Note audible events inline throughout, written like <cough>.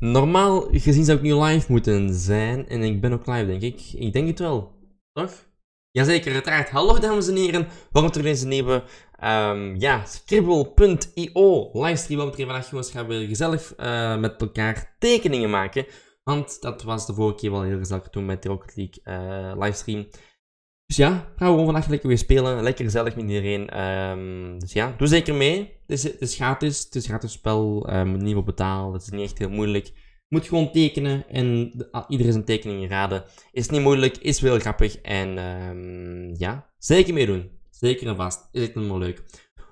Normaal gezien zou ik nu live moeten zijn. En ik ben ook live, denk ik. Ik denk het wel. Toch? Jazeker, uiteraard. Hallo dames en heren. Welkom terug in deze nieuwe um, ja, Scribble.io livestream. Wat vandaag jongens gaan we gezellig uh, met elkaar tekeningen maken. Want dat was de vorige keer wel heel gezellig toen met de Rocket League uh, livestream. Dus ja, gaan we gewoon vandaag lekker weer spelen. Lekker gezellig met iedereen. Um, dus ja, doe zeker mee. Het is, het is gratis. Het is gratis spel. Uh, moet niet voor betalen. Het is niet echt heel moeilijk. Moet gewoon tekenen en ah, iedereen zijn tekeningen raden. Is niet moeilijk, is wel grappig. En um, ja, zeker meedoen. Zeker en vast. Is echt helemaal leuk.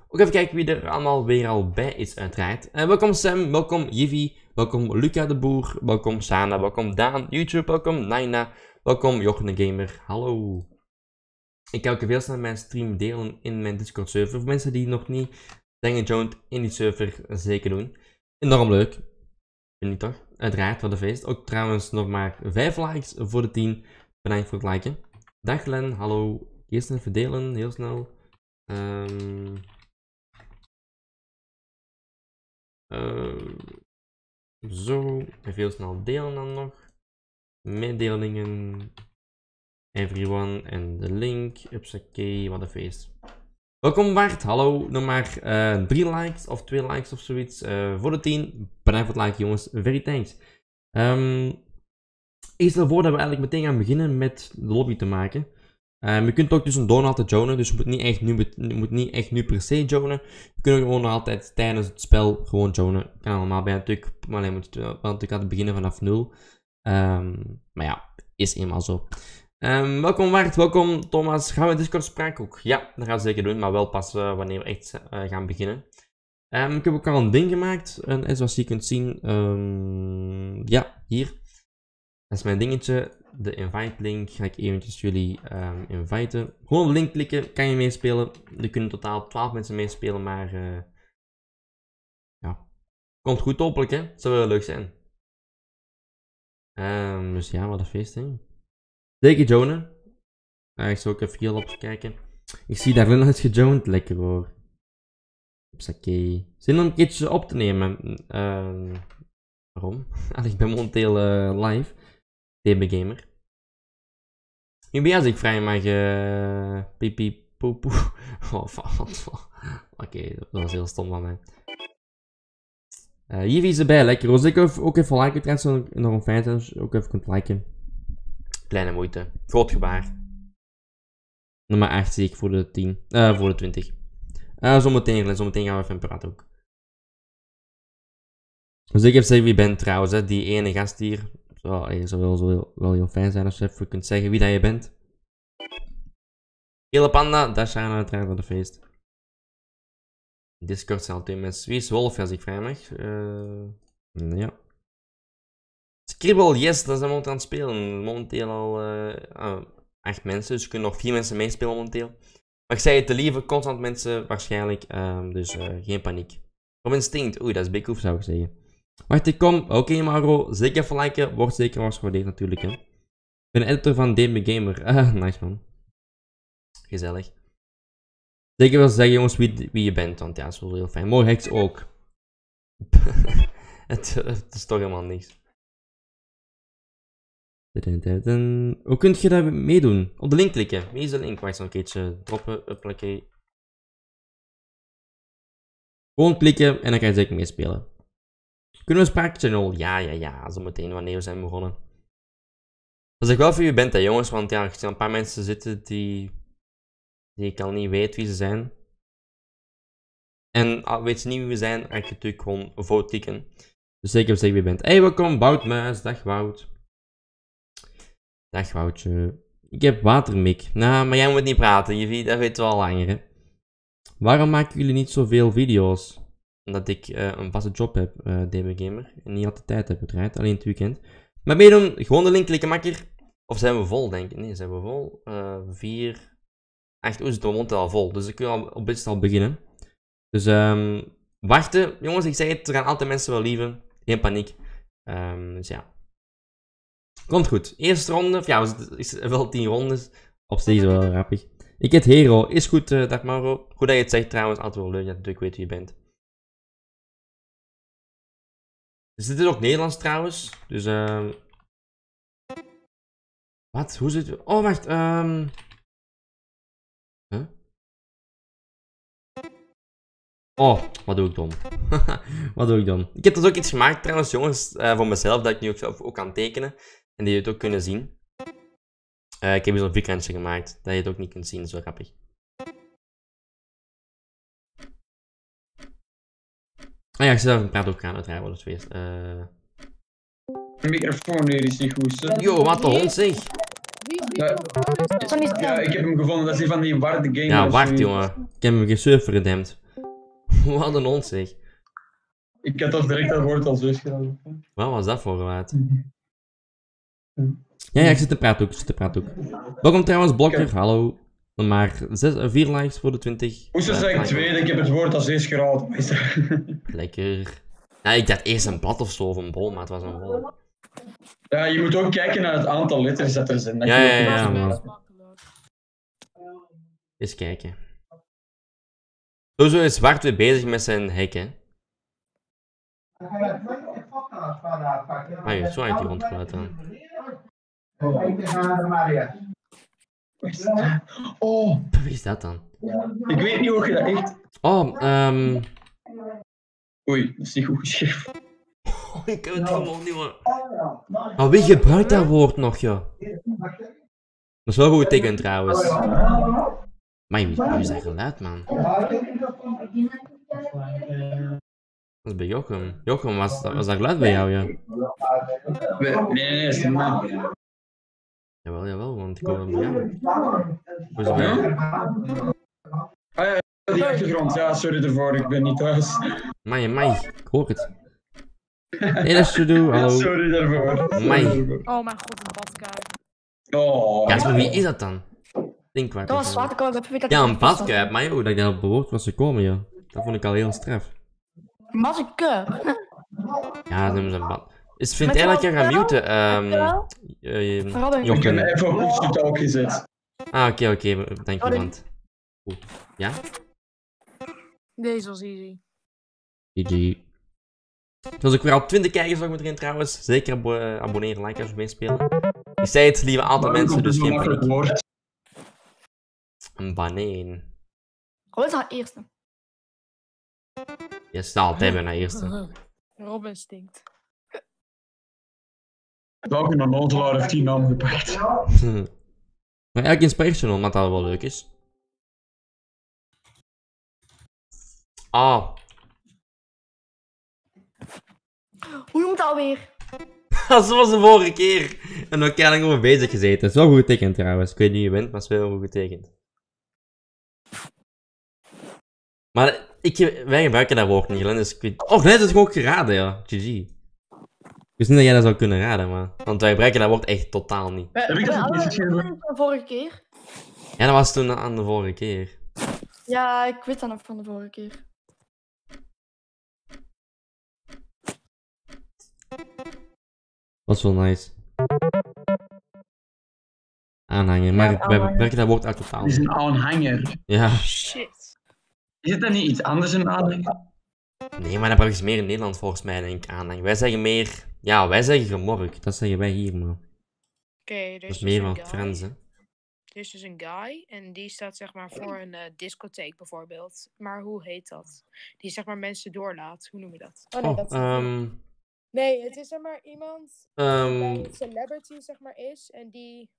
Ook even kijken wie er allemaal weer al bij is, uiteraard. Uh, welkom Sam, welkom Jivi, welkom Luca de Boer, welkom Sana, welkom Daan, YouTube, welkom Naina, welkom Jochen de Gamer, hallo. Ik veel sneller mijn stream delen in mijn Discord server. Voor mensen die nog niet zijn gejoined in die server, zeker doen. Enorm leuk. Vind ik toch? Uiteraard voor de feest. Ook trouwens nog maar 5 likes voor de 10. Bedankt voor het liken. Dag Glen, hallo. Eerst even delen, heel snel. Um, uh, zo, even heel snel delen dan nog. Mededelingen everyone en de link. Upsakee, wat een feest. Welkom Bart, hallo. Nog maar uh, drie likes of twee likes of zoiets uh, voor de 10. Bedankt voor het liken jongens, very thanks. Um, eerst ervoor dat we eigenlijk meteen gaan beginnen met de lobby te maken. Um, je kunt ook dus een donut joinen, dus je moet niet echt nu, moet niet echt nu per se joinen. Je kunt gewoon altijd tijdens het spel gewoon joinen. Kan allemaal bij natuurlijk, maar alleen moet je natuurlijk altijd beginnen vanaf nul. Um, maar ja, is eenmaal zo. Um, welkom Bart, welkom Thomas. Gaan we Discord spraak ook? Ja, dat gaan we zeker doen, maar wel pas uh, wanneer we echt uh, gaan beginnen. Um, ik heb ook al een ding gemaakt, en zoals je kunt zien, um, ja, hier. Dat is mijn dingetje, de invite link. Ga ik eventjes jullie inviten. Gewoon op link klikken, kan je meespelen. Er kunnen totaal 12 mensen meespelen, maar uh, ja, komt goed hopelijk hè. Zou wel leuk zijn. dus ja, wat een feest hè. Zeker Jonen. Uh, ik zal ook even heel op kijken. Ik zie daar nog eens gejoond. Lekker hoor. Oké. Zin om een keertje op te nemen. Uh, waarom? <laughs> ik ben momenteel uh, live. DB Gamer. Nu als ik vrij mag uh, pipi poepoe. <laughs> Oh, Oké, okay, dat was heel stom van mij. Uh, hier is erbij, lekker. Als ik ook even liken trouwens, nog een fijn zijn, ook even kunt liken. Kleine moeite. Groot gebaar. Nummer 8 zie ik voor de 10. Uh, voor de 20. Uh, zometeen, zometeen gaan we even praten ook. Dus ik heb zeggen wie bent trouwens, hè. die ene gast hier. Zou, wel, zo, wel heel fijn zijn als je even kunt zeggen wie dat je bent. Hele panda, daar zijn uiteraard voor de feest. Discord zijn al twee. Wie is Wolf als ik vrij mag? Uh, ja. Scribble, yes, dat zijn we momenteel aan het spelen. Momenteel al uh, acht mensen, dus er kunnen nog vier mensen meespelen momenteel. Maar ik zei het te lieve, constant mensen waarschijnlijk, um, dus uh, geen paniek. Op instinct, oei, dat is big zou ik zeggen. Wacht, ik kom. Oké, okay, Maro, zeker even liken. Wordt zeker was gewaardeerd natuurlijk, hè. Ik ben editor van DB Gamer. <laughs> Ah, nice man. Gezellig. Zeker wel zeggen, jongens, wie, wie je bent, want ja, dat is wel heel fijn. Mooi heks ook. <laughs> het, het is toch helemaal niks. Hoe kun je dat meedoen? Op de link klikken. Wie is de link? Wacht, een keertje droppen. Gewoon klikken en dan kan je zeker meespelen. Kunnen we een spraakchannel? Ja, ja, ja. Zo meteen wanneer we zijn begonnen. Als ik wel voor je bent, hè, jongens. Want ja, er zijn een paar mensen zitten die, die ik al niet weet wie ze zijn. En weet je niet wie we zijn, dan kan je natuurlijk gewoon vote tikken. Dus zeker zeggen wie je bent. Hey, welkom, Woutmuis. Dag, Wout. Dag Woutje. Ik heb watermik. Nou, maar jij moet niet praten, je, dat weten we al langer, hè. Waarom maken jullie niet zoveel video's? Omdat ik uh, een vaste job heb, uh, eh, DB Gamer. En niet altijd tijd heb, uiteraard. Alleen het weekend. Maar meedoen, gewoon de link klikken, makker. Of zijn we vol, denk ik? Nee, zijn we vol? Uh, vier... Echt, hoe is het mond al vol? Dus ik kun al op dit al beginnen. Dus, um, wachten. Jongens, ik zeg het, er gaan altijd mensen wel lieven. Geen paniek. Um, dus ja. Komt goed. Eerste ronde. Ja, is wel 10 rondes. Op is wel grappig. Ik heb Hero. Is goed, uh, dag Mauro. Goed dat je het zegt trouwens. Altijd wel leuk dat ik weet wie je bent. Dus dit is ook Nederlands trouwens. Dus ehm. Wat? Hoe zit het? Oh, wacht. ehm. Huh? Oh, wat doe ik dom? <laughs> wat doe ik dom? Ik heb dus ook iets gemaakt trouwens, jongens, eh, voor mezelf, dat ik nu ook zelf ook kan tekenen. En die je het ook kunnen zien. Eh, ik heb hier zo'n vierkantje gemaakt, dat je het ook niet kunt zien, dat is wel grappig. Ah ja, ik zit even praten ook aan het rijden, dat is Eh De microfoon hier is niet goed. hè? Yo, wat de hond zeg. Ja. dat- ik heb hem gevonden. Dat is die van die warde game. Ja, wacht jongen. Ik heb hem gesurfer gedempt. <laughs> wat een hond zeg. Ik had toch direct dat woord al zus gedaan. Wat was dat voor geluid? <laughs> Ja, ja, ik zit te praten ook, ik zit te praten ook. Welkom trouwens, Blokker, hallo. Maar 4 likes voor de 20. Moest er eh, zeggen likes. tweede, ik heb het woord als eerst. Is <laughs> dat- Lekker. Ja, ik dacht eerst een blad of zo, of een bol, maar het was een bol. Ja, je moet ook kijken naar het aantal letters dat er zijn. Dat Ja, je ja, ja, makkelijk. Eens kijken. Sowieso is Zwart weer bezig met zijn hek, hè. Ah, ja, zo uit die rondgeluid dan. Oh, Wie is dat dan? ik weet niet hoe je dat echt... Oh, ehm... Oei, dat is niet goed geschreven. Oh, <laughs> ik heb het helemaal niet meer. Maar wie gebruikt dat woord nog, joh? Dat is wel goed teken trouwens. Maar wie, wie is dat geluid, man? Dat is bij Jochem. Jochem, was, was dat geluid bij jou, ja? Nee, nee, nee, is niet man. Jawel, jawel, want ik hoor hem bij jou. Hoe is het bij jou? Ah ja, die achtergrond. Ja, sorry ervoor, ik ben niet thuis. Mai, mai, ik hoor het. Hey, dat is to do, hallo. Sorry daarvoor. Daarvoor. Oh mijn god, een badkuip. Oh. Ja, maar wie is dat dan? Denk waar. Dat was weet dat Ja, ik een het was. badkuip, maar joh, dat ik dat op bewoord was gekomen, joh. Dat vond ik al heel straf. Een cup. Ja, dat noemen ze een bad. Is, vindt dat je gaat wel? muten? Ehm eh, eh, Vooral de- Ik heb even op to talk gezet. Ah, oké, oké, dank je, want. Goed. Ja? Deze was easy. GG. Zoals ik weer al 20 kijkers nog meteen trouwens. Zeker eh, abonneren, like als je meespelen. Ik zei het, lieve aantal mensen, dus geen paniek. woord? Een baneen. Wat is nou eerste? Je staat altijd bij naar eerste. <laughs> Robin stinkt. Welke een onnozelaar heeft die naam gepakt? <laughs> maar eigenlijk inspirational, omdat dat wel leuk is. Ah, Hoe noemt <laughs> dat alweer? zoals de vorige keer. En dan kan ik over bezig gezeten. Dat is wel goed getekend trouwens. Ik weet niet wie je bent, maar het is wel goed getekend. Maar ik, wij gebruiken dat woord niet, Glenn, dus ik weet... Oh, Glenn heeft het gewoon geraden, ja. GG. Ik wist niet dat jij dat zou kunnen raden, maar... Want wij gebruiken dat woord echt totaal niet. Heb ik dat van de vorige keer. Ja, dat was toen aan de vorige keer. Ja, ik weet dat nog van de vorige keer. was wel nice. Aanhangen, maar Ja, wij gebruiken dat woord echt totaal Het is een aanhanger. Ja. Shit. Is het dan niet iets anders, een aanhanger? Nee, maar dat ze meer in Nederland volgens mij, denk ik. Wij zeggen meer... Ja, wij zeggen gemork. Dat zeggen wij hier, maar... Oké, er Dat is dus meer van guy. Frans, hè. Er is dus een guy en die staat zeg maar voor een eh, discotheek bijvoorbeeld. Maar hoe heet dat? Die zeg maar mensen doorlaat. Hoe noem je dat? Oh nee, Oh, dat is ehm... Nee, het is zeg maar iemand ehm, die een celebrity zeg maar is en die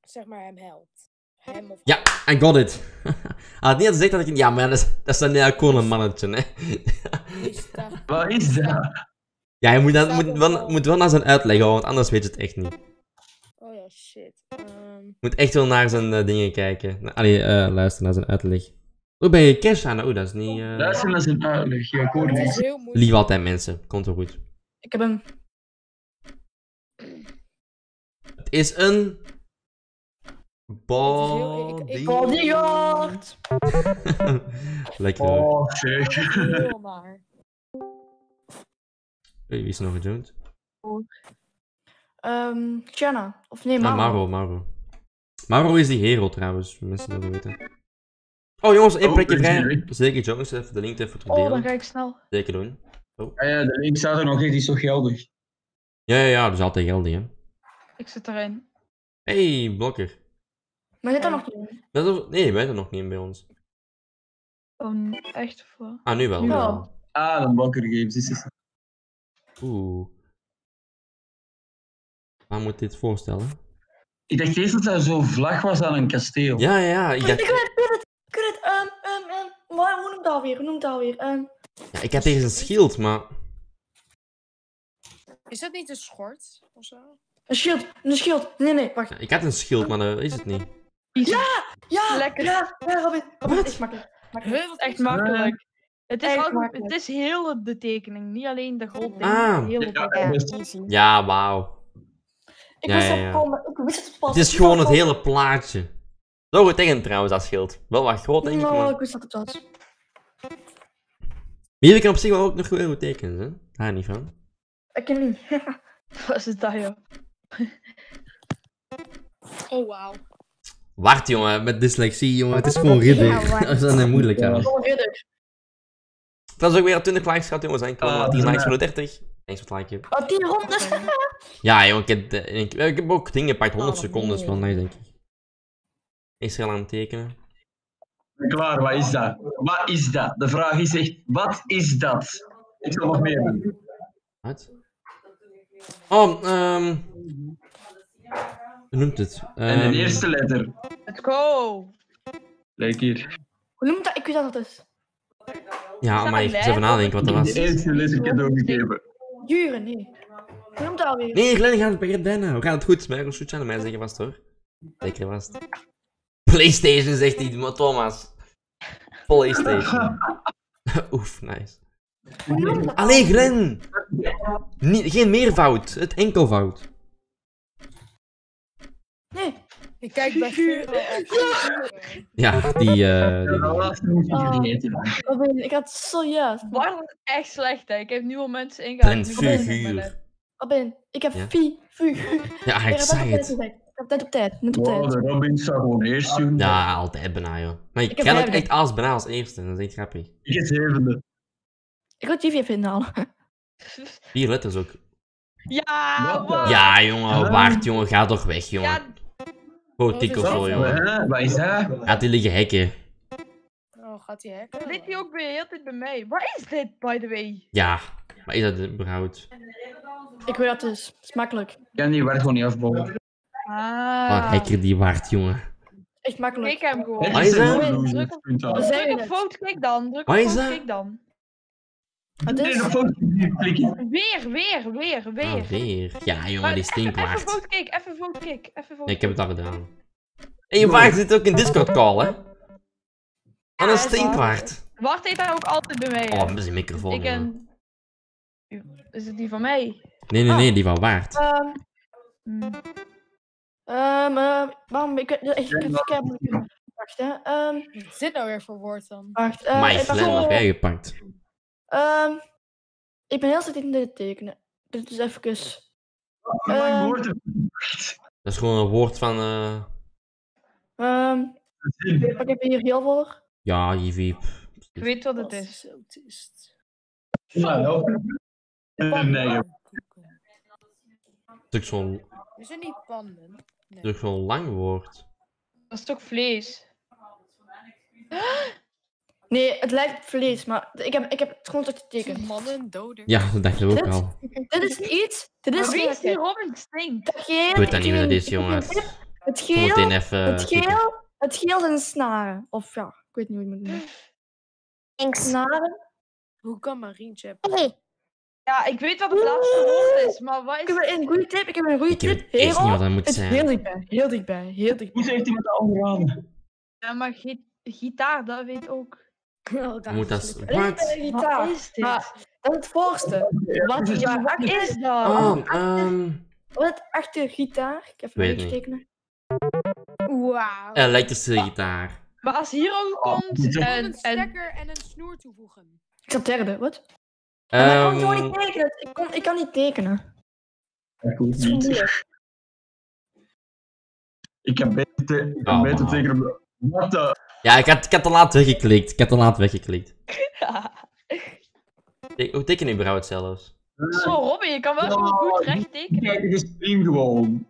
zeg maar hem helpt. Hem of Ja. I got it. <laughs> Hij had niet gezegd dat ik... Ja, maar dat is, dat is dan een mannetje, hè. <laughs> Wat is dat? ja, je moet, dat, Staat moet, wel, moet wel naar zijn uitleg houden, want anders weet je het echt niet. Oh ja, shit. Ehm, Je moet echt wel naar zijn eh, dingen kijken. Allee, eh, luisteren naar zijn uitleg. Hoe ben je cash aan? Oeh, dat is niet... eh Luister naar zijn uitleg. Ja, ik hoor het. Lief altijd mensen. Komt wel goed. Ik heb hem. Het is een... heel- ik- ik- Body. Bodyguard! <laughs> Lekker. Oh, naar. Hey, wie is er nog gejoind? Ehm, Jenna. Of nee, Ah, Maro. Maro, Maro. Maro is die hero trouwens, mensen dat niet weten. Oh jongens, één Oh, plekje vrij. Zeker jongens, even de link even Oh, dan delen. ga ik snel. Zeker doen. Ah ja, de link staat er nog, die is toch geldig? Ja, ja, ja, dat is altijd geldig, hè. Ik zit erin. hey, blokker. Maar zit er nog niet in? Dat is, nee, wij zijn nog niet in bij ons. Oh, echt wat? Ah, nu wel. nu Ja. wel. Ah, de Blokker Games is het. Oeh. Waar moet dit voorstellen? Ik dacht eerst dat dat zo'n vlag was aan een kasteel. Ja, ja, ja. Ik, Ik dacht, weet het, ik weet het, ik weet het. Ehm, ehm, ehm, maar hoe noemt dat alweer? Hoe noemt dat alweer? Ehm, ja, ik had tegen zijn schild, maar... Is dat niet een schort of zo? een schild, een schild. Nee, nee, wacht. Ja, ik had een schild, maar dat is het niet. Ja, Lekker. Ja, ja, Robin. Robin, het is makkelijk. Wat Echt is makkelijk. Het is, ook, het is heel de tekening, niet alleen de grote Ah. Heel Ja, de. Ja, wauw. Ik Ja, wist ja, het ja. komen. Ik wist het pas. Het is gewoon het hele plaatje. Zo goed tegen trouwens, dat schild. Wel wat groot, denk ik, Nou, maar... ik wist dat het was. Jullie kan op zich wel ook nog heel goed tekenen, hè? Daar niet van. Ik ken niet. <laughs> Wat is dat, joh? Oh, wauw. Wacht, jongen, met dyslexie, jongen. Het is gewoon ridder. Ja, dat is <laughs> dan moeilijk, Ja. Gewoon ridder. Dat is ook weer al 20 likes gehad, jongens. Ah, maar dat 10 is likes voor de 30. Thanks voor het liken. Oh, tien rondes. <laughs> Ja, jongen, ik heb, ik, ik ook dingen gepakt. 100 Oh, seconden is wel nice, denk ik. Is er al aan het tekenen? Klaar, wat is dat? Wat is dat? De vraag is echt, wat is dat? Ik zal nog meer doen. Wat? Oh, ehm... noemt het? En Ehm, de eerste letter. Let's go! Kijk hier. Hoe noemt dat? Ik weet dat het is. Ja, maar ik moet even nadenken wat dat was. De eerste letter cadeau gegeven. Juren, nee. Hoe noemt dat alweer? Nee, Glenn gaat het bijna. We gaan het goed. Mij goed aan mij zeggen vast hoor. Zeker vast. PlayStation zegt hij, maar Thomas. PlayStation. <laughs> Oef, nice. Allee, Glenn! Niet, geen meervoud, het enkelvoud. Nee. Ik kijk bij vuur. Ja, die. eh Ja, die- Oh. ik had zojuist. Is echt slecht, hè. Ik heb nu al mensen ingehaald. Die Vuur. Robin, ik heb Ja? vier, vier. Ja, ik tijd het. gezegd. Ik heb net op tijd, net op Wow, tijd. de Robin zou gewoon eerst doen. Ja, altijd bijna, joh. Maar ik Ik ga ook echt als bijna als eerste, dat is echt grappig. Ik is zevende. Ik wil TV even inhalen. Vier letters ook. Ja. Ja, jongen, Ah. Waard, jongen, ga toch weg, jongen. Ja, Wat tik of zo, jongen. Wat is dat? Gaat die liggen hekken. Oh, gaat hij hacken? dit die ook weer heel tijd bij mij. Wat is dit, by the way? Ja, maar is dat überhaupt? Ik weet dat het is. Smakelijk. Ik kan die werd gewoon niet afbouwen. Ah. Wat hacker die Waard, jongen. Echt makkelijk. Kijk hem gewoon. Wat is dat? Druk op- foto, kijk dan. Druk op foto, kijk dan. Het is... foto. Weer, weer, weer, weer. Ah, weer. Ja, jongen, Maar die Even stinkwaard. even foto, kijk. Even foto. Ja, ik heb het al gedaan. En je Waard zit ook in Discord call, hè? Wat een stinkwaard. Wacht heet daar ook altijd bij mij. Oh, dat is een microfoon, ik en... Is het die van mij? Nee, nee, nee, die van Waard. Ehm, Hm. ehm, eh, waarom? Ik ik heb verkeerd moeten- Wacht, hè. Ehm, Wat is dit nou weer voor woord dan? wacht. eh, ik Glenn zo- heb jij gepakt. Ehm, ik ben heel tijd in dit tekenen. Dit is even... Mijn Ehm, woorden. Dat is gewoon een woord van, eh... ehm, ik even hier heel voor. Ja, Jivi. Ik weet wat het is. Autist. Ja, wel. Nee, joh. Het is zo'n Is het niet panden? het is ook zo'n lang woord. Dat is toch vlees? <gasps> Nee, het lijkt op vlees, maar ik heb, ik heb het gewoon tot tekenen. Mannen, doden. Ja, dat dacht ik ook Dit- al. Dit is iets... Dit is wie is die Robin het. Ik weet dat niet meer dat is, ik- jongens. Het geel... even... Het geel... Het geel zijn snaren. Of ja, ik weet niet hoe je het moet noemen. Snaren? Hoe kan Marientje... Ja, ik weet wat het laatste woord is, maar wat Ik is heb een goede tip, ik heb een goede Ik weet tip. niet wat dat moet het is heel zijn. dichtbij, heel dichtbij, heel dichtbij. Hoe zegt iemand de andere aan? Ja, maar gi- gitaar, dat weet ook. Je moet dat... Is Wat? Wat is dit? Dat is het voorste. Wat Ja, wat is dat? Oh, ehm... Wat is het achter gitaar? Ik heb Weet even niet. tekenen. Wauw. Elektrische gitaar. Maar als hier ook Oh, komt is- en, een en stekker en een snoer toevoegen. Ik zat derde, wat? Maar ik kan gewoon Ehm... niet tekenen. Ik, kon, ik kan niet tekenen. Dat is gewoon niet. Ik heb beter, ik Oh, beter tegen... Wat de... Ja, ik had, ik had te laat weggeklikt. Ik had te laat weggeklikt. <laughs> Te- Hoe teken je überhaupt zelfs? Zo, Robin, je kan wel goed recht tekenen. Kijk, de stream gewoon.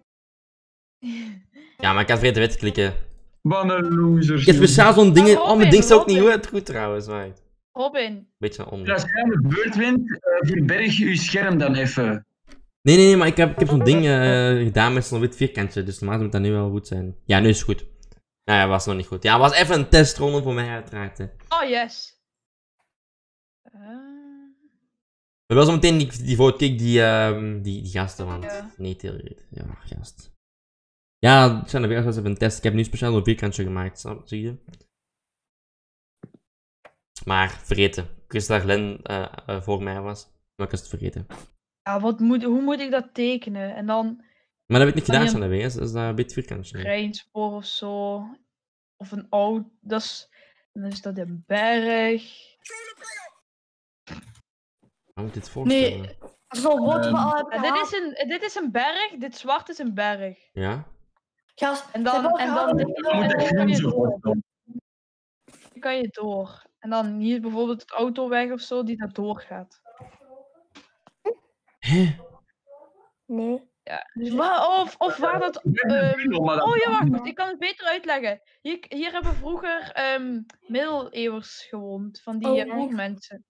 Ja, maar ik had vergeten wit te klikken. Wat een losers. Ik heb speciaal zo'n ding... Oh, mijn ding staat ook niet goed, goed trouwens. Wacht. Robin, Beetje naar onder. Als jij aan de beurt wint, eh, verberg je je scherm dan even. Nee, nee, nee, maar ik heb, ik heb zo'n ding eh, gedaan met zo'n wit vierkantje, dus normaal moet dat nu wel goed zijn. Ja, nu is het goed. Nou ja, was nog niet goed. Ja, was even een testronde voor mij uiteraard. Hè. oh yes. Eh, Maar wel zo meteen die, die kick die, ehm, die, die gasten, want... Ja. Nee, heel Ja, gast. Ja, het zijn er weer als even een test. Ik heb nu speciaal een vierkantje gemaakt, zie je? Maar, vergeten. Dat Glenn eh, eh, voor mij was, maar ik was het vergeten. ja, wat moet, hoe moet ik dat tekenen? En dan Maar dat heb ik niet gedaan, Ah, ja. zijn dat is dat een wit vierkantje. grijnspoor of zo. Of een oud, dat is, dan is dat een berg. Hoe moet dit voorstellen? Nee, zo wat we Ehm, al hebben Ja, dit, is een, dit is een berg, dit zwart is een berg. Ja? Gast, En dan, en dan, de kan je door. Dan kan je door. En dan hier bijvoorbeeld het autoweg of zo die daar doorgaat. Hè? Nee. Ja. Dus waar, of, of waar dat. Ehm, oh ja, wacht, ik kan het beter uitleggen. Hier, hier hebben vroeger ehm middeleeuwers gewoond, van die Oh, eh, oermensen.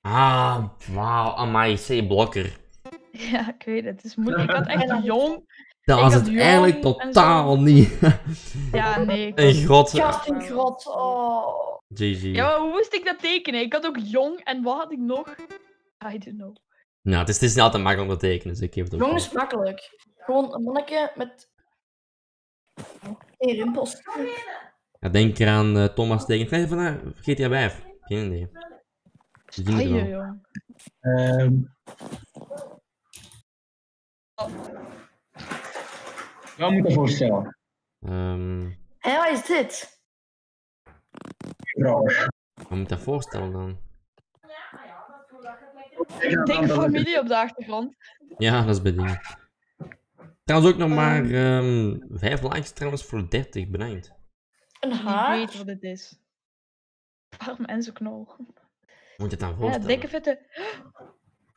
Ah, wauw, amai, C-blokker. <laughs> Ja, ik weet het. Het is moeilijk. Ik had echt <laughs> jong. Dat Ik was had het eigenlijk en totaal niet. <laughs> Ja, nee. ik Een god. Gast in grot. Oh. GG. Ja, maar hoe moest ik dat tekenen? Ik had ook jong en wat had ik nog? I don't know. Nou, het is, het is niet altijd makkelijk om te tekenen, dus ik geef het ook Jong is makkelijk. Gewoon een mannetje met... Hey, rimpels. Ja, denk eraan eh, Thomas tekenen. Ga je vandaag GTA 5? Geen idee. Ze zien het wel. jong. Ehm. Ja, moet je voorstellen. Ehm, Hé, wat is dit? Wat moet ik dat voorstellen dan? Ik denk familie op de achtergrond. Ja, dat is bij dingen. Trouwens ook nog maar ehm 5 likes trouwens voor 30, bedankt. Een Ik haar? weet wat het is. Arm en zijn knol. Moet je het dan Ja, voorstellen? dikke vette.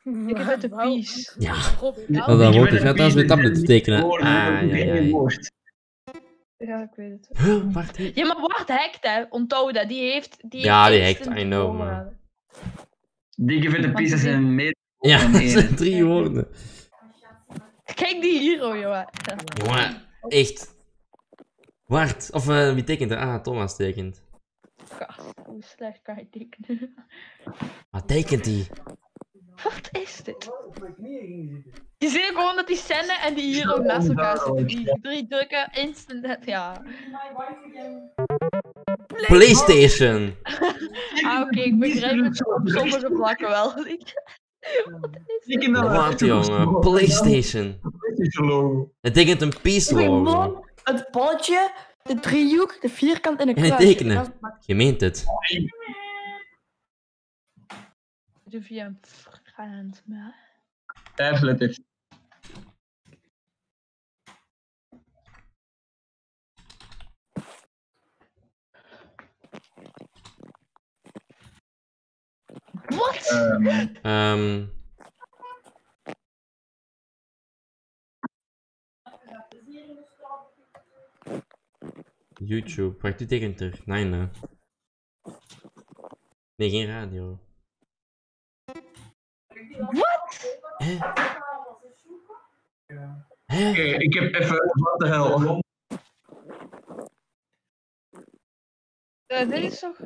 Dikke vette pies. Ja, nou, dat Ik wordt het net als tablet te niet tekenen. Ah, ja, ja, ja. Ja, ik weet het. Huh, wacht. Ja, maar Bart hackt, hè. Onthoud dat. Die heeft... Die Ja, heeft die hackt, I know, man. Dikke vette pieces die- en meer. Ja, dan dat één. zijn drie woorden. Kijk die hero, jongen. Jongen, echt. Wart, of eh, wie tekent er? Ah, Thomas tekent. Gast, hoe slecht kan je tekenen? Wat tekent die? Wat is dit? Je ziet gewoon dat die scène en die hero naast elkaar zitten. Die drie drukken, instant... Ja. PlayStation! Ah, oké, ik begrijp het op sommige vlakken wel. <laughs> Ik Wat jongen, PlayStation. PlayStation logo. Het tekent een peace logo. het balletje, de driehoek, de vierkant en de En het kruis. tekenen. Je meent het. Doe via een friend, maar... Wat? Ehm, Ehm YouTube, wacht, die tekent er. Nee, nee. Nee, geen radio. Wat? Hè? Hè? Oké, ik heb even. Wat de hel? Eh, dit is toch...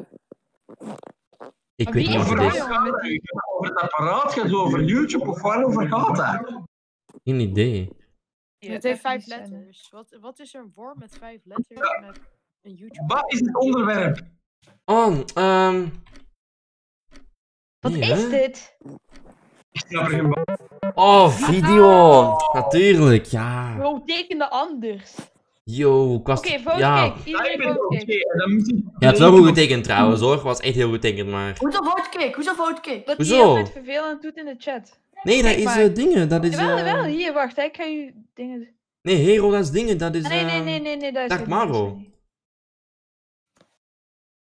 Ik weet niet dat, het is. Over het apparaat gaat het over YouTube of waarover gaat dat? Geen idee. Ja, het heeft vijf letters. Wat, wat is er een woord met vijf letters met een YouTube? Wat is het onderwerp? Oh, ehm. Wat nee, is hè? dit? Er. Oh, video! Natuurlijk, ja. Bro, tekende anders. Yo, was... Oké, vote ja. kick. Ja, ik Iedereen ben vote oké. kick. en dan moet ik. Ja, het is wel goed getekend trouwens hoor. was echt heel goed getekend, maar... Hoezo votekick? Hoezo votekick? Dat hij Hoezo? altijd vervelend doet in de chat. Nee, dat Kijk is eh, dingen. Dat is. Jawel, eh, wel. Hier, wacht. hè, Ik ga je dingen... Nee, Hero, dat is dingen. Dat is. Nee, nee, eh, nee, nee, nee. Dat is het dat is Maro. het.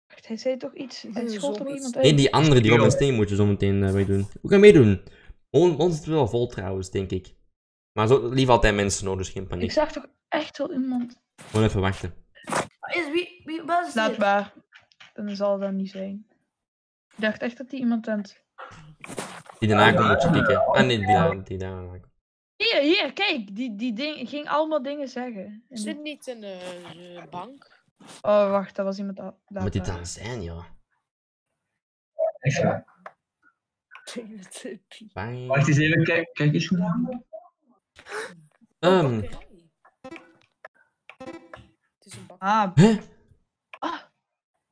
Wacht, Hij zei toch iets? Hij schot zombies. iemand uit? Nee, die andere, die Yo. Robin Steen moet je zo meteen eh, meedoen. Hoe kan je meedoen? On- Ons is het wel vol trouwens, denk ik. Maar zo, lief altijd mensen nodig, dus geen Ik paniek. zag toch echt wel iemand. Gewoon even wachten. Is, wie, wie, wat is Laat dit? waar. Dan zal dan niet zijn. Ik dacht echt dat die iemand aan het... Die daarna komt moet je kijken. Ah nee, die daar. Die daar. Hier, hier, kijk. Die, die ding, ging allemaal dingen zeggen. En Is dit niet een eh, eh, bank? Oh, wacht. Dat was iemand... laat Moet dit maar. dan zijn, joh? Echt waar. <laughs> Wacht eens even, kijk, kijk eens naar. Ehm, Het is een bank. Ah?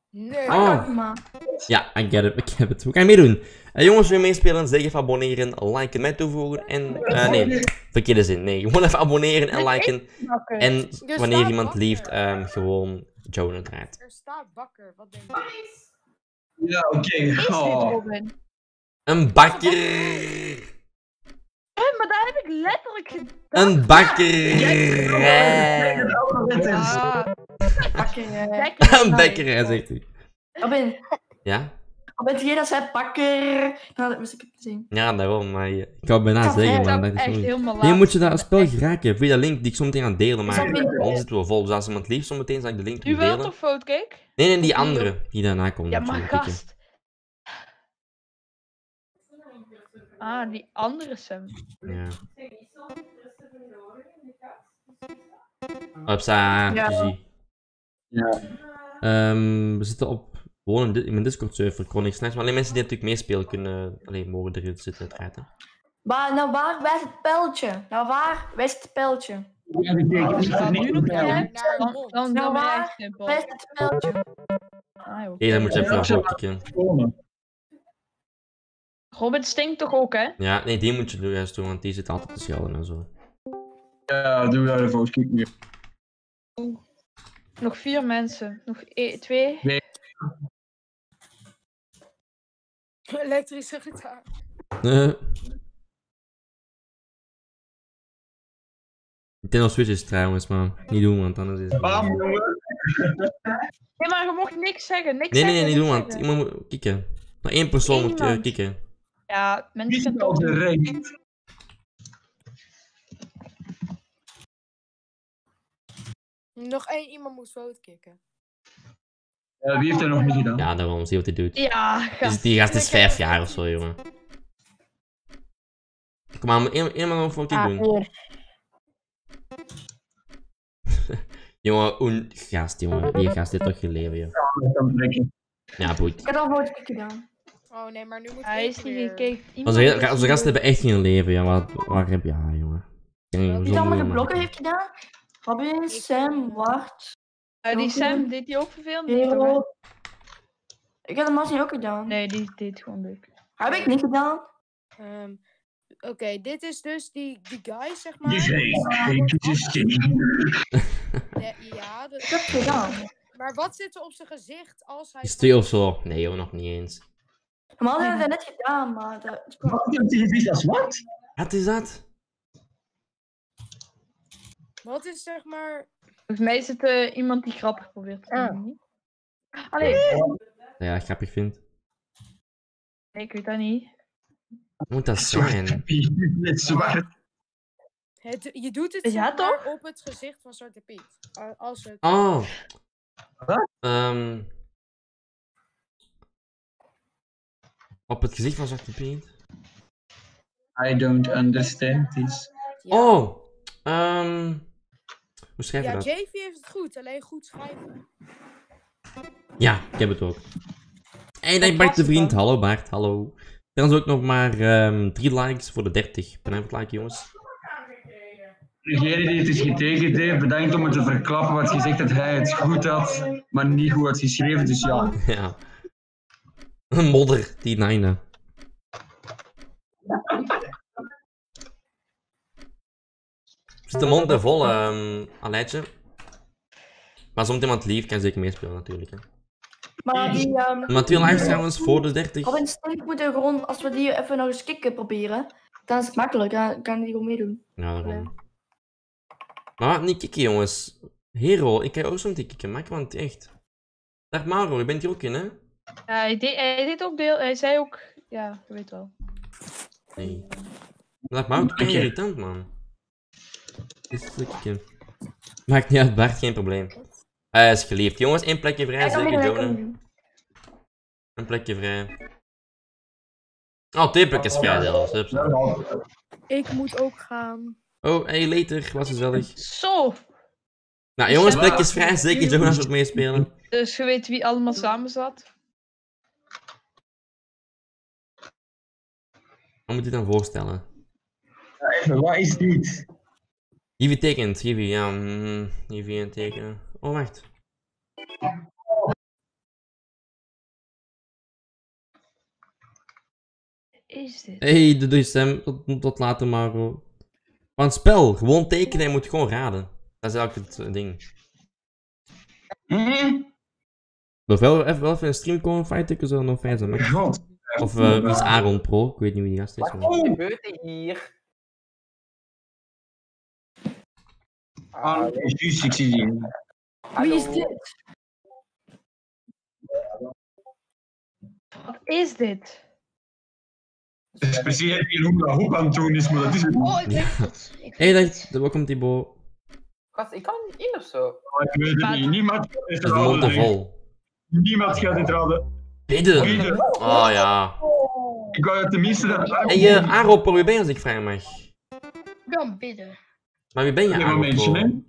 Nee. Oh. Maar, Ja, I get it, ik heb het. Hoe kan je meedoen? Eh, jongens, wil je meespelen? Zeg even abonneren, liken, mij toevoegen en... eh, nee, verkeerde zin. Nee, gewoon even abonneren en liken. En Er wanneer iemand leeft, ehm, gewoon Joan uiteraard. Er staat bakker, wat denk je? Ja, oké. Dit Oh. Een bakker! Hé, maar dat heb ik letterlijk gedaan. Een bakker! Een bakker, zegt hij. Robin, Ja? Robin, jij dat zei bakker. Nou, dat wist ik het niet zien. Ja, daarom, maar ik wou bijna Café, zeggen, maar dat is echt zo. helemaal. Nee, moet je dat spel geraken via de link die ik zo meteen ga delen, maar Is dat in- ons zit wel vol, dus als iemand leeft zo meteen zal ik de link U doen wilt delen. toch foutcake? Nee, nee, die andere, die daarna komt. Ja, maar gast. Ah, die andere Sam. Ja. Hopsa, Ja. Ja. Ehm, we zitten op gewoon in, mijn Discord server, Chronic Snacks, maar alleen mensen die natuurlijk meespelen kunnen, alleen mogen erin zitten uiteraard. hè. Maar nou, waar wijst het pijltje? Nou, waar wijst het pijltje? Ja, teken Als is dat niet dan, dan, Nou, waar. Wijst het pijltje? Ah, joh. Nee, dan moet je even Ja, Robin stinkt toch ook, hè? Ja, nee, die moet je doen, juist doen, want die zit altijd te schelden en zo. Ja, doe daar de fout. Kijk nu. Nog vier mensen. Nog e twee. Elektrische gitaar. Eh. Nintendo Switch is trouwens, maar niet doen, want anders is het... Bam, jongen. Nee, maar je mocht niks zeggen. Niks Nee, nee, nee, niet doen, want iemand moet kikken. Maar één persoon moet Iemand. Ja, Wie mensen zit toch de doen. ring? Nog één iemand moet fout kicken. Ja, wie heeft dat nog niet gedaan? Ja, daarom, zie wat hij doet. Ja, Dus gast. die gast is vijf jaar of zo, jongen. Kom één man nog voor Ah, doen. <laughs> jongen, een gast, jongen. Die gast heeft toch geleven, joh. Ja, boeit. Ik heb al een gedaan. Oh nee, maar nu moet Hij is niet gekeken. Onze, is ga- onze niet- gasten hebben echt geen leven, ja. Wat, waar heb je... Ja, jongen. Dan met de blokken maken. heeft gedaan? Robin, Sam, Wart, Eh, die? Sam deed die ook vervelend? Hero. Ik heb de Massie ook gedaan. Nee, die deed gewoon leuk. Heb ik niet gedaan? Ehm, Oké, dit is dus die, die guy, zeg maar. Die Ja, wordt is Ja, ja dat- Ik heb het gedaan. maar wat zit er op zijn gezicht als hij... Is twee of zo? Nee, joh, nog niet eens. Normaal hebben we dat net gedaan, maar dat het Wat als wat? Wat is dat? Wat is zeg maar... Volgens mij is het eh, iemand die grappig probeert te Ah. doen. niet? Allee, Ja, grappig vindt. nee, ik weet dat niet. Moet dat zijn? Met zwart. Het, je doet het Ja, toch? op het gezicht van Zwarte Piet. Als het... Oh. Wat? Ehm. Op het gezicht van Zwarte Piet? I don't understand this. Ja. Oh. Ehm. hoe schrijf je Ja, dat? JV heeft het goed, alleen goed schrijven. Ja, ik heb het ook. Hey, dag Bart de vriend. Hallo Bart, hallo. Trouwens ook nog maar ehm, drie likes voor de 30. Bedankt voor het like, jongens. Degene die het is getekend heeft, bedankt om het te verklappen wat gezegd dat hij het goed had, maar niet goed had geschreven. Dus ja, <laughs> Ja. Een modder, die Nine. Zit de mond er vol, ehm Aleidje. Maar als iemand lief kan zeker meespelen natuurlijk. Hè. Maar die um, Maar twee lives trouwens voor de 30. Robin Stink moeten gewoon, als we die even nog eens kicken proberen, dan is het makkelijk, dan kan die gewoon meedoen. Ja, daarom. Maar wat, niet kikken jongens. Hero, ik kan ook zo meteen kikken, maak want echt. Dag Mauro, je bent hier ook in, hè? Ja, hij, deed, hij deed ook deel. Hij zei ook. Ja, je weet wel. Nee. Dag Mauro, ik ben irritant, man. Dit is lekker. Maakt niet uit, Bart, geen probleem. Hij is geliefd. Jongens, één plekje vrij, zeker, doen. Een plekje vrij. Oh, twee plekjes vrij zelfs. Ik moet ook gaan. Oh, hey, later. Was gezellig. Zo, Nou, jongens, plekjes vrij. Zeker Jonas wil meespelen. dus je weet wie allemaal samen zat. Wat moet je dan voorstellen? Even, wat is dit? Jivi tekent. Jivi, ja. Mm, Jivi en tekenen. Oh, wacht. Is dit? Hey, doe je stem. Tot, tot later, Maro. Van spel. Gewoon tekenen en je moet gewoon raden. Dat is eigenlijk het eh, ding. Hm? Wil wel even, wel even een stream komen fighten, zo nog fijn zijn. maar- God. Of eh, wie is Aaron Pro? Ik weet niet wie die gast is. maar- Wat gebeurt er hier? Ah, juist, ik zie die. Wie is dit? Wat is dit? Het is precies niet hoe dat ook aan het doen is, maar dat is het niet. Oh, ik weet het. Dag. Welkom Thibaut. Gast, ik kan niet in of zo. Ik weet het niet. Niemand is te raden. vol. Niemand gaat dit raden. Bidden. Wie Oh ja. Ik wou het tenminste dat... Hey, uh, Aaron Pro, wie ben je als ik vragen mag? Dan bidden. Maar wie ben je, Ja? Pro?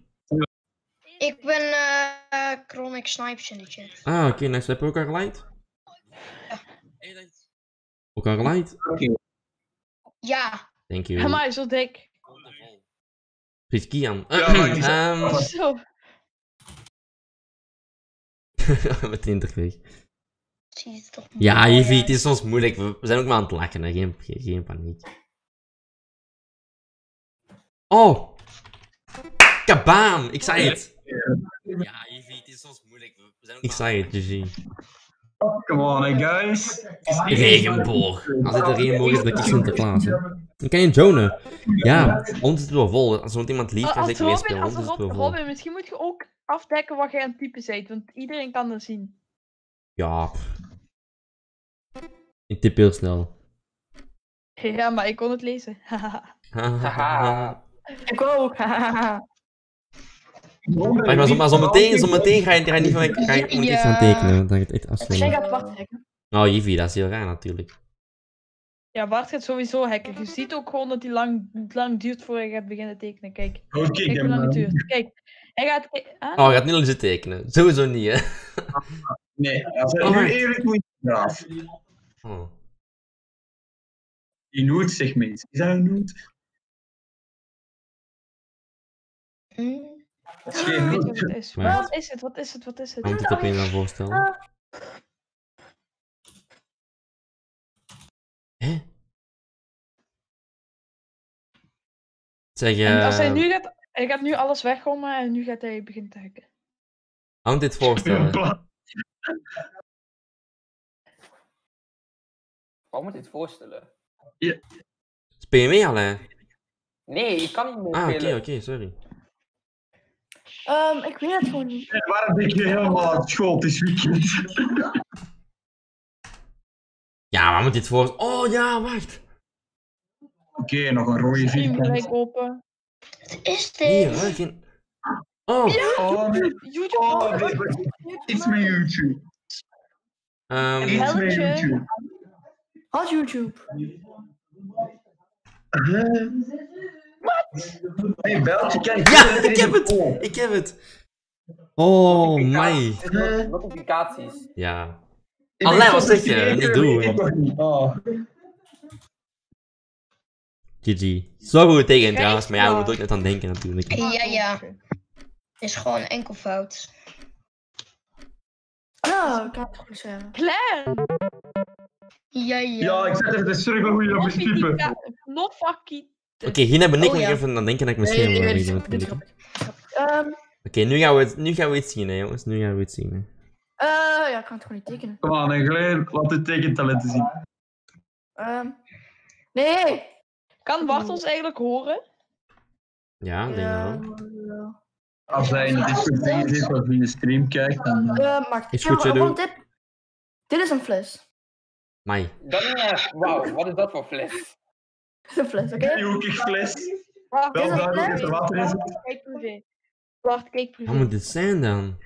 Ik ben eh Chronic Snipes in de chat. Ah, oké, nice. Heb je elkaar geleid? Elkaar geleid? Ja. Thank you. maar, zo dik. Please, Kian. Ja, <clears throat> Ehm, Zo. <laughs> Meteen terug. Zie je het toch Ja, Jivi, het is soms moeilijk. We zijn ook maar aan het lachen, hè. Geen, geen, geen paniek. Oh! Kabaam! Ik zei het! Ja, Jivi, het is soms moeilijk. We zijn ook ik zei het, GG. Come on, hey guys. Regenboog. Als het een regenboog is, ben ik Sinterklaas, hè. Dan kan je Jonen. Ja, ons is het wel vol. Als er iemand lief kan Als zeker Robin, meespelen, als ons is het Rob, wel vol. Robin, misschien moet je ook afdekken wat jij aan het typen bent, want iedereen kan dat zien. Ja. Ik typ heel snel. Ja, maar ik kon het lezen. <laughs> Haha. Ik ook. Maar, zo, maar zo meteen, zo meteen ga je er niet van, ga je moet iets gaan tekenen. want Dan gaat het echt Jij gaat wacht trekken. Nou, Jivi, dat is heel raar natuurlijk. ja, Bart gaat sowieso hacken. Je ziet ook gewoon dat hij lang, lang duurt voor hij gaat beginnen tekenen. Kijk, Goed, kijk kijk hoe lang het duurt. Kijk, hij gaat... Ah, Oh, hij gaat niet al zitten tekenen. Sowieso niet, hè. Nee, als hij Oh, nu eerlijk moet. Oh. Die noot mensen. Is dat een noot? Hm? Dat is ik geen weet noot. wat het is. Maar- Wat is het? Wat is het? Wat is het? Kan je het opeens aan voorstellen? Hè? Zeg, En als hij eh, nu gaat... Hij gaat nu alles weggommen en nu gaat hij beginnen te hacken. je dit voorstellen? Wat moet je dit voorstellen? Speel je mee, Alain? Nee, ik kan niet meer Ah, oké, oké, sorry. Ehm, ik weet het gewoon niet. Waarom ben je helemaal uit school? Is weekend. <laughs> Ja, waar moet je dit voor... Oh, ja, wacht. Oké, nog een rode Stream vierkant. open. Wat is Hier, dit? hè, geen... Oh, Oh, nee. YouTube. Oh, dit wordt iets met YouTube. ehm, Iets met. YouTube. Had YouTube. Hey, Beltje, kijk. Ja, ik heb het! Ik heb het! Oh, my. Dit Notificaties. Ja. Wat dat zeg je? het Niet doen. Oh. GG. Zo goed tegen trouwens, maar ja, we Ja. moeten ook net aan denken natuurlijk. Ja, ja. Is gewoon enkel fout. Ah, ik kan het goed zeggen. Claire! Ja, ja. Ja, ik zet er de cirkel hoe je dat moet typen. No fucking. Oké, hier ben ik Oh, nog ja. even aan denken dat ik misschien Nee, is- is moet doen. grappig. Oké, Ehm, nu, gaan we het- nu gaan we iets zien, hè, jongens. Nu gaan we iets zien. Hè. eh, ja, ik kan het gewoon niet tekenen. Kom aan, en Glenn, laat de tekentalenten zien. Ehm, nee. Kan Bart ons eigenlijk horen? Ja, denk ik wel. Ja, Als hij in de Discord zit of in de stream kijkt, dan... Eh, maar Is ja, goed, maar Shadow. gewoon dit. Dit is een fles. Mai. Dat is niet echt. Wauw, wat is dat voor fles? Dit is een fles, oké? Die hoekig fles. Wacht, Wel Is dat duidelijk dat er water in zit. Kijk privé. Wacht, kijk privé. Wat moet dit zijn dan?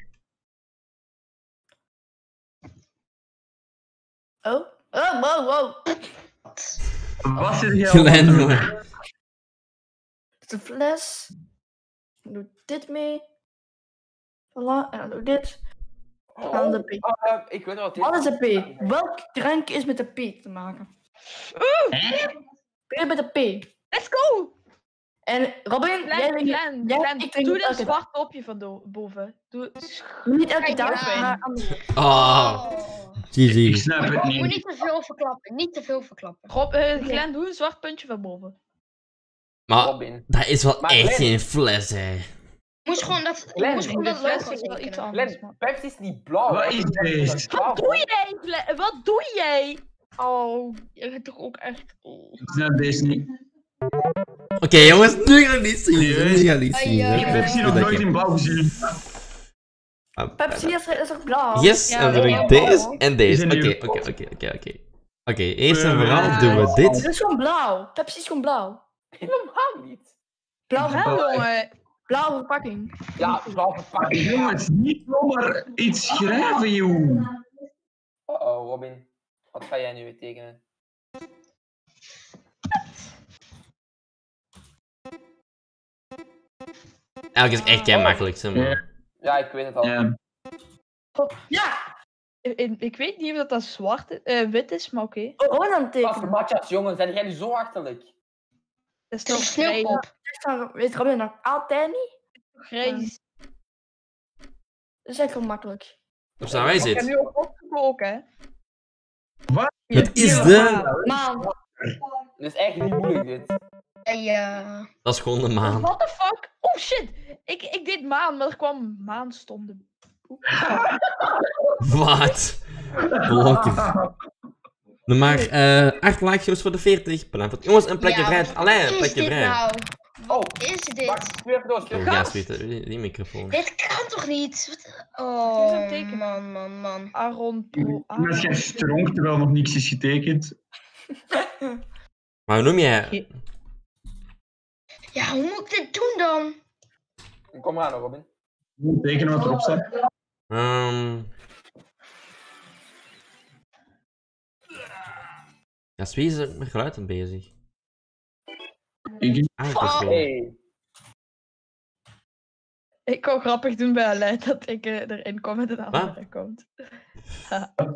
Oh. Oh, wow, wow. Wat zit hier allemaal jongen. Dit is een fles. Ik doe dit mee. Voilà, en dan doe ik dit. Aan de P. Oh, eh, ik weet wat is de P? Welk drank is met de P te maken? P met de P. Let's go! En Robin, jij Glenn, drinkt Glenn, jij- Glenn, ik drink doe dag. zwart topje van boven. Doe niet elke dag, ja. Oh, Ik GG. snap het Je moet niet. niet te veel verklappen. Niet te veel verklappen. Rob, eh, Glenn, doe een zwart puntje van boven. Maar Robin. dat is wel Maar echt Glenn- geen fles, hè. Moest gewoon dat, moest gewoon dat fles logo is wel iets anders. Man. Pepsi is niet blauw. Wat is blauw, Wat doe jij? Wat doe jij? Oh, je bent toch ook echt... Oh. Snap deze niet. Oké, jongens, nu gaan we niet zien. Nu gaan we niet Ik heb Pepsi nog nooit in blauw gezien. Ah, Pepsi is, is ook blauw. Yes, Ja, en dan doe ik deze en deze. Oké, oké, oké, oké, oké. Oké, eerst en Ja, vooral doen we dit. Dit is gewoon blauw. Pepsi is gewoon blauw. Helemaal niet. Blauw, Wel, jongen. Blauwe verpakking. Ja, blauw verpakking. Jongens, niet zomaar iets schrijven, joh. Oh, oh, Robin. Wat ga jij nu weer tekenen? Eigenlijk is echt kei makkelijk, zeg maar. Ja, ik weet het al. Ja. Ja! Ik, ik weet niet of dat, dat zwart is, eh, wit is, maar oké. Oh, Wat voor tekenen. matjas, jongen. Zijn jij nu zo achterlijk? Dat is toch sneeuwpop. Van- Weet Robin nog altijd niet? grijs. Dat is echt gewoon makkelijk. Of staan wij Ik heb nu ook opgebroken, hè. Wat? Het is Ja. de... Maan. Dit is echt niet moeilijk, dit. Hey, eh, Dat is gewoon de maan. What the fuck? Oh shit! Ik, ik deed maan, maar er kwam maanstonden. <laughs> Wat? Blokken. Maar eh 8 likes voor de 40. Bedankt. Jongens, een plekje ja, vrij. wat Allee, een plekje vrij. Oh, is dit? wacht. Even door, Oh, ja, sweet, die, die microfoon. Dit kan toch niet? Wat- Dit is Oh, een teken. man, man, man. Aaron Pro. Als jij stronk terwijl nog niks is getekend. <laughs> Maar hoe noem jij? Ja, hoe moet ik dit doen dan? Kom maar aan, Robin. Tekenen wat erop staat. Ehm Ja, Swee is er met geluiden bezig. Ik Ah, dat is wel. Hey. Ik wou grappig doen bij Aleid dat ik eh, erin kom met een andere <laughs> Wat? account.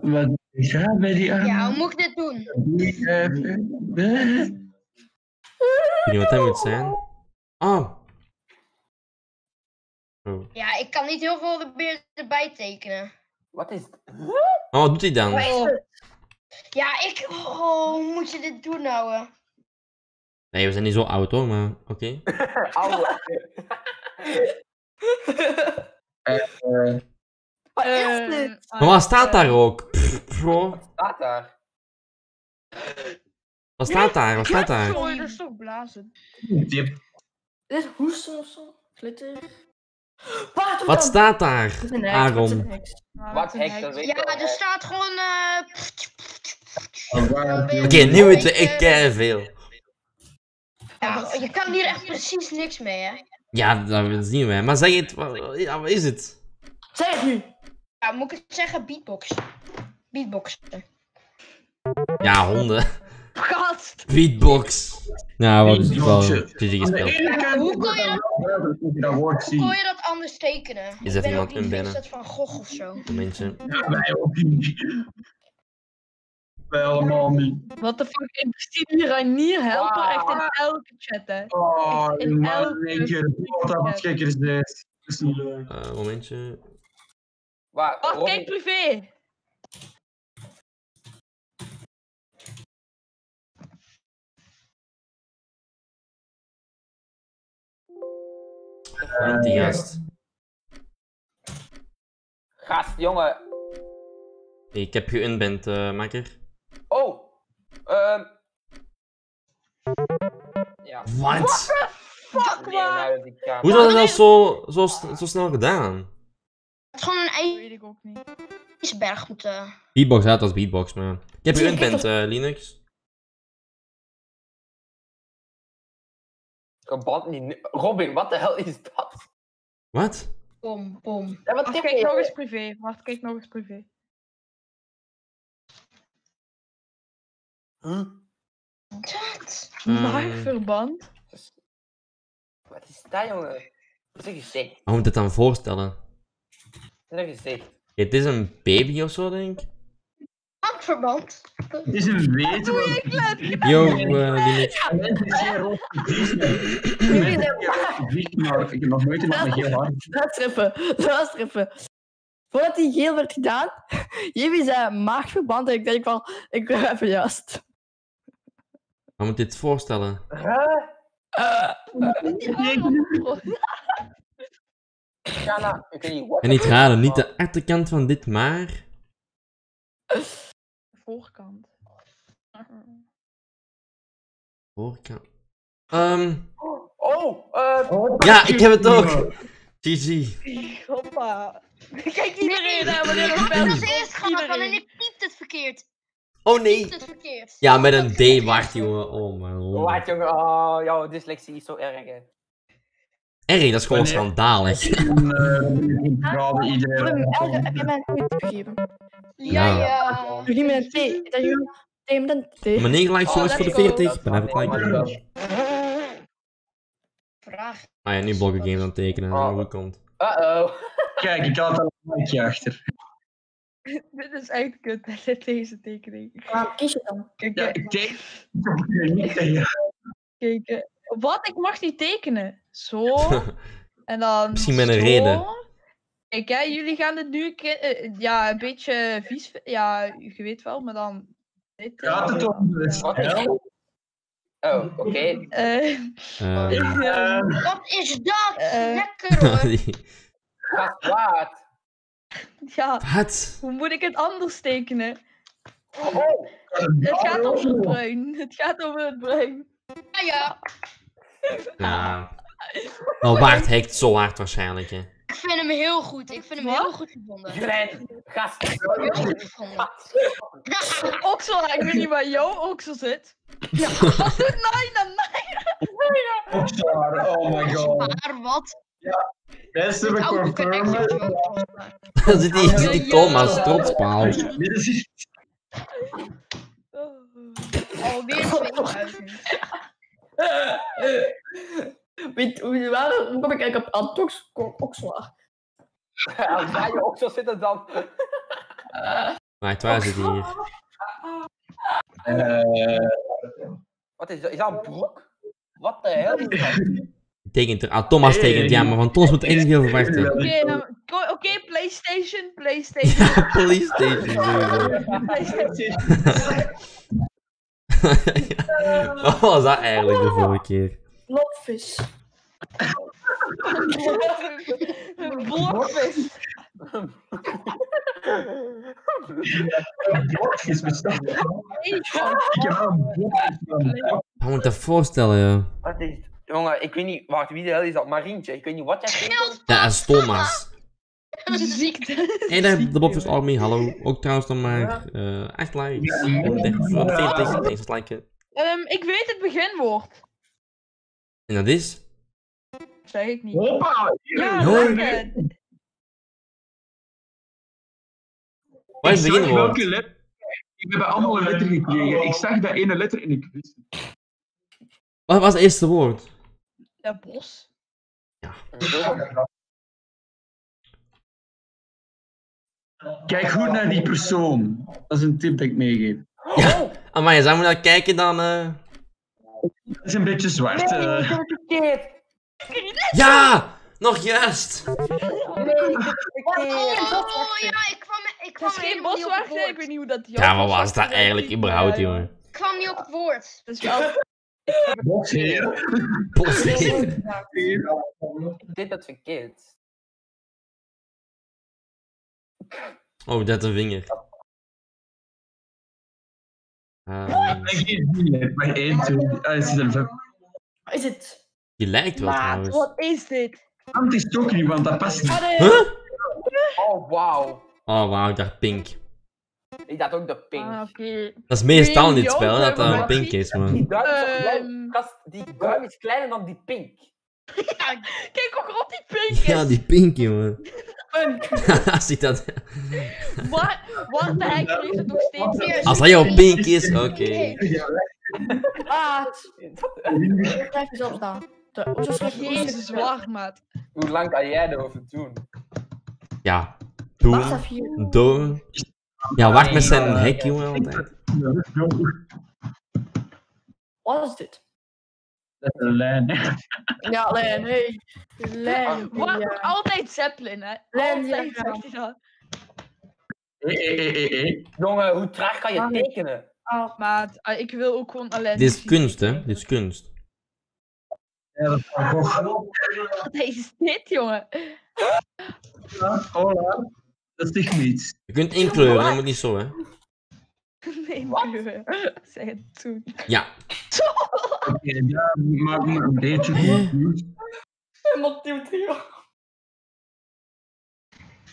Wat gaat bij die? Ja, hoe moet ik dit doen? <laughs> Ik weet niet wat dat moet zijn. Oh. Oh. Ja, ik kan niet heel veel er- meer erbij tekenen. Wat is... Maar wat doet hij dan? Oh, Ja, ik... Oh, hoe moet je dit doen nou? Eh? Nee, we zijn niet zo oud hoor, maar oké. <laughs> Oude. <laughs> Eh, Wat is ehm, dit? Maar wat staat daar ook? Pff, bro. Staat daar. Wat staat daar? Wat staat daar? Sorry, dat is toch blazen. Dit is hoesten of zo? Glitter? Wat, Wat staat daar? Aaron. Wat hek, dat weet ik Ja, er staat gewoon... eh, Oké, nu weten ik kei veel. Ja, je kan hier echt precies niks mee, hè? Ja, dat zien wij. Maar zeg het, wat, ja, wat is het? Zeg het nu! Ja, moet ik het zeggen? Beatbox. Beatboxen. Ja, honden. Gast! Beatbox. Nou, wat is het wel de gespeeld. Hoe kon je dat- dat dat Hoe kon je dat anders tekenen? Is even ben iemand ook niet inbinnen. Vincent van Gogh of zo. Momentje. Ja, wij ook niet. Wij allemaal niet. Wat de fuck? Ik zie hier Ranier helpen echt in elke chat, hè. Oh, Echt in elke één keer. Wat dat wat gekker is dit. Dat is niet leuk. Eh, momentje. Waar, Wacht, kijk privé! Niet die gast. Gast, jongen. Ik heb je inbent, eh makker. Oh. Ehm. Ja. Wat? fuck, waar? Hoe is dat nou zo, zo, zo snel gedaan? Het is gewoon een Dat weet ik ook niet. ijsberg moeten. Beatbox, ja, dat is beatbox, man. Ik heb je je, inpent, eh Linux. Geband niet. nu- Robin, wat de hel is dat? Wat? Pom, pom. Ja, wat kijk je? nog eens privé. Wacht, kijk nog eens privé. Wat? Eh. Maagverband. Wat is dat, jongen? Dat is een gezicht. Hoe moet je het dan voorstellen? Dat is een gezicht. Het is een baby of zo, denk ik. Handverband. Het is een weten. Yo, zijn rood Jullie zijn maar ik heb nog nooit iemand met heel hard. Even, luister even. Voordat die geel werd gedaan, <laughs> Jimmy zei maagverband en ik denk van, ik ben even juist. Hoe moet je dit voorstellen? Huh? Ja, nou, ik. En niet raden, niet de achterkant van dit, maar... Voorkant. Voorkant. Ehm, Oh, eh. ja, ik heb het ook. GG. Hoppa. Kijk iedereen naar wanneer Ik een had het als bel eerst gehad, want en ik piepte het verkeerd. Oh nee. Het verkeerd. Ja, met een D wacht, jongen. Oh mijn lord. Wat, jongen? Oh, jouw dyslexie is zo erg, hè. Erg, dat is gewoon Wanneer- schandalig. Heb je een goed gegeven? Ja, Ja. Nu niet met een T. Dat je T met een T. Maar 9 likes, Oh, jongens, voor de let's go. 40. Ik ben even like. maar- Vraag. Ah ja, nu blokken games aan het tekenen. Oh. Hoe het komt. Uh-oh. Kijk, ik had er een likeje achter. <laughs> Dit is echt kut, <laughs> deze tekening. Maar kies je dan? Kijk, Ja, eh, ik kijk. Wat? Ik mag niet tekenen. Zo. <laughs> En dan. Misschien met een zo. reden. Kijk, hè, jullie gaan het nu eh, ja, een beetje vies. vi- Ja, je weet wel, maar dan. Dit, eh, Gaat het om? Oh, oké. Wat is dat? Lekker hoor. wat? Ja, Wat? hoe moet ik het anders tekenen? Oh, Het gaat over het bruin. Het gaat over het bruin. Ja, ja. Ja. Wel waard hekt zo hard waarschijnlijk, hè. Ik vind hem heel goed. Ik vind hem Wat? heel goed gevonden. Glen, gast. Heel goed gevonden. Oksel, ik weet niet waar jouw oksel zit. Ja, wat doet Naina? Naina. Ook zwaar, oh my god. Maar wat? Mensen, we Oh, confirmen. Dan zit die, zit die Thomas trotspaal. Dit is Alweer <laughs> 2000. Weet hoe, waar, hoe kom ik eigenlijk op Antox Oxlaar? Als jij je ook zo zitten dan. Wacht, waar zit hij hier? Eh, Wat is dat? Is dat een broek? Wat de hel is dat? <laughs> Tekent er. Ah, Thomas tekent. Ja, maar van Thomas moet echt niet veel verwachten. <laughs> Oké, oké, PlayStation, <laughs> PlayStation. Police station. sowieso. PlayStation. <laughs> Wat was dat eigenlijk de vorige keer? Blokvis. een blokvis bestaat. Ik heb een blokvis. Wat moet dat voorstellen, ja? Wat is Jongen, ik weet niet. Wacht, wie de hel is dat? Marientje. Ik weet niet wat jij denkt. Ja, dat is Thomas. Ziekte. Hey, daar de Bobfus Army, hallo. Ook trouwens dan maar eh 8 likes. En 30 voor de 40, thanks voor het liken. Ehm, ik weet het beginwoord. En dat is? Zeg ik niet. Hoppa! Ja. Wat is het beginwoord? welke letter- We hebben allemaal een letter gekregen. Ik zag dat ene letter en ik wist het. Wat was het eerste woord? Ja, bos. Kijk goed naar die persoon. Dat is een tip dat ik meegeef. Ja. Amai, zou we naar kijken dan... eh? Het is een beetje zwart. Nee, eh. verkeerd. Ja! Nog juist! Nee. Oh ja, ik kwam, ik kwam Dat is geen boswachter, ik weet niet hoe dat Ja, wat was dat eigenlijk überhaupt, jongen? Ik kwam niet op het woord. Dat is Bosheer. Ik deed het verkeerd. Oh, dat een vinger. Die niet, maar één, twee. Ah, het is een vijf. Wat is het? Die lijkt wel Maat, trouwens. wat is dit? Want is het ook niet, want dat past niet. Huh? Oh, wauw. Oh, wauw, dacht pink. Ik dacht ook de pink. Ah, oké. Dat is meestal in dit spel dat dat een pink is, man. Die duim is Ehm. kast- die duim is kleiner dan die pink. <laughs> Kijk hoe groot die pink is. Ja, die pink, jongen. <laughs> Ziet dat? Waar, waar de hek heeft het nog steeds. Als dat jouw pink is, oké. Maat, blijf jezelf staan. De- Hoezo schrijf je Jezus, waar, maat. Hoe lang kan jij erover doen? Ja. Doen. even hier. Doen. Ja, wacht met zijn hek, jongen. Wat is dit? Dat is een lijn. Ja, hey. Len, Waar, ja. Altijd Zeppelin, hè. Altijd ja. <laughs> zegt hij dat. Hé, hé, hé. Jongen, hoe traag kan je Ah. tekenen? Ah, Maat, ah, ik wil ook gewoon alleen. Dit is kunst, hè? Dit is kunst. Ja, dat is. Wat is dit, jongen? Hola. Dat is toch niets. Je kunt inkleuren, dat moet niet zo, hè? <laughs> Nee. Zeg het toen. Ja. <laughs> Oké, ja, maak maar een beetje.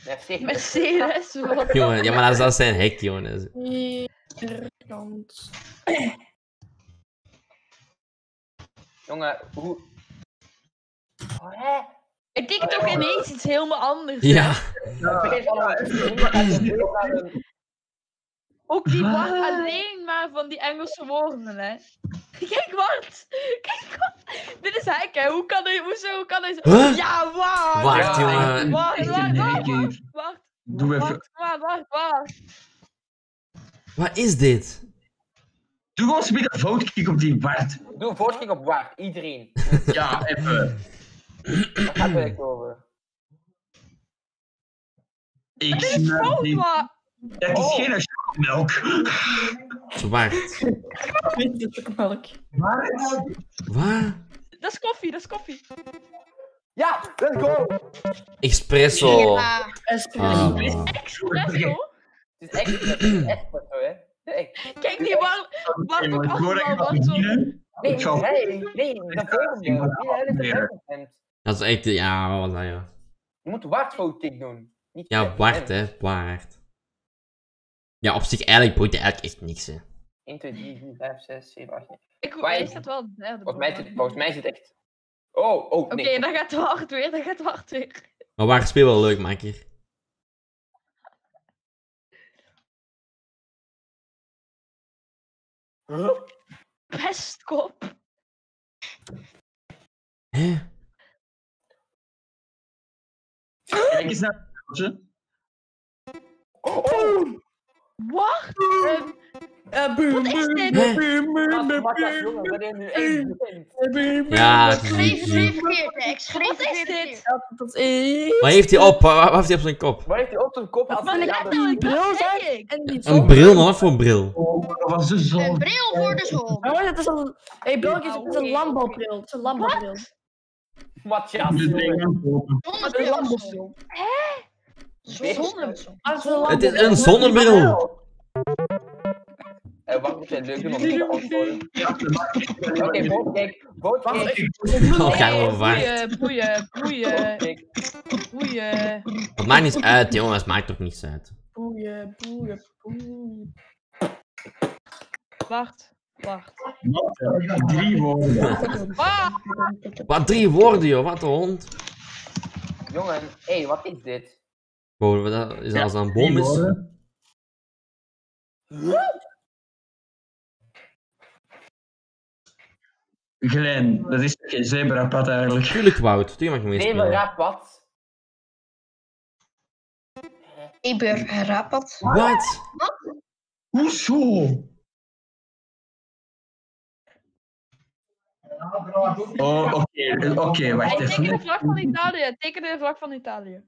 Merci. Mercedes, wat? Jongen, ja, maar dat is, dat is zijn hek, jongen. Jongen, hoe... Oh, hè? Ik denk toch ineens iets helemaal anders. Ja. Een... <clears throat> Ook die? Bart alleen maar van die Engelse woorden, hè. <laughs> Kijk wat! Kijk wat! Dit is hek, hè. Hoe kan hij, hoezo kan hij zo... Huh? Ja, wacht! Wacht, Ja, jongen. Wacht, Echt wacht, een wacht, hek hier. wacht, wacht. Doe even. Wacht, wacht, wacht, wacht. Wat is dit? Doe gewoon eens weer een op die Bart. Doe een voorschik op waar, iedereen. Ja, even. Daar gaat het over. Ik Dit is niet. maar... Dat is Oh. geen chocomelk. Zwart. Melk. Bart? Wat? Dat is koffie, dat is koffie. Ja, let's go! Espresso. Ja. Espresso. Ah. Espresso. Het is echt het is echt wat zo, hè? Nee, Kijk ook maar voordat ik ga Bart zo... nee, nee, nee, de volgende. Ik moet Die hele. Dat is echt, ja, wat was dat, ja. Je moet waardfoutkick doen. Niet Ja, waard, hem. hè. Waard. Ja, op zich, eigenlijk boeit hij eigenlijk echt niks, hè. 1, 2, 3, 4, 5, 6, 7, 8, 9. Ik, hij ik- staat wel derde. Volgens mij zit volgens mij zit echt... Oh, oh, Oké, nee. dan gaat Bart weer, dan gaat Bart weer. Maar waar speel wel leuk, makker. Pestkop. Hè? Kijk eens naar het. Oh, Wat? Ehm, Eh, boem, Wat is dit? Ja, het is Schreef niet schreef verkeerd. Ik schreef Wat is dit? Dat is... Wat heeft hij op? Wat wat heeft hij op zijn kop? Waar heeft hij op zijn kop? Als Maar hij let aan de- nou, ik bril dat zijn. ik. Een bril, man. Wat voor bril? Oh, dat was de zon. Een bril voor de zon. Oh, het is een... Hey, België, het is een landbouwbril. Het is een landbouwbril. Matthias, een landbouwbril. Zonnebril. Het is een Het is landbouwbril. een zonnebril. Eh, wat moet jij leuk doen om te antwoorden? Oké, Boot, kijk. Boot, kijk. ik- Oh, boeien, boeien, boeien. Het maakt niet uit, jongen. Het maakt ook niets uit. Boeien, boeien, boeien. Wacht, wacht. Drie woorden. Wat drie woorden, joh. Wat een hond. Jongen, hé, wat is dit? Wow, wat is dat als dat een boom is? Glen, dat is geen zebrapad eigenlijk. Tuurlijk, Wout. Tuurlijk mag je Nee, meespelen. maar raap wat? Wat? Hoezo? Oh, oké, oké, wacht hij tekende de even. vlag van Italië, tekende de vlag van Italië.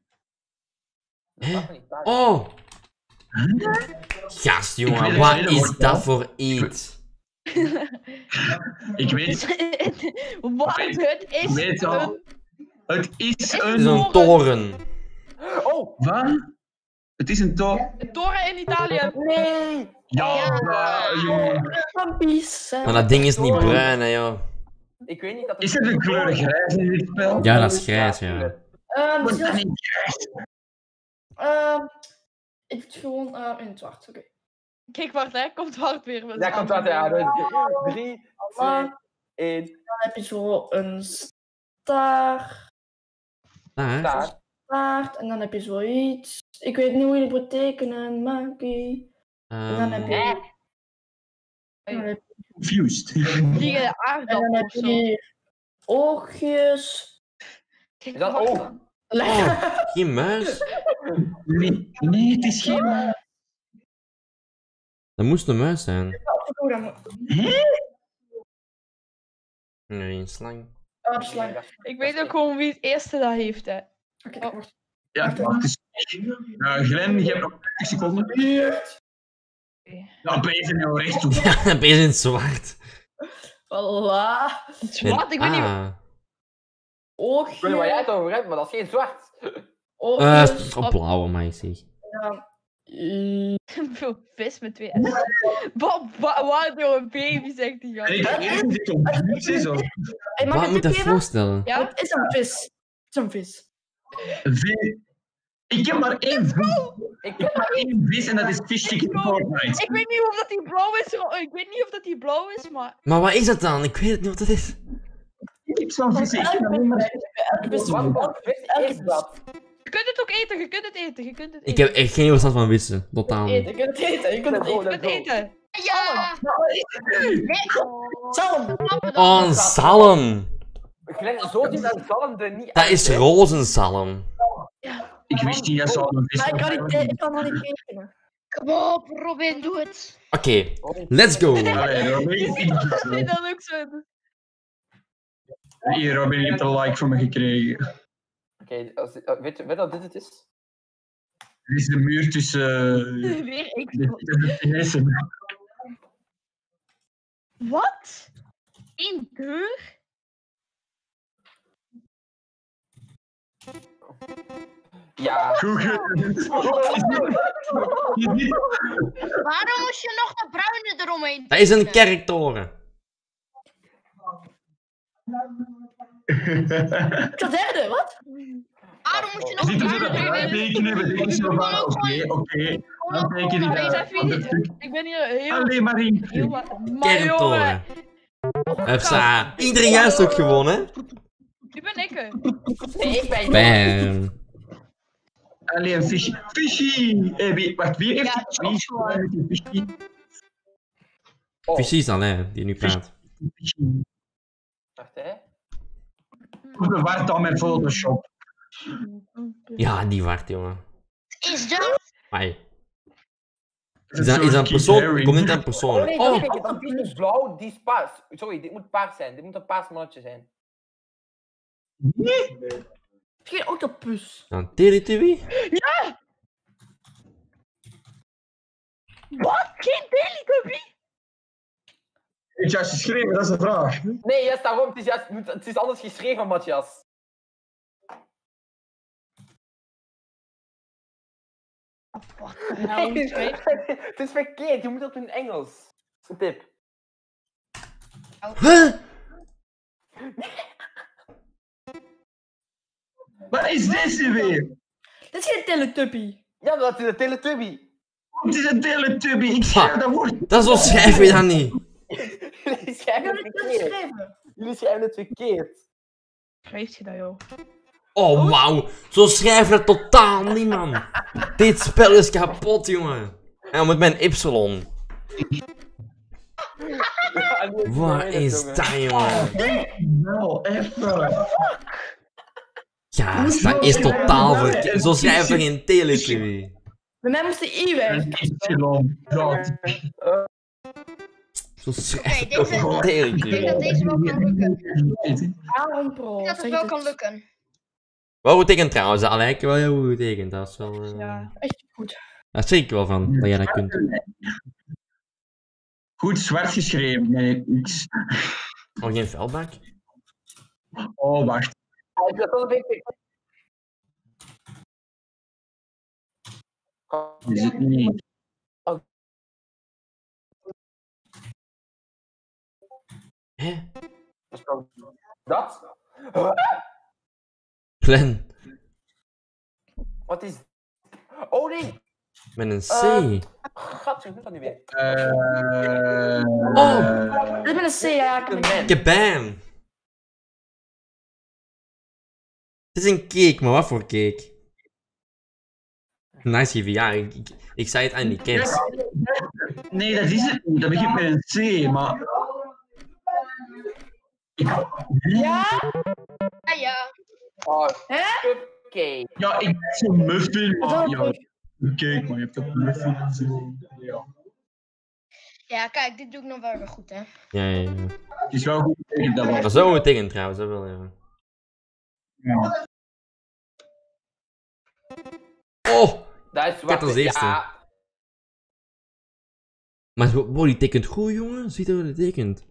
Oh! Gast, Ik jongen. Wat is woord dat voor iets? <laughs> Ik weet, <laughs> Wat? Het is weet al. het is Het is een... een toren. Oh! Wat? Het is een toren. een toren in Italië. Nee! Ja, ja, jongen. Maar dat ding is niet bruin, hè, joh. Ik weet niet dat Is er de kleur grijs in dit spel? Ja, dat is grijs, ja. Ehm, Wordt dat niet grijs? ehm, ik doe het gewoon ehm, in het zwart. Oké. Kijk, wacht, hè. Komt hard weer. met Daar komt dat, ja. andere Dus Drie, twee, Maar één, dan heb je zo een staart, Daar. start. staart en dan heb je zoiets. Ik weet niet hoe je het moet tekenen, magie. En dan heb Ehm, je. Dan heb, Confused. <laughs> En dan aardappel of zo. oogjes. Is dat oog? dan. Oh, <laughs> geen muis? Nee, nee, het is geen... Dat moest een muis zijn. Oh, Nee, een slang. oh, de slang. Ik weet ook gewoon wie het eerste dat heeft, hè. Oké, Oh. wacht. Ja, wacht eens. Uh, Glenn, je hebt nog 30 seconden. Ja, bezig nou recht toe. <laughs> Ja, bezig in het zwart. Voilà. Zwart, ik weet niet... Ah. Ik weet niet waar jij Oogjes. het over hebt, maar dat is geen zwart. Oogjes. Eh, op blauwe, maar zeg. Ja. Eh, Vis met twee S. Bob, wa- wat door een baby, zegt hij. En ik Ja. denk dat dit confused is. Of... Wat ik moet het je voorstellen? Ja? Het is een vis. Het is een vis. Vis. Ik heb maar één vis. Ik heb maar één vis en dat is Fish Chicken Fortnite. Ik weet niet of dat die blauw is. Ik weet niet of dat die blauw is, maar... Maar wat is dat dan? Ik weet het niet wat het is. Ik heb zo'n vis. Ik heb alleen maar... Elke vis dat? Je kunt het ook eten, je kunt het eten, je kunt het eten. Ik heb echt geen verstand van wissen. Totaal niet. Je kunt het eten, je kunt het eten. Je kunt go. eten. Ja! Zalm. Oh, een zalm. Glenn, zo ziet dat zalm er niet Dat is rozenzalm. Ik wist niet dat ze al een vis Maar ik kan, ik kan nog niet tekenen. Kom op, Robin, doe het. Oké, Oh, let's go. Allee, Robin, ik het <laughs> dat ook zo. Hier, Robin, je hebt een like van me gekregen. Oké, als- eh, weet je wat dit het is? Dit is de muur tussen... eh, <laughs> Weer ik. de- de. Wat? Eén deur? Ja. Goed <laughs> Waarom moest je nog de bruine eromheen Dat is een kerktoren. <laughs> De derde, wat? Waarom moest je nog de bruine dat oké, oké. Dan teken dat stuk. Ik ben hier heel... Maar jongen, Kerktoren. Hupsa. Iedereen juist ook gewonnen. nu ben ik er. Nee, ik ben Bam. Alleen fishy. Fishy! Eh, wie, wacht, wie heeft Ja, die fishy? Oh, Fishy is dan, hè, die nu praat. Fishy. wacht, hè. Of bewaart dan met Photoshop. Ja, die waard, jongen. Is dat? Ai. Is dat, is dat een persoon? Komt niet aan Oh, persoon. nee, Oh, kijk, dan blauw, die is paars. Sorry, dit moet paars zijn. Dit moet een paars mannetje zijn. Geen octopus. dan Teletubby? Wat? Geen Teletubby? Ik heb juist geschreven, dat is de vraag. Nee, juist daarom. Het is, juist, het is anders geschreven, Matthias. Wat schrijf je? <laughs> het is verkeerd. Je moet dat in het Engels. Een tip. Huh? Wat is deze weer? Dit is geen Teletubby. Ja, dat is de Teletubby. Het is een Teletubby. Ik schrijf dat woord. Dat is zo schrijf je dat niet. Jullie Ik schrijven het verkeerd. Jullie schrijven het verkeerd. Schrijf je dat, joh? Oh, wauw. Zo schrijf je dat totaal niet, man. Dit spel is kapot, jongen. En met mijn Y. Wat is dat, jongen? Nou, even. Ja, dat is totaal verkeerd. Zo schrijf je geen Teletubby. Bij mij moest de I weg. Zo schrijf geen Ik denk dat deze wel kan lukken. Pro. Ik denk dat het wel kan lukken. Wel goed tekent trouwens, dat lijkt wel heel goed getekend. Dat is wel... eh, Ja. Echt goed. Daar schrik ik wel van, dat jij dat kunt. Goed zwart geschreven. Nee, niks. Oh, geen vuilbak? Oh, wacht. Ik Is het niet? Hè? Dat? Glen, Wat is... Oh nee! met een C. Eh, Gat, hoe moet dat weer? Eh, Oh. Dit met een C, ja. ik. Kabam! Het is een cake, maar wat voor cake? Nice even, ja, ik, ik, ik zei het aan die kids. Nee, dat is het niet. Dat begint met een C, maar... Ja? Ja, ja. Oh, Hè? cupcake. Ja, ik ben zo'n muffin, maar... Dat Ja, kijk, maar je hebt ook muffin. Ja. Ja, kijk, dit doe ik nog wel weer goed, hè. Ja, ja, ja. Het is wel goed tegen dat Dat was. is wel een tegen trouwens, dat wel, ja. Ja. Oh! Dat is had als wat- eerste. Ja, Maar wow, die tekent goed, jongen. Ziet er wat die tekent.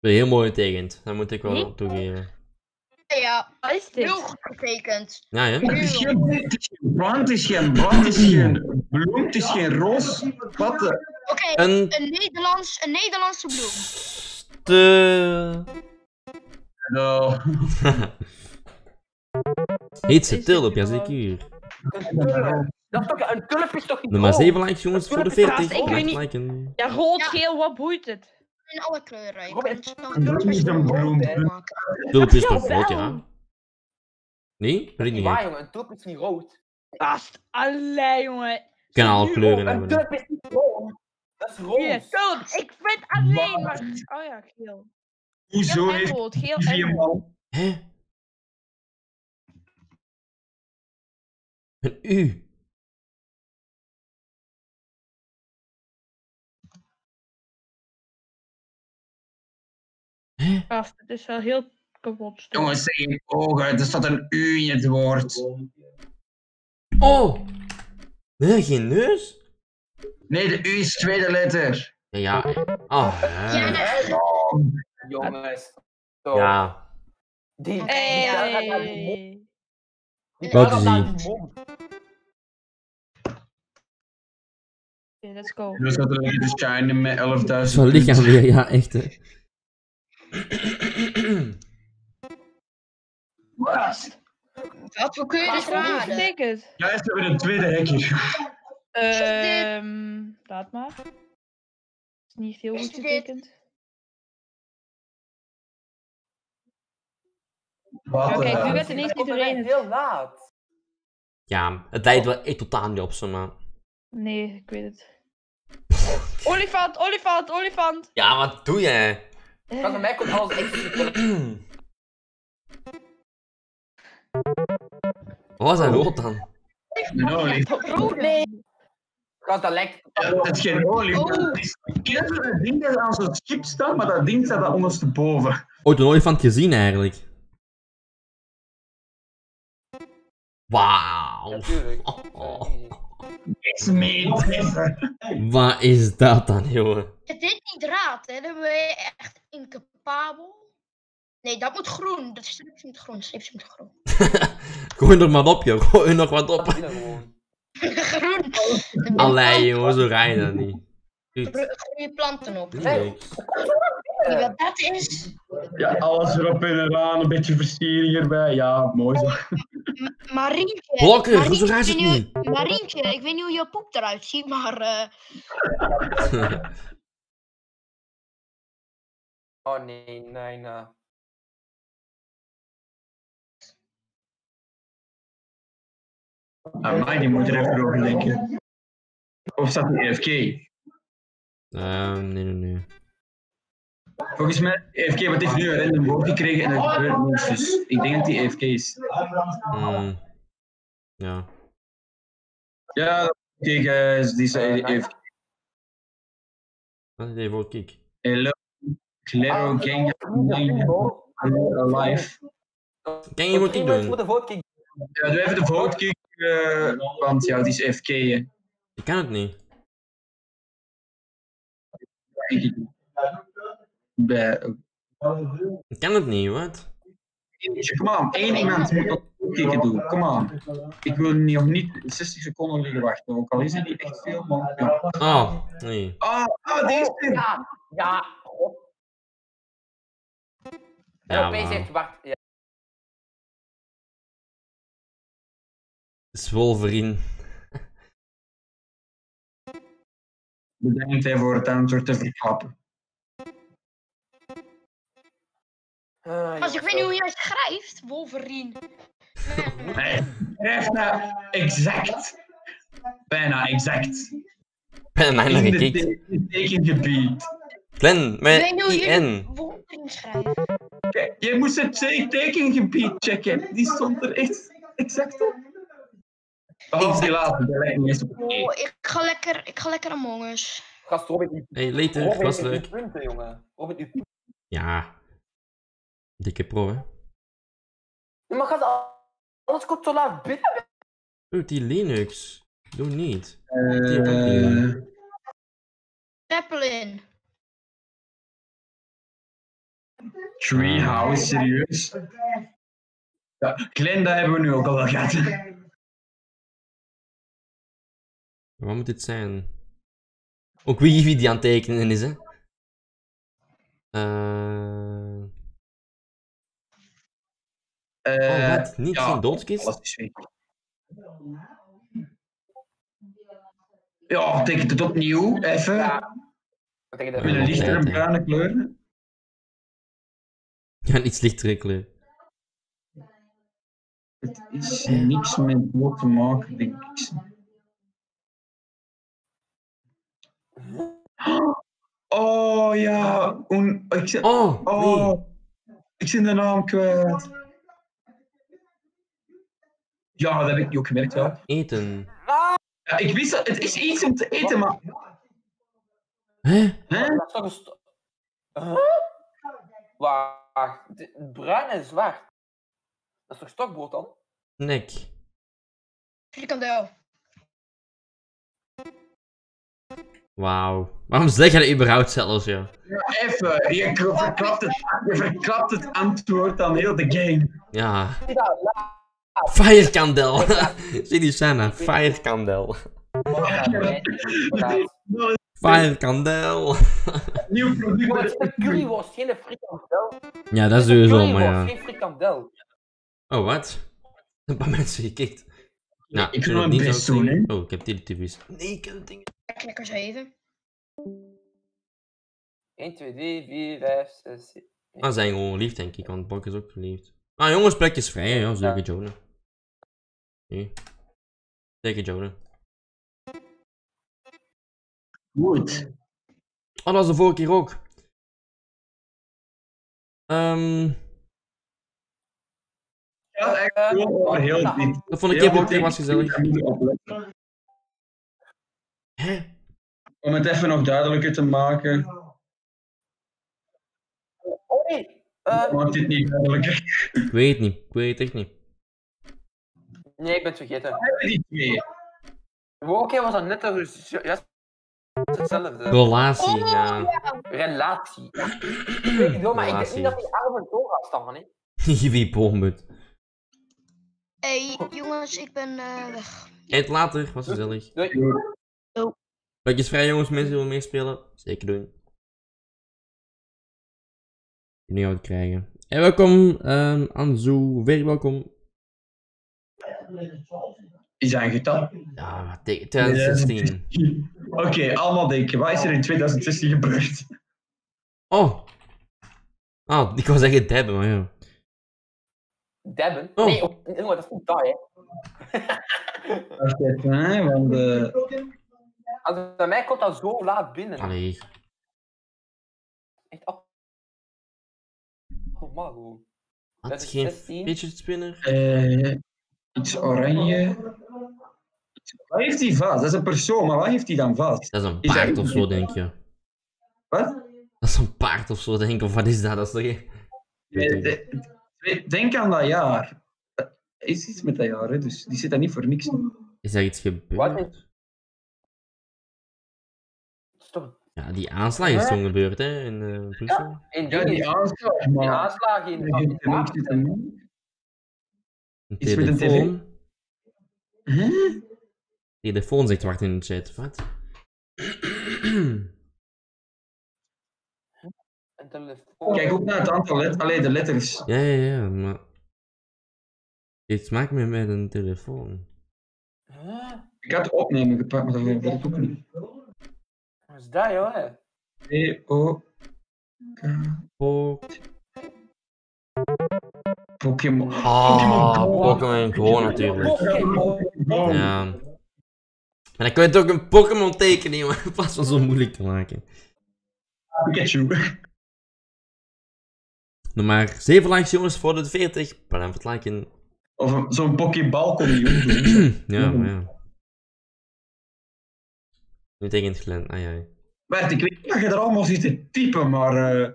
Heel mooi getekend, dat moet ik wel Hm? toegeven. Ja, ja. Wat is dit? Heel goed getekend. Ja, hè? Het is geen, het is geen brand, het is geen brand, het is geen bloem, het is geen roos. Wat de... Oké, Een een, Nederlands, een Nederlandse bloem. te... Nou, <laughs> Heet ze Is tulp, ja zeker. een tulp. Dat is toch, een tulp is toch niet rood? 7 likes, jongens, voor de Tulp is 40. ik weet Like, niet- liken. Ja, rood, geel, wat boeit het? In alle kleuren. Een bloem is een bloem. Tulp is toch rood, ja? Nee? Weet ik Niet niet. waar, jongen. Een tulp is niet rood. Gast, allee, jongen. Kan alle kleuren Een hebben. hè. tulp is niet rood. Dat is Hier, rood. tulp. Ik vind alleen maar... Oh ja, geel. hoezo Geel en rood, geel en rood. Hè? Een U. Hè? Gast, het is wel heel kapot. stuk. Jongens, zeg je ogen, er staat een U in het woord. Oh! Nee, geen neus? Nee, de U is tweede letter. Ja, ja. Oh, hè. Jongens. Zo. Ja. Die, daar gaat naar. Die Wat is die? Oké, let's go. Dus dat er een shine met 11.000 Zo'n lichaam weer, ja, echt hè. Gast. Wat, hoe kun je Hoe raden? betekent? Ja, ze hebben een tweede hekje. Ehm, laat maar. Is niet heel goed dit- getekend. Wat, Oké, eh, nu werd ineens iedereen het. heel laat. Ja, het lijkt wel echt totaal niet op ze, maar... Nee, ik weet het. <laughs> Olifant, olifant, olifant! Ja, wat doe jij? Kan bij mij komt alles echt. <clears throat> Wat was dat rood dan? Een olifant. Rood, nee. Gast, dat lijkt... Dat is geen olifant. Het is- Ken je dat ding dat aan zo'n schip staat, maar dat ding staat daar ondersteboven? Ooit een olifant gezien eigenlijk. Wauw. Natuurlijk. Oh. Wat is dat dan, jongen? Als je dit niet raadt, hè, dan ben je echt incapabel. Nee, dat moet groen. Dat stripje moet groen. Stripje moet groen. <laughs> Gooi er maar op, joh. Gooi er nog wat op. Is gewoon. groen. Allee, jongen, zo ga je dat niet. Groeien planten op. Doe Weet je wat dat is? Ja, alles erop en eraan, een beetje versiering erbij. Ja, mooi zo. Marientje. Blokker, Marientje, hoezo je ik het weet niet hoe- Marientje, ik weet niet hoe jouw poep eruit ziet, maar... eh, <laughs> Oh nee, nee, nee. Amai, die moet er even over denken. Of staat die EFK? Ehm, nee, nee, nee. Volgens mij, EFK wat heeft nu een random woord gekregen en dat gebeurt niets. Dus ik denk dat die EFK is. Mm. Ja. Ja, kijk, guys, die zei EFK. Wat is dit voor kick? Hello, Claro Ah, Gang, alive. Kan je voor kick doen? Ja, doe even de vote kick, eh, want ja, het is EFK. Ik kan het niet. Ik. Bij, Ik kan het niet, wat? Kom aan. Eén iemand moet dat kikken doen. Kom aan. Ik wil nog niet 60 seconden liggen wachten, ook al is het niet echt veel, maar ja. Oh, nee. Ah, ah deze is Ja, ja. Ja, opeens heeft Bart... Ja. Wolverine. Bedankt hè, voor het antwoord te verklappen. Ah, Als ik weet niet hoe jij schrijft, Wolverine. Nee, schrijf nou exact. Bijna exact. Bijna In naar de gekeken. te- tekengebied. Glenn, Ik met weet niet hoe IN. Kijk, je moest het te- tekengebied checken. Die stond er echt exact op. Behalve die laatste, die lijkt niet eens op één. Oh, ik ga lekker, ik ga lekker Among Us. Gast, Robin, die Hey, later, was leuk. punten, jongen. Die Ja. Dikke pro, hè. Ja, maar gast, alles komt zo laat binnen. Doe die Linux. Doe niet. Eh, Zeppelin. Treehouse, serieus? Ja, Glenn, dat hebben we nu ook al wel gehad. Wat moet dit zijn? Ook wie wie die aan het tekenen is, hè. Eh... oh, wat? Niet ja, geen doodskist? Alles is weg. Ja, tekent het opnieuw, even. Ja. Met een lichtere bruine kleur. Ja, een iets lichtere kleur. Het is niks met bloed te maken, denk ik. Oh ja, un, ik, zit- Oh, nee. oh, ik ben de naam kwijt. Ja, dat heb ik ook gemerkt, ja. Eten. ja ik wist dat, het is iets om te eten, maar... Hè? Hè? Dat is toch een sto- Huh? Wacht, bruin en zwart. Dat is toch stokbrood dan? Nek. Frikandel. Wauw. Waarom zeg je dat überhaupt zelfs, ja? Even, je verklapt het, je verklapt het antwoord aan heel de game. Ja. Zie dat, la- Firekandel. Zie die scène. Firekandel. Firekandel. Nieuw product. Een curryworst, geen frikandel. Ja, dat is sowieso, maar curryworst, ja. geen frikandel. Oh, wat? Een paar mensen gekikt. Nou, Ik wil het niet best doen, hè. Oh, ik heb teletubbies. Nee, ik heb het ding. Lekker, lekker zeven. 1, 2, 3, 4, 5, 6, 7. Ah, zijn gewoon lief, denk ik, want Bok is ook verliefd. Ah, jongens, plekjes vrij, ja, zeker Ja. Jonah. Nee. Zeker Jonah. Goed. Oh, dat was de vorige keer ook. Ehm, Ja, echt wel heel diep. dat vond ik Heel even ook was gezellig. Hè? Om het even nog duidelijker te maken, Oh nee! Eh, maakt dit niet duidelijker. Ik weet het niet. Ik weet het echt niet. Nee, ik ben het vergeten. Hebben die twee? Keer was dat net dus juist hetzelfde. Relatie, Oh, ja. Relatie. <clears throat> Ik weet wel, maar ik denk niet dat die armen zo gaan staan, hè. <laughs> Wie boomut. Hé, jongens, ik ben eh, weg. Eet later, was gezellig. Doei. Plekjes vrij, jongens, mensen die willen meespelen. Zeker doen. Niet wat we krijgen. En welkom, ehm Anzu, weer welkom. Die zijn getal. Ja, te- 2016. Oké, allemaal denken. Wat is er in 2016 gebeurd? Oh. Ah, ik wou zeggen debben, maar ja. Debben? Oh. Nee, oh, dat is niet dat, hè. Wacht even, hè, want eh, Als bij mij komt dat zo laat binnen. Allee. Echt af. Normaal gewoon. Had Dat is geen 16. fidget spinner? eh, iets oranje. Wat heeft hij vast? Dat is een persoon, maar wat heeft hij dan vast? Dat is een Is dat- paard of zo, denk je. Wat? Dat is een paard of zo, denk ik. Of wat is dat? Dat is toch. Eh, de- Denk aan dat jaar. Er is iets met dat jaar, hè, dus die zit daar niet voor niks in. Is er iets Wat gebeurd? is- Stop. Ja, die aanslag is toen gebeurd, hè, in eh Brussel. In Ja, die aanslag, die maar... aanslagen in Nee, geen telefoon zit er niet. Een Iets met een tv? telefoon. Huh? Telefoon zegt wacht in de chat. Wat? Een telefoon. Kijk ook naar het aantal letters. Alleen de letters. ja, ja, ja, maar. Dit maakt me met een telefoon. Huh? Ik had opnemen gepakt, maar dat weet ik ook niet. Wat is dat, joh? P, O, K, Pokémon. Ah, Pokémon Go natuurlijk. Pokémon. Ja. Maar dan kun je toch een Pokémon tekenen, jongen. <laughs> In plaats van zo moeilijk te maken. Pikachu. Nog maar 7 likes, jongens, voor de 40. Bedankt voor het liken. Of zo'n Pokéball kon je ook doen. ja, maar ja. Nu tegen het Glen. Ai, ai. Bert, ik weet niet dat je er allemaal zit te typen, maar... eh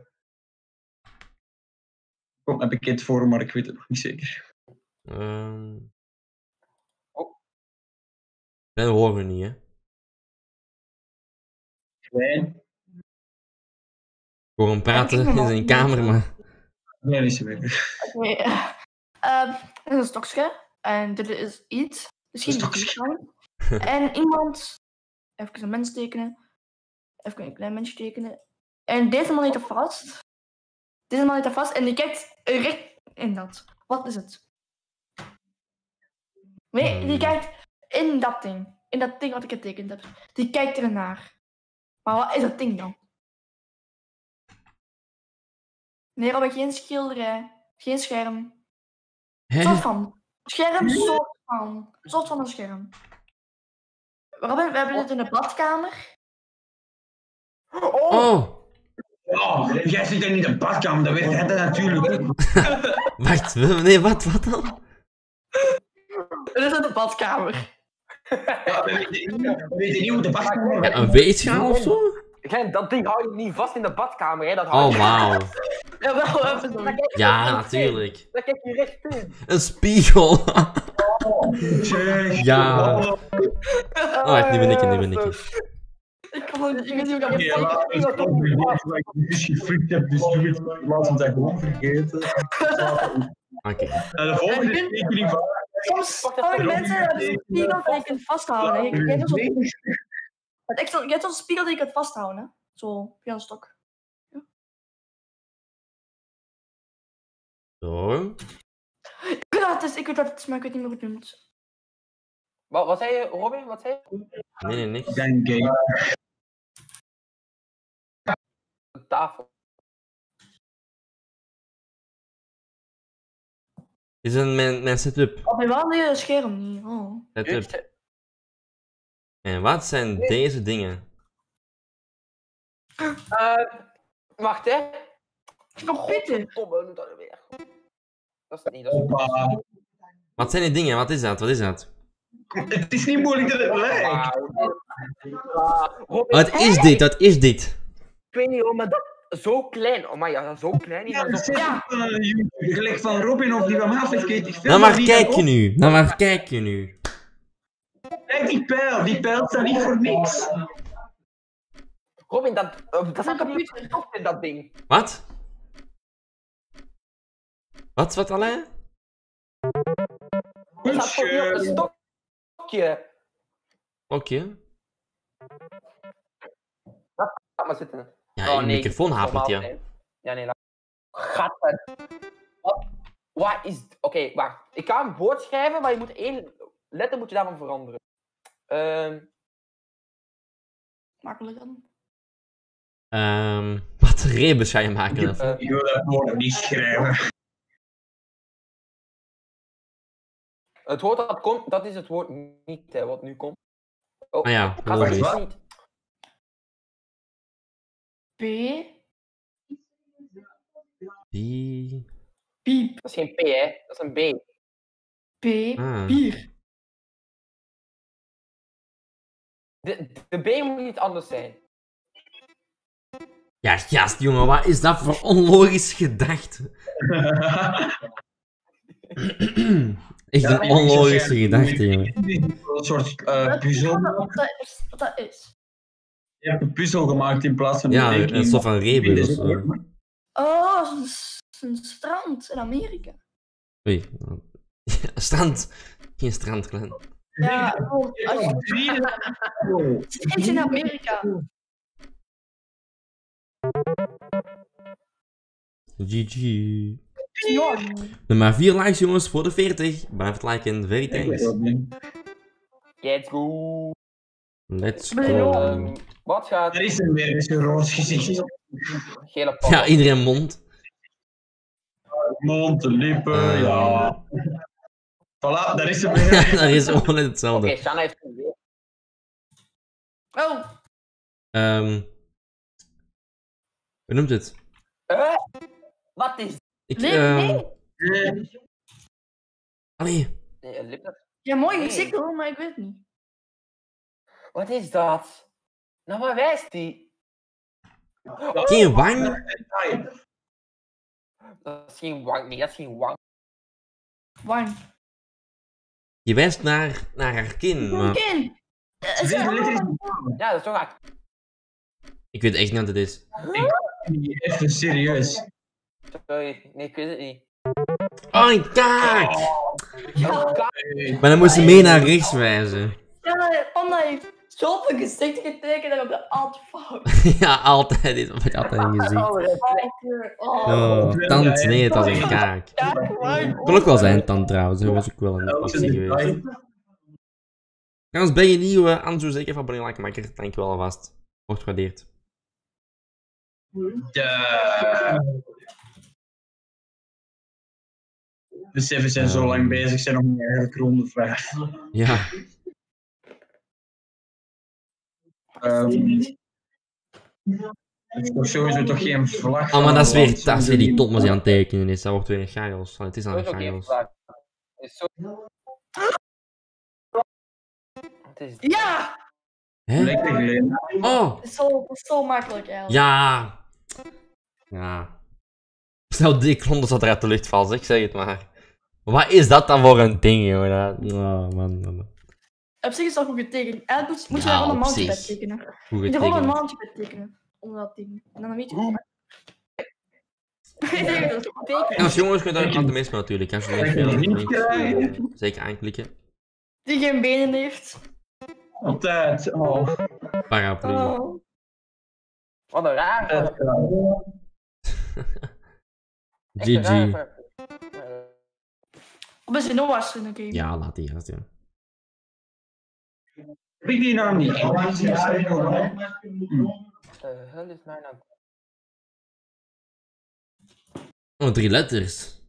Komt een bekend voor, maar ik weet het nog niet zeker. Ehm. Oh. Dat horen we niet, hè. Klein. Ik hoor hem praten ik <laughs> in zijn niet. kamer, maar... Nee, is weer. Oké. ehm, dit is een stokje. En dit is iets. Misschien Een. <laughs> En iemand. Even een mens tekenen. Even een klein mensje tekenen. En deze man zit er vast. Deze man zit er vast en die kijkt recht in dat. Wat is het? Nee, die Hmm. kijkt in dat ding. In dat ding wat ik getekend heb. Die kijkt ernaar. Maar wat is dat ding dan? Nee, Robin, geen schilderij. Geen scherm. Soort Hè? van. Scherm, soort van. Soort van een scherm. Robin, we hebben dit in de badkamer. Oh, Oh! Oh, jij zit in de badkamer, dat weet jij dat natuurlijk ook. <laughs> Wacht, nee, wat, wat dan? Dit is in de badkamer. Ja, we weten niet- we weten niet hoe de badkamer Ja, een weegschaal of zo? Dat ding hou je niet vast in de badkamer, hè? Dat hou Oh, je... wauw. <laughs> Ja, wel even. Ja, natuurlijk. Daar kijk je recht in. Een spiegel. Zeg. Ja. Oh, Oh, wacht, nu ben ik er, nu ben ik er. Ik kan het niet, ik weet niet hoe ik dat me eens toch vergeten wat ik dus gefrikt heb, dus doe het. Laat me dat gewoon vergeten. Oké. En de volgende tekening van... Soms even, mensen hebben zo'n spiegel die je kunt vasthouden. Je je hebt zo'n- spiegel die je kunt vasthouden. hè. Zo, via een stok. Zo. Ik weet dat het is, ik weet dat het is, maar ik weet niet meer hoe het noemt. Wat, wat zei je, Robin? Wat zei je? Nee, nee, niks. Denk ik. Een tafel. Dit is een, mijn, mijn setup. Oh, bij wel een scherm niet. Oh. setup. En wat zijn deze dingen? Eh, wacht, hè. Computer. Godverdomme, dat nu weer? Dat is het niet, dat is Hoppa. Wat zijn die dingen? Wat is dat? Wat is dat? Het is niet moeilijk dat het lijkt. Wat is dit? Wat is dit? Ik weet niet hoor, maar dat zo klein. Oh maar ja, zo klein. Ja, dat Ja. eh, YouTube. Gelijk van Robin of die van Maas heeft die film. Nou, maar kijk je nu. Nou, maar kijk je nu. Kijk die pijl. Die pijl staat niet voor niks. Robin, dat, uh, dat is een computer. gestopt in dat ding. Wat? Wat, wat alleen? Dat een stokje. Oké. Laat maar zitten. Ja, Oh, je nee, microfoon hapert, ja. Ja, nee, laat. Gatten. Wat, wat is... Oké, wacht. Ik ga een woord schrijven, maar je moet één letter moet je daarvan veranderen. Ehm Makkelijk dan. Ehm, wat rebus ga je maken? of? eh, Ik wil dat woord niet schrijven. het woord dat komt, dat is het woord niet, hè, wat nu komt. Oh, Ah ja, ik ga logisch. het niet. P. Die... Piep. Dat is geen P, hè. Dat is een B. P. Ah. Bier. De, de B moet niet anders zijn. Ja, gast, jongen, wat is dat voor onlogisch gedachte? Echt een onlogische gedachte, jongen. Een soort eh, Wat- puzzel. Wat dat is. Wat dat is. Je hebt een puzzel gemaakt in plaats van een Ja, een soort van rebus of zo. Oh, zo'n strand in Amerika. Oei. <laughs> Strand. Geen strand, Glenn. Ja, gewoon, als <laughs> in Amerika. GG. Nummer 4 likes, jongens, voor de 40. Blijf het liken, very thanks. Let's go. Let's go. Wat gaat Er is een weer een roos gezicht. gele? Ja, iedereen mond. Mond, de lippen, Eh. ja. Voilà, daar is hem weer. <laughs> dat is gewoon net Oké, hetzelfde. Shanna heeft een weer. Oh, Ehm hoe noemt het? Eh? Wat is Ik, nee, ehm nee. Allee, Nee, een lip- Ja, mooi gezicht hoor, maar ik weet het niet. Wat is dat? Nou, waar wijst die? geen wang? Dat is geen wang. Nee, dat is geen wang. Wine. Je wijst naar, naar haar kin, maar Kind. Eh, is- maar. Ja, dat is toch echt. ik weet echt niet wat het is. Even serieus. Sorry, nee, ik weet het niet. Oh, kijk! Ja. Maar dan moest ze mee naar rechts wijzen. Ja, Panda heeft zoveel gezichten getekend en op de alt fout. <laughs> ja, altijd. Heb ik altijd in gezien. Oh, Oh, tand, nee, het was een kaak. Kon ook wel zijn tand trouwens, dat was ook wel een optie geweest. Trouwens, ben je nieuw, uh, Anzo, zeker van Bonnie Lakenmaker. Dankjewel alvast. Wordt gewaardeerd. Ja. De Seven zijn zo lang bezig, zijn nog niet eigenlijk ronde vraag. Ja, Ehm het is toch sowieso toch geen vlag. oh, maar dat is weer, dat is weer die Thomas die aan het tekenen is. Dat wordt weer een chaos. Het is aan Dat een chaos. Het. Het. Ja, Hè? Lekker geleden. Oh, dat is zo, dat is zo makkelijk eigenlijk. ja. Ja. Stel, die klonden zat er uit de lucht vals, ik zeg het maar. Wat is dat dan voor een ding? Dat- Oh, man, man. Op zich is dat goed getekend. Eigenlijk moet, moet je Ja, gewoon een op zich. bij tekenen. Je moet er gewoon een mountje bij tekenen. Onder dat ding. En dan weet je hoe. <laughs> En als jongens kun je daar aan de meest natuurlijk. Als je zeker aanklikken. Die geen benen heeft. Altijd. Oh. Paraplu. Oh. Wat een raar. <laughs> Een GG. raar- Of is er nog was in de game? Ja, laat die gast, ja. Heb ik die naam niet? Wat de hel is mijn naam? Oh, drie letters.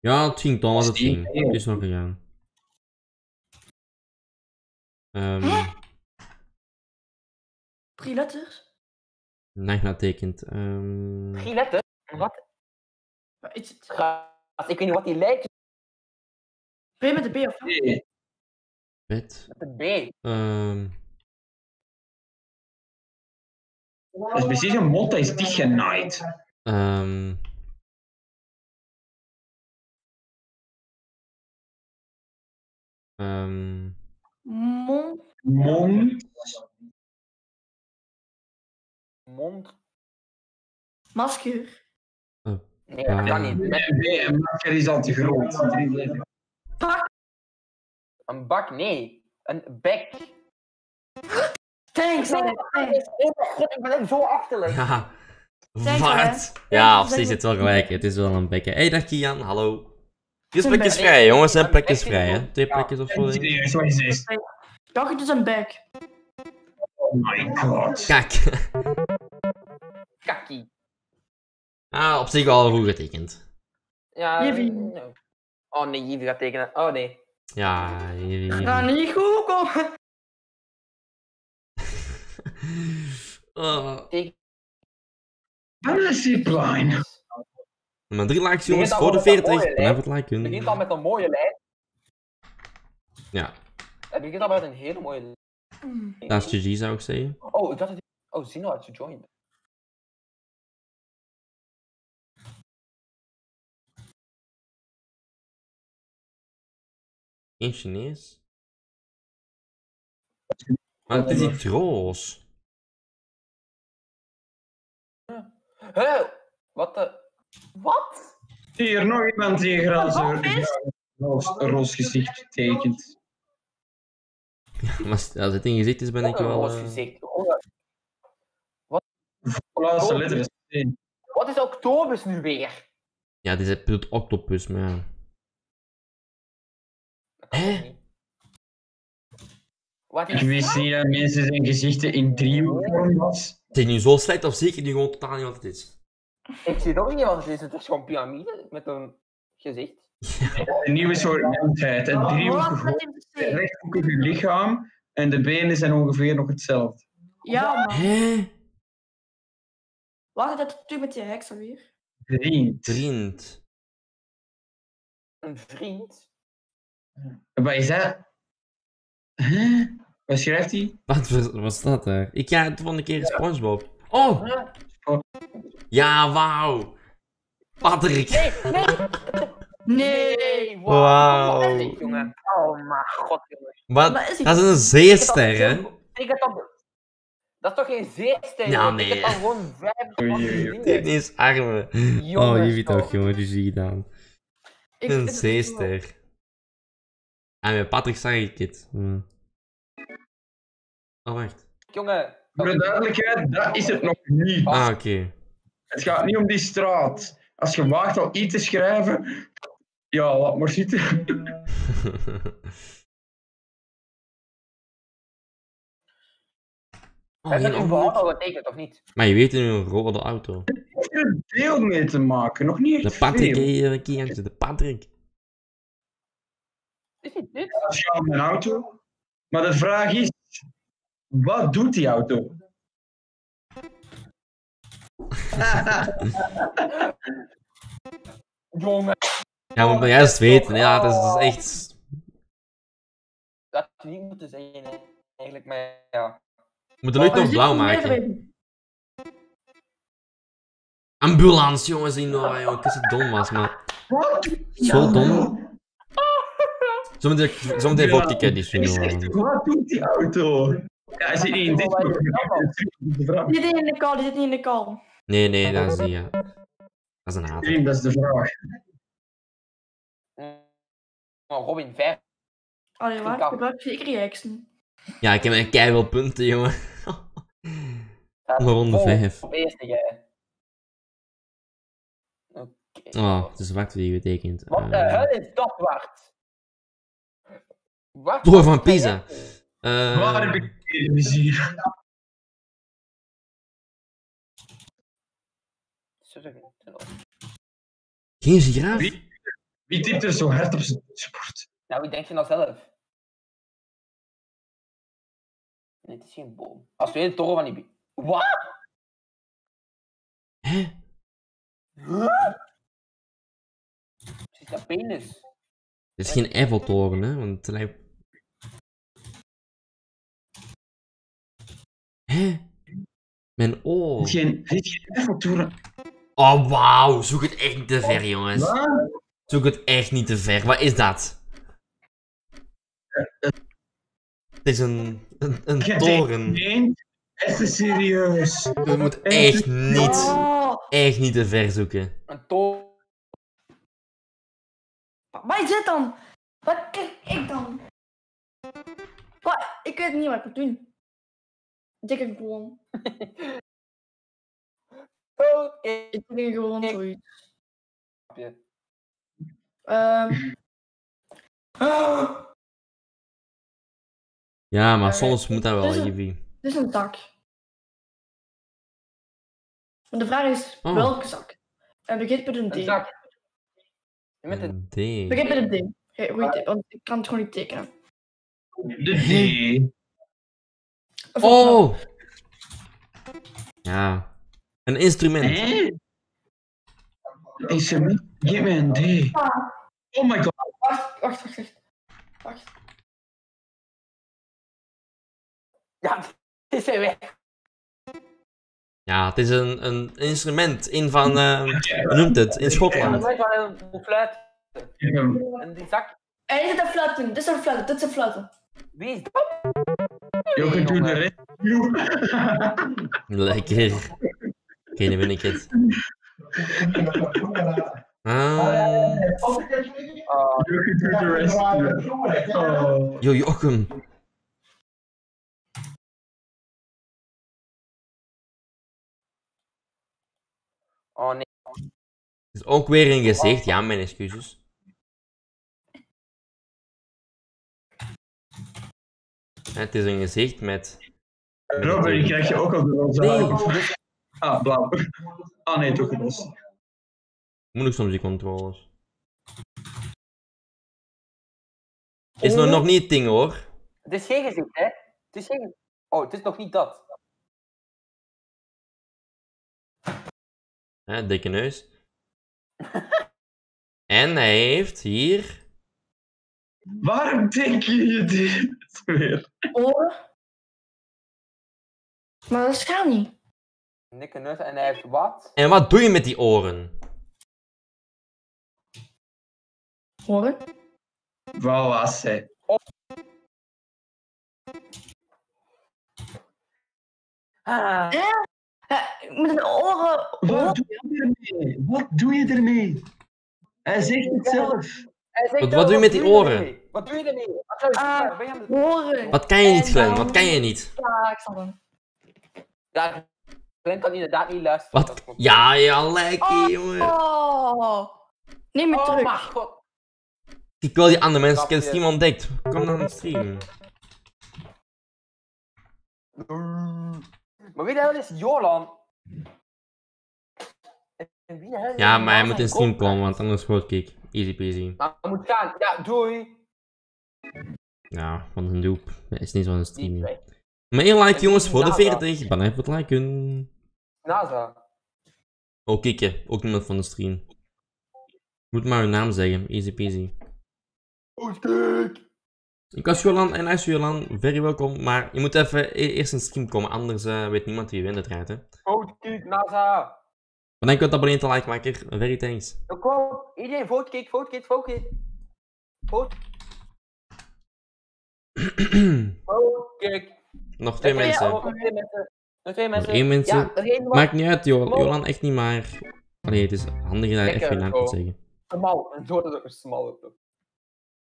Ja, het ging toch het ging. Het is nog gegaan. Ehm Drie letters? Nagna tekent. Ehm Drie letters? Wat? Is het? Ik weet niet wat die lijkt. Ben je met de B of wat? Nee. Bed. Met de B. Ehm Dat is precies een mot, is dichtgenaaid. ehm ehm Mon. Mond. Mond. Masker. Nee, dat kan niet. Nee, een masker is al te groot. Letters. Een bak, nee. Een bek. Thanks, Alex. Oh god, ik ben zo achterlijk. Ja. Wat? Ja, zich maar. zit wel gelijk. Het is wel een bekken. Hé, hey, dag Kian, hallo. Hier is Een plekjes bek. vrij, jongens. Zijn Een plekjes bek is vrij, hè? Twee plekjes of zo. Serieus, wat is dit? Dacht het is een bag. Oh my god. Kijk. Kakkie. Ah, op zich wel goed getekend. Ja. Jiffy. Oh nee, Jiffy gaat tekenen. Oh nee. Ja, hier. Ga niet goed komen. Oh. Teken. Fantasy Line. Maar drie likes, jongens, voor de met een 40. mooie Blijf het Het begint al met een mooie lijn. Ja, Het begint al met een hele mooie lijn. Dat is GG, zou ik zeggen. Oh, ik dacht dat... Oh, Zino had gejoined. Geen Chinees. Maar het is iets roos. Huh? Wat de... Wat? Hier, nog iemand die Wat een roos, roos gezicht tekent. Maar als het in gezicht is, ben ik Wat wel... roos eh, gezicht. Oh, Laatste letter is. Wat is Octobus nu weer? Ja, dit is het octopus, maar ja. Hè? toch niet? Wat Ik is wist niet dat mensen zijn gezichten in driehoekvorm was. Het is nu zo slecht of zeker die gewoon totaal niet wat het is. Ik zie het ook niet, want het is toch gewoon piramide met een gezicht. Een nieuwe soort mensheid. Een Wat driehoekig C? rechthoekig lichaam en de benen zijn ongeveer nog hetzelfde. Ja, man. Hé? Wat is dat toen met die heks alweer? Vriend. Vriend. Een vriend? Wat is dat? Huh? Wat schrijft hij? Wat was, staat daar? Ik ga het volgende keer Spongebob. Oh! Ja, wauw! Patrick! Nee, nee! Nee. Wauw. Wat is dit, jongen? Oh mijn god, jongen. Wat? Dat is Dat is een zeester, hè? Ik heb dat... Dat is toch geen zeester? Ja, nee. Ik heb dan gewoon vijf niet eens armen. Oh, je weet toch, jongen, die zie je dan. Ik Een zeester. En met Patrick zag ik het. Hm. Oh, wacht. Jongen. Voor de duidelijkheid, dat is het nog niet. Ah, oké. Het gaat niet om die straat. Als je waagt al iets te schrijven, ja, laat maar zitten. <laughs> oh, Heb je ongeluk. al getekend, of niet? Maar je weet nu een rode auto. Er is een deel mee te maken, nog niet De echt Patrick, veel. hé, uh, Kiantje, de Patrick. Is dit dit? Als je aan een auto. Maar de vraag is, wat doet die auto? Jongen. <laughs> Ja, moet maar juist weten. Ja, dat is, dat is echt... Dat had je niet moeten zeggen, hè. eigenlijk, maar ja. We moeten nooit nog blauw maken. Ambulance, jongens, in Noah, jongen. Ik dat het dom was, maar... Wat? Zo dom. Zometeen, zometeen Ja. volgt die Ik nu, zeg, Noah. wat doet die auto? Ja, hij zit niet in dit vraag. Die zit niet in de kal, die zit niet in de kal. Nee, nee, dat is niet, ja. Dat is een haat. Dat is de vraag. Oh, Robin, vijf. Allee, waar? Ik gebruik zeker die heksen. Ja, ik heb een keiveel punten, jongen. Ronde. Op eerste, jij. Oké. Oh, het is zwart die getekend. Wat de Eh, hel is dat waard? Wat? Door van Pisa. eh, Waar heb ik televisie? Geen giraaf? Wie? Wie tipt er zo hard op zijn sport? Nou, wie denk je nou zelf? Nee, het is geen boom. Als we de toren van die... Wat? Hè? Huh? Is dat penis? Het is geen Eiffeltoren, hè? Want het lijkt... Hè? Mijn oor. Dit geen, dit geen Eiffeltoren. Oh, wauw. Zoek het echt niet te ver, jongens. Wat? Zoek het echt niet te ver. Wat is dat? Het is een, een, een Je toren. Nee, even serieus. Je moet echt niet, Oh, echt niet te ver zoeken. Een toren. waar is dit dan? Wat kijk ik dan? Wat? Ik weet niet wat ik moet doen. Dik <laughs> ik gewoon. Oké. Ik denk gewoon zoiets. Ehm. <gasps> Ja, maar Eh, soms moet dat wel, dus een- Ivy. Dit is een tak. De vraag is, Oh. welke zak? En begint met een D. Een zak. Met een... D. Begint met een D. Goeie want ik kan het gewoon niet tekenen. De D. Oh! Ja. Een instrument. Hé? Zeg niet, geef me een D. Oh my god. Wacht, wacht, wacht, wacht. Wacht. Ja, het is er weg. Ja, het is een, een instrument in van, eh, hoe noemt het? In Schotland. een fluit. En die zak. En dit is een fluiten, dit is een fluiten, dit is een fluiten. Wie is dat? Doen de jongen. rest. Lekker. Oké, nu ben ik het. Ah, Jochem doet de rest. Oh. yo, Jochem. oh nee. is ook weer een gezicht. Ja, mijn excuses. Het is een gezicht met... Robert, die krijg je ook al de roze Nee. Ah, blauw. Ah nee, toch roze. Moeilijk soms die controles. Is nog, nog niet het ding hoor. Het is geen gezicht, hè? Het is geen... Oh, het is nog niet dat. Hè, dikke neus. <laughs> en hij heeft hier... Waarom denk je dit weer? Oren. Maar dat gaat niet. Nikke neus en hij heeft wat? En wat doe je met die oren? Horen. Waar was hij? Ah, met een oren. Wat oren. doe je ermee? Wat doe je ermee? Hij zegt het zelf. Wat- doe je met die oren? Wat doe je ermee? Wat zou je Ah. zeggen? Ben je aan de- Horen. Wat kan je niet, En Glenn? dan- Wat kan je niet? Ja, ik snap hem. Ja, Glenn kan inderdaad niet luisteren. Wat? Ja, ja, lekker, jongen. Oh. Neem me Oh terug. mijn god. Ik wil die andere mensen, ik heb Grapje. stream ontdekt. Kom naar mijn stream. Maar wie de hel is Jolan? Ja, maar hij moet in stream komen, want anders wordt ik. Easy peasy. Maar moet gaan. Ja, doei. Ja, van een doep. Dat is niet zo'n stream. Meer like jongens voor de Nada. 40. Ben even het liken. NASA. Oh, kikken. Ook niemand van de stream. Moet maar hun naam zeggen. Easy peasy. Oh, kijk. Ik was Jolan en hij is Jolan. Very welkom. Maar je moet even e- eerst in stream komen, anders eh, weet niemand wie wint het rijdt. Hè. Oh, kijk, NASA. Maar dan kunt abonnee te like maker. Very thanks. Kom. Iedereen, vote kick, vote kick, vote kick. Vote, <clears throat> vote kick. Nog twee mensen. Nog twee mensen. Nog twee mensen. één mensen. Ja, Maakt niet uit, Jo- Kom op. Jolan, echt niet maar. Allee, het is handig dat je even je naam kunt zeggen. Smal. Een soort is ook een smal. ook.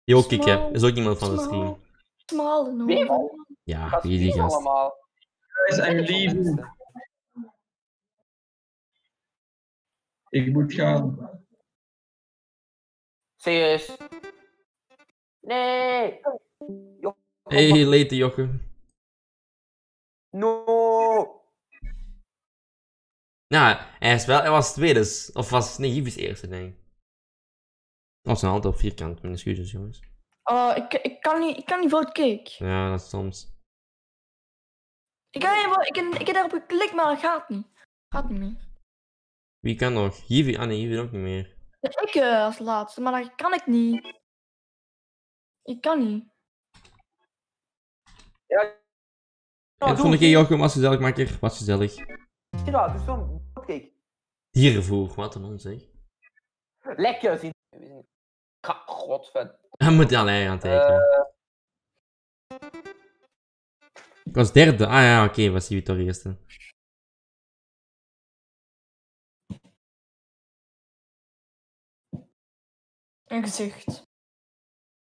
Jo, kikken. Small. Is ook iemand van de stream. Smal. no. Ja, Gast, wie gast. allemaal? Guys, en lieve. Ik moet gaan. Serieus? Nee. Hey, late Jochem. No. Ja, hij, is wel, hij was tweede. dus- Of was nee, Yves eerste, denk ik. Of zijn altijd op vierkant, mijn excuses, jongens. Oh, ik, ik kan niet, ik kan niet vote kick. Ja, dat is soms. Ik, kan niet, ik, heb- ik heb daarop geklikt, maar het gaat niet. Gaat niet meer. Wie kan nog? Yves, ah nee, Yves ook niet meer. Ja, Ik eh, als laatste, maar dat kan ik niet. Ik kan niet. Ja. En Nou, de volgende keer Jochem, was gezellig, makker. Was gezellig. Zie dat, dus zo'n vote Dierenvoer, wat een onzeg. Lekker zien. Ga- Godver. Hij moet alleen gaan tekenen. Ik was derde. Ah ja, oké, was hij toch eerste. Een gezicht.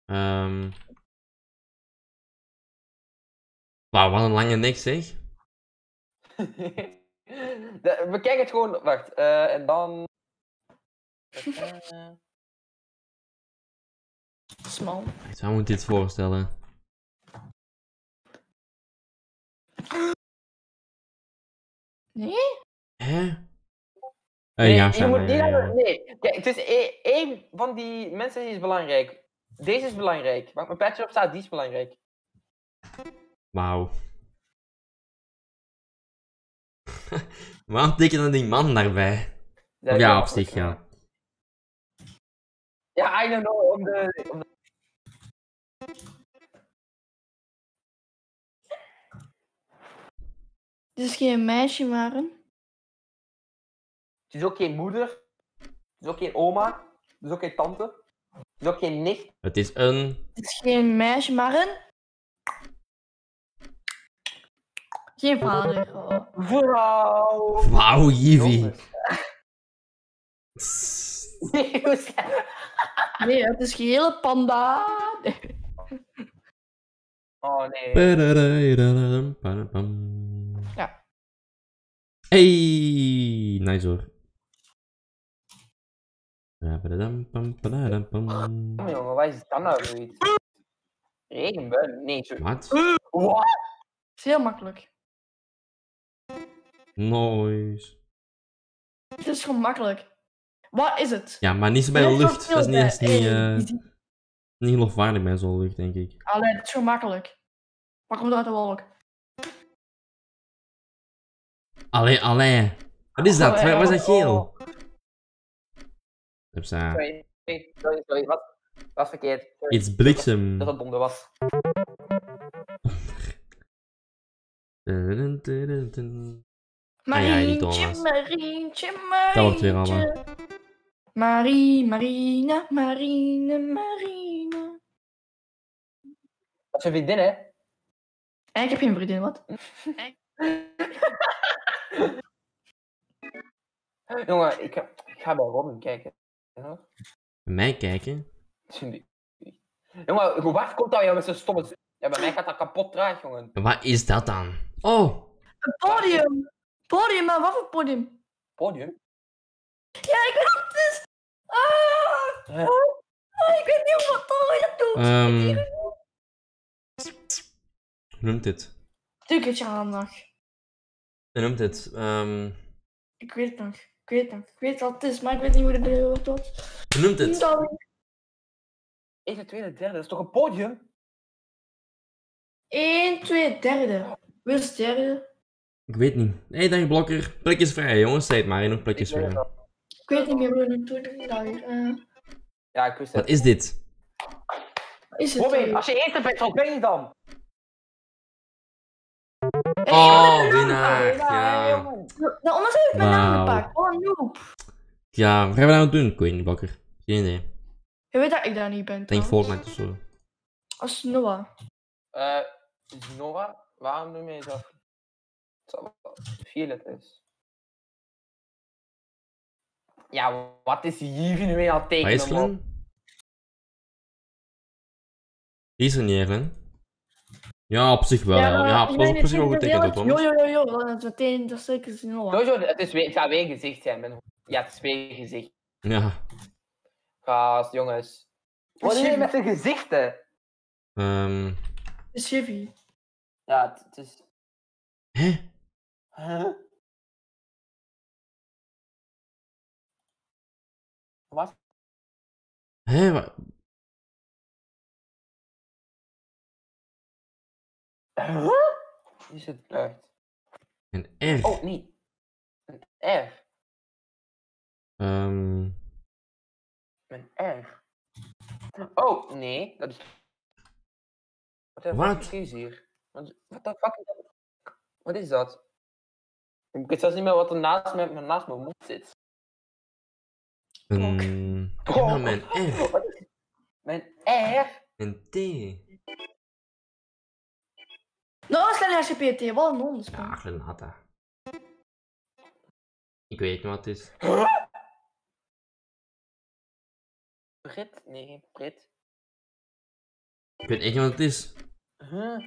Ehm Wauw, wat een lange nek zeg. <laughs> De- we kijken het gewoon. Wacht. eh, en dan. Eh, <laughs> Smal. Wacht, Waar moet dit voorstellen? Nee? Hè? Eh, nee, ja, je Shanna, moet niet ja, ja. naar- nee. Kijk, het is e- één van die mensen die is belangrijk. Deze is belangrijk. Waar mijn petje op staat, die is belangrijk. Wauw. <laughs> Waarom tekenen die man daarbij? Of ja, op zich, ja. Ja, I don't know. Om de, om de... Dit is geen meisje, maar een... Het is ook geen moeder. Het is ook geen oma. Het is ook geen tante. Het is ook geen nicht. Het is een... Dit is geen meisje, maar een... Geen vader. Oh. Vrouw! Wauw, Jivi. Nee, hoe is- Nee, het is gehele panda. Oh nee. Ja. Hey, nice hoor. Oh, jongen, wat is dat nou voor iets? Regenbui? Nee, zo. Wat? Wat? Het is heel makkelijk. Nice. Het is gewoon makkelijk. Wat is het? Ja, maar niet zo bij de is lucht. Dat is niet, is niet, ziet- niet geloofwaardig bij zo'n lucht, denk ik. Allee, het is gewoon makkelijk. Pak hem uit de wolk. Allee, allee. Wat is dat? Wat was dat geel? Sorry, sorry, sorry, sorry. Wat? Was verkeerd. Sorry. Iets bliksem. Dat het donder was. Tudun. <laughs> Ah ja, Marientje. Marientje, Dat wordt weer Marientje. Marie, Marina, Marine, Marine. Dat is je vriendin, hè? En ik heb geen vriendin, wat? <laughs> Jongen, ik ga, ik ga bij Robin kijken. Ja. Bij mij kijken. Jongen, hoe waar komt dat jou met zo'n stomme... Ja, bij mij gaat dat kapot traag, jongen. Wat is dat dan? Oh, Een podium! Podium, maar wat voor podium? Podium? Ja, ik weet wat het is! Ah! Hè? Ah, ik weet niet wat dat doet. ehm. Hoe noemt dit? Tukkertje aandag. Hoe noemt dit? Ehm. Ik weet het nog. Ik weet het. Ik weet wat het is, maar ik weet niet hoe het wordt. Wat. Hoe noemt dit? Eerste, tweede, derde. Dat is toch een podium? 1, 2, derde. Wie is het derde? Ik weet niet. Nee, dag blokker. Plekjes vrij, jongens. Zeg het maar, nog plekjes het vrij. Ik weet niet meer hoe het doet. Eh, Ja, ik wist Wat het. is dit? wat is het? Robin, als je eerste bent, wat ben je dan? Hey, Oh, wat het? winnaar. Ja. Nou, anders heb ik mijn naam gepakt. Oh, noob. Ja, wat gaan we nou doen? Ik weet niet, blokker. Geen idee. Je weet dat ik daar niet ben. Denk. Fortnite of zo. Als Noah. Eh, Noah, waarom noem je dat? Het vier letters. Ja, wat is Jivi nu het Waar tekenen? is? Die is er niet. Ja, op zich wel. Ja, ja op, op zich wel goed tekenen, Jo, Thomas. jo, jo, jo. Dat is meteen, dat is zeker Noah. Sowieso, het, is weer, het gaat weer een gezicht zijn. ben- Ja, het is weer een gezicht. Ja. Gast, jongens. Wat is er met zijn gezichten? Ehm. Het is Chivy. Ja, het, het is... Hè? Huh? Wat? Hè? Wat? Huh? Is het uit? Een R. Oh, nee. Een R. Ehm. Een R. Oh, nee. Dat is... Wat is hier? Wat wat de fuck is dat? Wat is dat? Ik weet zelfs niet meer wat er naast, mijn, naast mijn mond zit. Een. Oh. Ja, mijn R. Wat is het? Mijn R? Een T. Is geen SCPT. Wat een hondenspan. Ja, dat. Ik weet niet wat het is. Brit? Nee, geen Brit. Ik weet echt niet wat het is. Huh?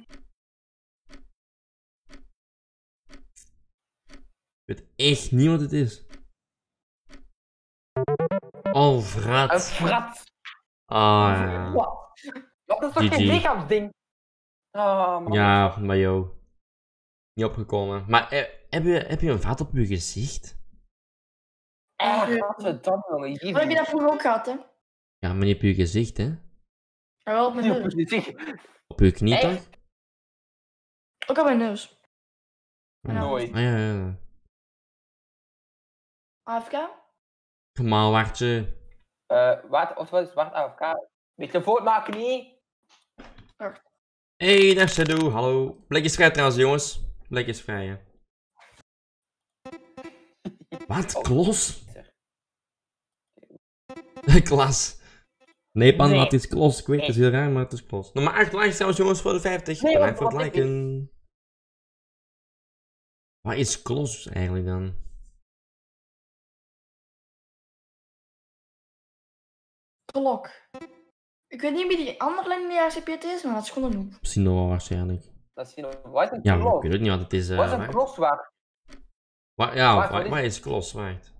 Ik weet echt niet wat het is. Oh, Een vrat. frat. Ah, ja. Wat? Wat is toch geen lichaamsding? Oh, man. Ja, maar joh. Niet opgekomen. Maar eh, heb, je, heb je een vat op je gezicht? Echt, wat verdamme, jongen. Wat heb je dat vroeger ook gehad, hè? Ja, maar niet op je gezicht, hè? Maar wel op mijn neus. Op je knie toch? Echt? Ook op mijn neus. Nooit. Ah ja, ja. AFK? Kom maar, wachtje. Eh, wat, of wat is Zwart AFK? Beetje voortmaken niet. Hey, daar Shadow. Hallo. Plek is vrij trouwens, jongens. Plek is vrij, hè. Wat? Oh. Klos? <laughs> Klas. Nee, pan, Nee. wat is klos? Ik weet, het is heel raar, maar het is klos. Nog maar 8 likes trouwens, jongens, voor de 50. Nee, Bedankt voor het liken. Wat is klos eigenlijk dan? Klok. Ik weet niet wie die andere lineaire CPT is, maar dat is gewoon een noob. Sinnoa waarschijnlijk. Dat is nog. Wat is een Ja, maar ik weet niet wat het is. eh Wat is een wacht. klos waar? Wa- ja, Wacht, wa- wat is- klos? Wacht.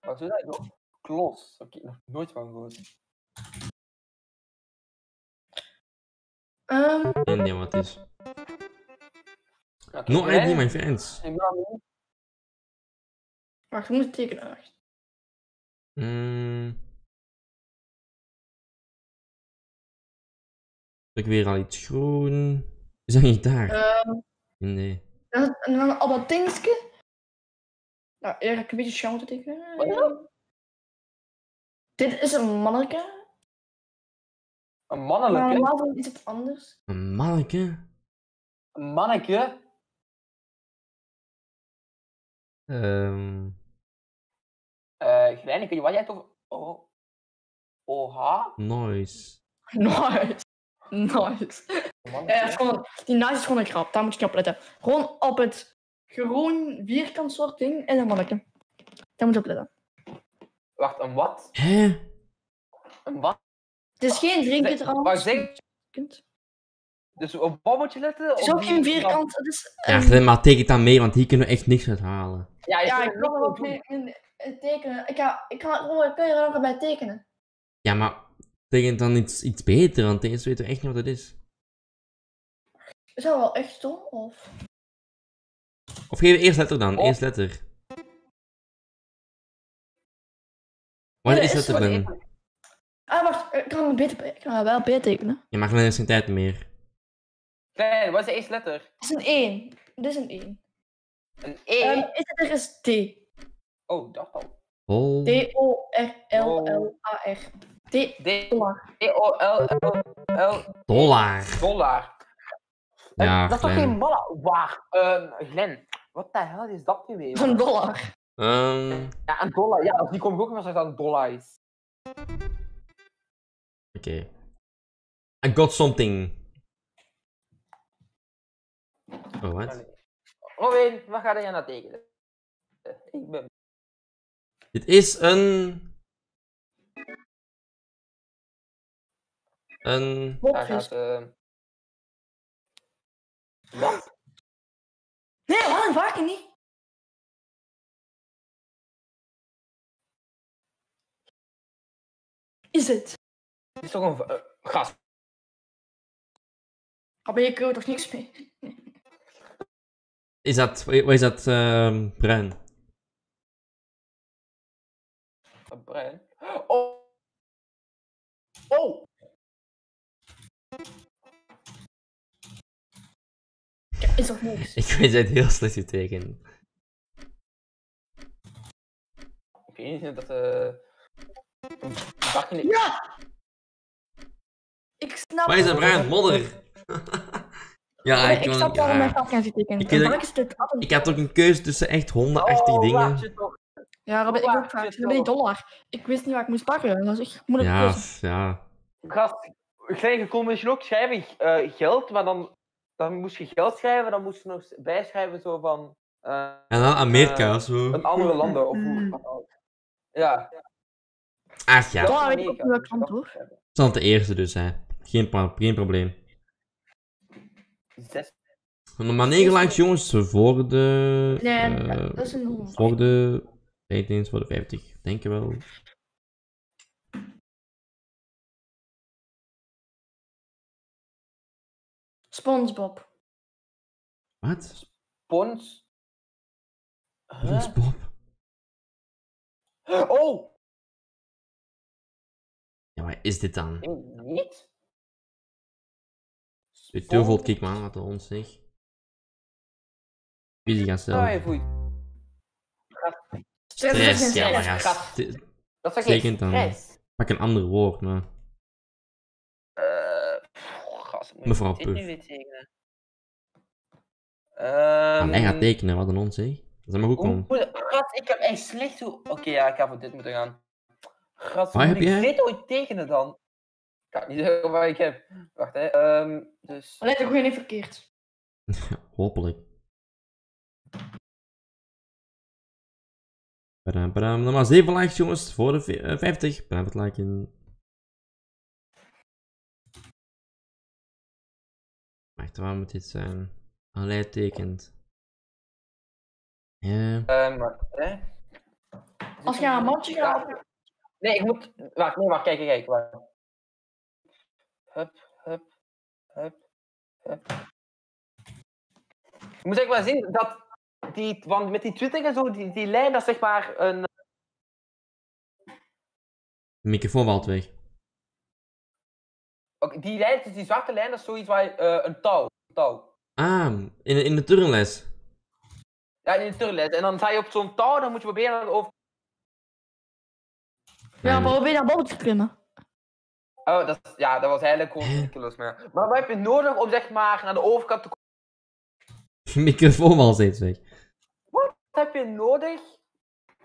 Wat is dat? Klos. Oké, nog nooit van gehoord. Ehm, Geen idee wat het is. Oké, No jij? idea, my friends. Het- wacht, ik moet het tekenen. Wacht. Mm. Ik weer al iets groen? Is dat een gitaar? Ehm, Nee. en en dan al dat dingetje. Nou, eerst ga ik een beetje schaam te tekenen. Wat dat? Dit is een manneke. Een Maar mannelijke. normaal is het anders. Een manneke? Een manneke. Ehm. Eh, ik weet niet wat jij toch. Oh. OH? Noise. Nice. <laughs> Nice. Ja, het is gewoon, die nice is gewoon een grap, daar moet je niet op letten. Gewoon op het groen vierkant soort ding en een manneke. Daar moet je op letten. Wacht, een wat? Hè? Een wat? Het is geen drinkje Nee, trouwens. maar zeg- Het Dus op wat moet je letten? is Op ook geen vierkant. Het is, Ja, maar teken het dan mee, want hier kunnen we echt niks uit halen. Ja, ja, ik kan er ook mee mee, mee- tekenen. Ik kan, ik kan, oh, kun je er ook bij tekenen? Ja, maar teken dan iets, iets beter, want deze weten we echt niet wat het is. Is dat wel echt zo? Of? Of geef eerst letter dan, Oh. eerst letter. Wat Ja, is letter dan? Ah, wacht. Ik kan het beter, ik kan het wel beter tekenen. Maar Glenn heeft geen tijd meer. Klein, wat is de eerste letter? Het is een 1. Dit is een 1. Een E. Ehm is het er is D. Oh, dat al. D-O-R-L-L-A-R. D. Dollar. D-O-L-L-L. Dollar. Dollar. Ja, dat is toch geen malla? Waar? Ehm, Glenn, wat de hel is dat nu weer? Een dollar. Ehm, Ja, een dollar. Ja, die komt ook nog als dat een dollar is. Oké. I got something. Oh, wat? Robin, wat ga jij nou tekenen? Eh, Ik ben... Dit is een... Een... Daar Botvis. gaat... eh, Wat? Nee, wat een varken niet. Is het? Dit is toch een... v- eh, gast. Daar ben je er toch niks mee? Is dat... Wat is dat? ehm, bruin? Een brein. Oh! Oh! Is toch niks? Ik weet het heel slecht getekend. Ik weet niet dat... eh niet... Ja! Ik snap Wat is dat bruin? Modder! <laughs> ja, Nee, ik, ik snap waarom mijn ja. varken heeft getekend. Ik varken is dit ik had ook een keuze tussen echt 180 Oh, dingen. Ja, Robin, ik Waar ook vaak. zit Ik die dat? dollar. Ik wist niet waar ik moest pakken. Dat is echt moeilijk Ja, keuze. ja. Gast, je kon misschien ook schrijven eh, geld, maar dan, dan moest je geld schrijven, dan moest je nog bijschrijven zo van eh, En dan Amerika Eh, of zo. een andere landen. Of hoe, Mm. Ja. Ach ja, weet is ik ook dus hoor. dat is dan de eerste dus, hè. Geen, pro- geen probleem. Zes. Maar 9 likes, jongens, voor de... Nee, eh, dat is een hond. voor de... Ik denk voor de 50. Denk je wel. SpongeBob. Wat? Pons. Wie is Bob? Oh! Ja, maar is dit dan? Ik niet. De Turvold, kijk maar wat de hond zegt. Wie die gaat Ah, je zelf. voelt. Stress, ja, maar ja. Dat is dan. Pak een ander woord, maar... Mevrouw Puff. nu weer tekenen? Hij ah, gaat ehm, tekenen, wat een onzin. Dat is maar goed komen. Rat, ik heb echt slecht hoe... Oké, ja, ik ga voor dit moeten gaan. Rat, hoe moet ik jij? dit ooit tekenen dan? Ik kan niet <laughs> zeggen waar ik heb. Wacht, hè. Um, dus... Let ook weer niet verkeerd. <laughs> Hopelijk. Bram, bram. Nog maar 7 likes, jongens, voor de 50. Bedankt voor het liken. Wacht, waar moet dit zijn? Allerlei tekent. Ja. Ehm, wacht, hè? Als je aan een mandje gaat. Nee, ik moet. Wacht, nee, wacht, kijk, kijk, kijk. Wacht. Hup, hup, hup, hup. Je moet echt maar zien dat die, want met die Twitter en zo, die, die lijn, dat is zeg maar een. De microfoon valt weg. Ook Die lijn, dus die zwarte lijn, dat is zoiets waar je, eh, een touw. Een touw. Ah, in, de- in de turnles. Ja, in de turnles. En dan sta je op zo'n touw, dan moet je proberen naar de over. Ja, probeer naar boven te klimmen. Oh, dat, is- ja, dat was eigenlijk gewoon ridiculous. Maar, maar wat heb je nodig om zeg maar naar de overkant te komen? <laughs> Microfoon valt steeds weg. Wat heb je nodig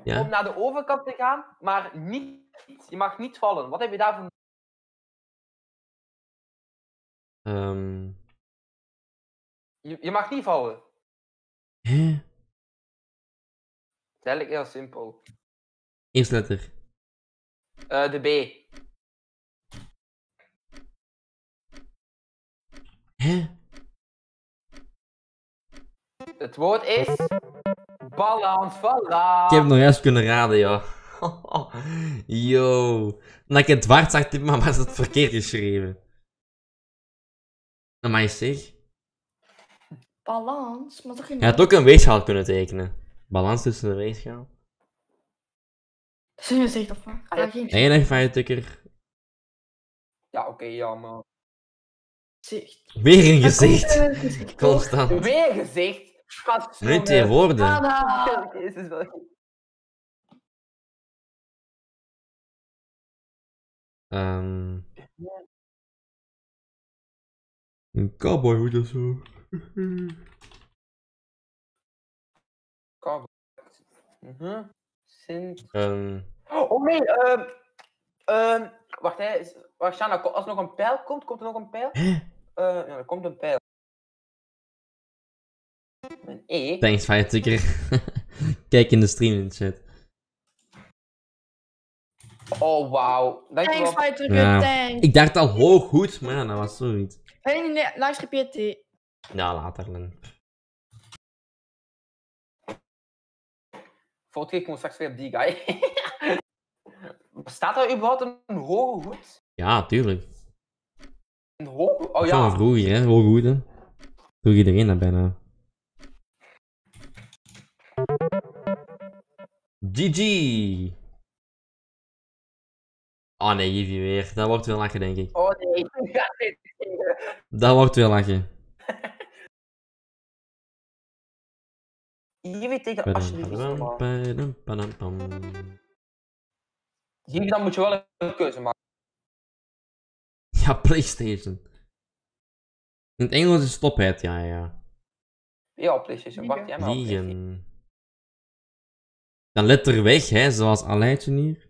Ja? om naar de overkant te gaan, maar niet, je mag niet vallen? Wat heb je daarvoor Ehm. Je, je mag niet vallen. Hè? Dat is eigenlijk heel simpel. Eerste letter. Eh, de B. Hè? Het woord is. Balans, voilà. Ik heb het nog eens kunnen raden, ja. <laughs> Yo. Dat ik het dwars zag maar was het verkeerd geschreven. Maar je zeg. Balans, maar toch geen. Je had ook een weegschaal kunnen tekenen. Balans tussen de weegschaal. Dat is een gezicht of wat? Ah, ja, geen van je tukker. Ja, oké, ja, maar. gezicht. Weer een gezicht. komt, eh, gezicht? Constant. Weer gezicht. Schat. Nee, twee woorden. <laughs> Jezus, wel. Ehm. Een cowboyhoed of zo. Kom. Mhm. Sint. Ehm. Oh nee, ehm. ehm wacht, hè. Wacht, Sjana, ko- als er nog een pijl komt, komt er nog een pijl? Hè? Eh, ja, er komt een pijl. Een E. Thanks tukker. <laughs> Kijk in de stream in de chat. Oh, wauw. Thanks, fighter, Ja. thanks. Ik dacht al hoog goed, maar ja, dat was zoiets. Hey, nee, nee, luister PT. Ja, later dan. Volgende keer komen we straks weer op die guy. <laughs> Bestaat er überhaupt een hoge hoed? Ja, tuurlijk. Een hoge Oh Van ja. vroeger, hè. Hoog goed, hè. Doe iedereen dat bijna. GG! Oh nee, Ivy weer. Dat wordt wel lachen, denk ik. Oh nee. <laughs> Ja, dit- Dat wordt wel lachen. <laughs> Hier tegen alsjeblieft. Hier dan moet je wel een keuze maken. Ja, PlayStation. In het Engels is stopheid, ja, ja. Ja, PlayStation. Wacht, jij maar. Dan letter weg, hè, zoals Aleitje hier.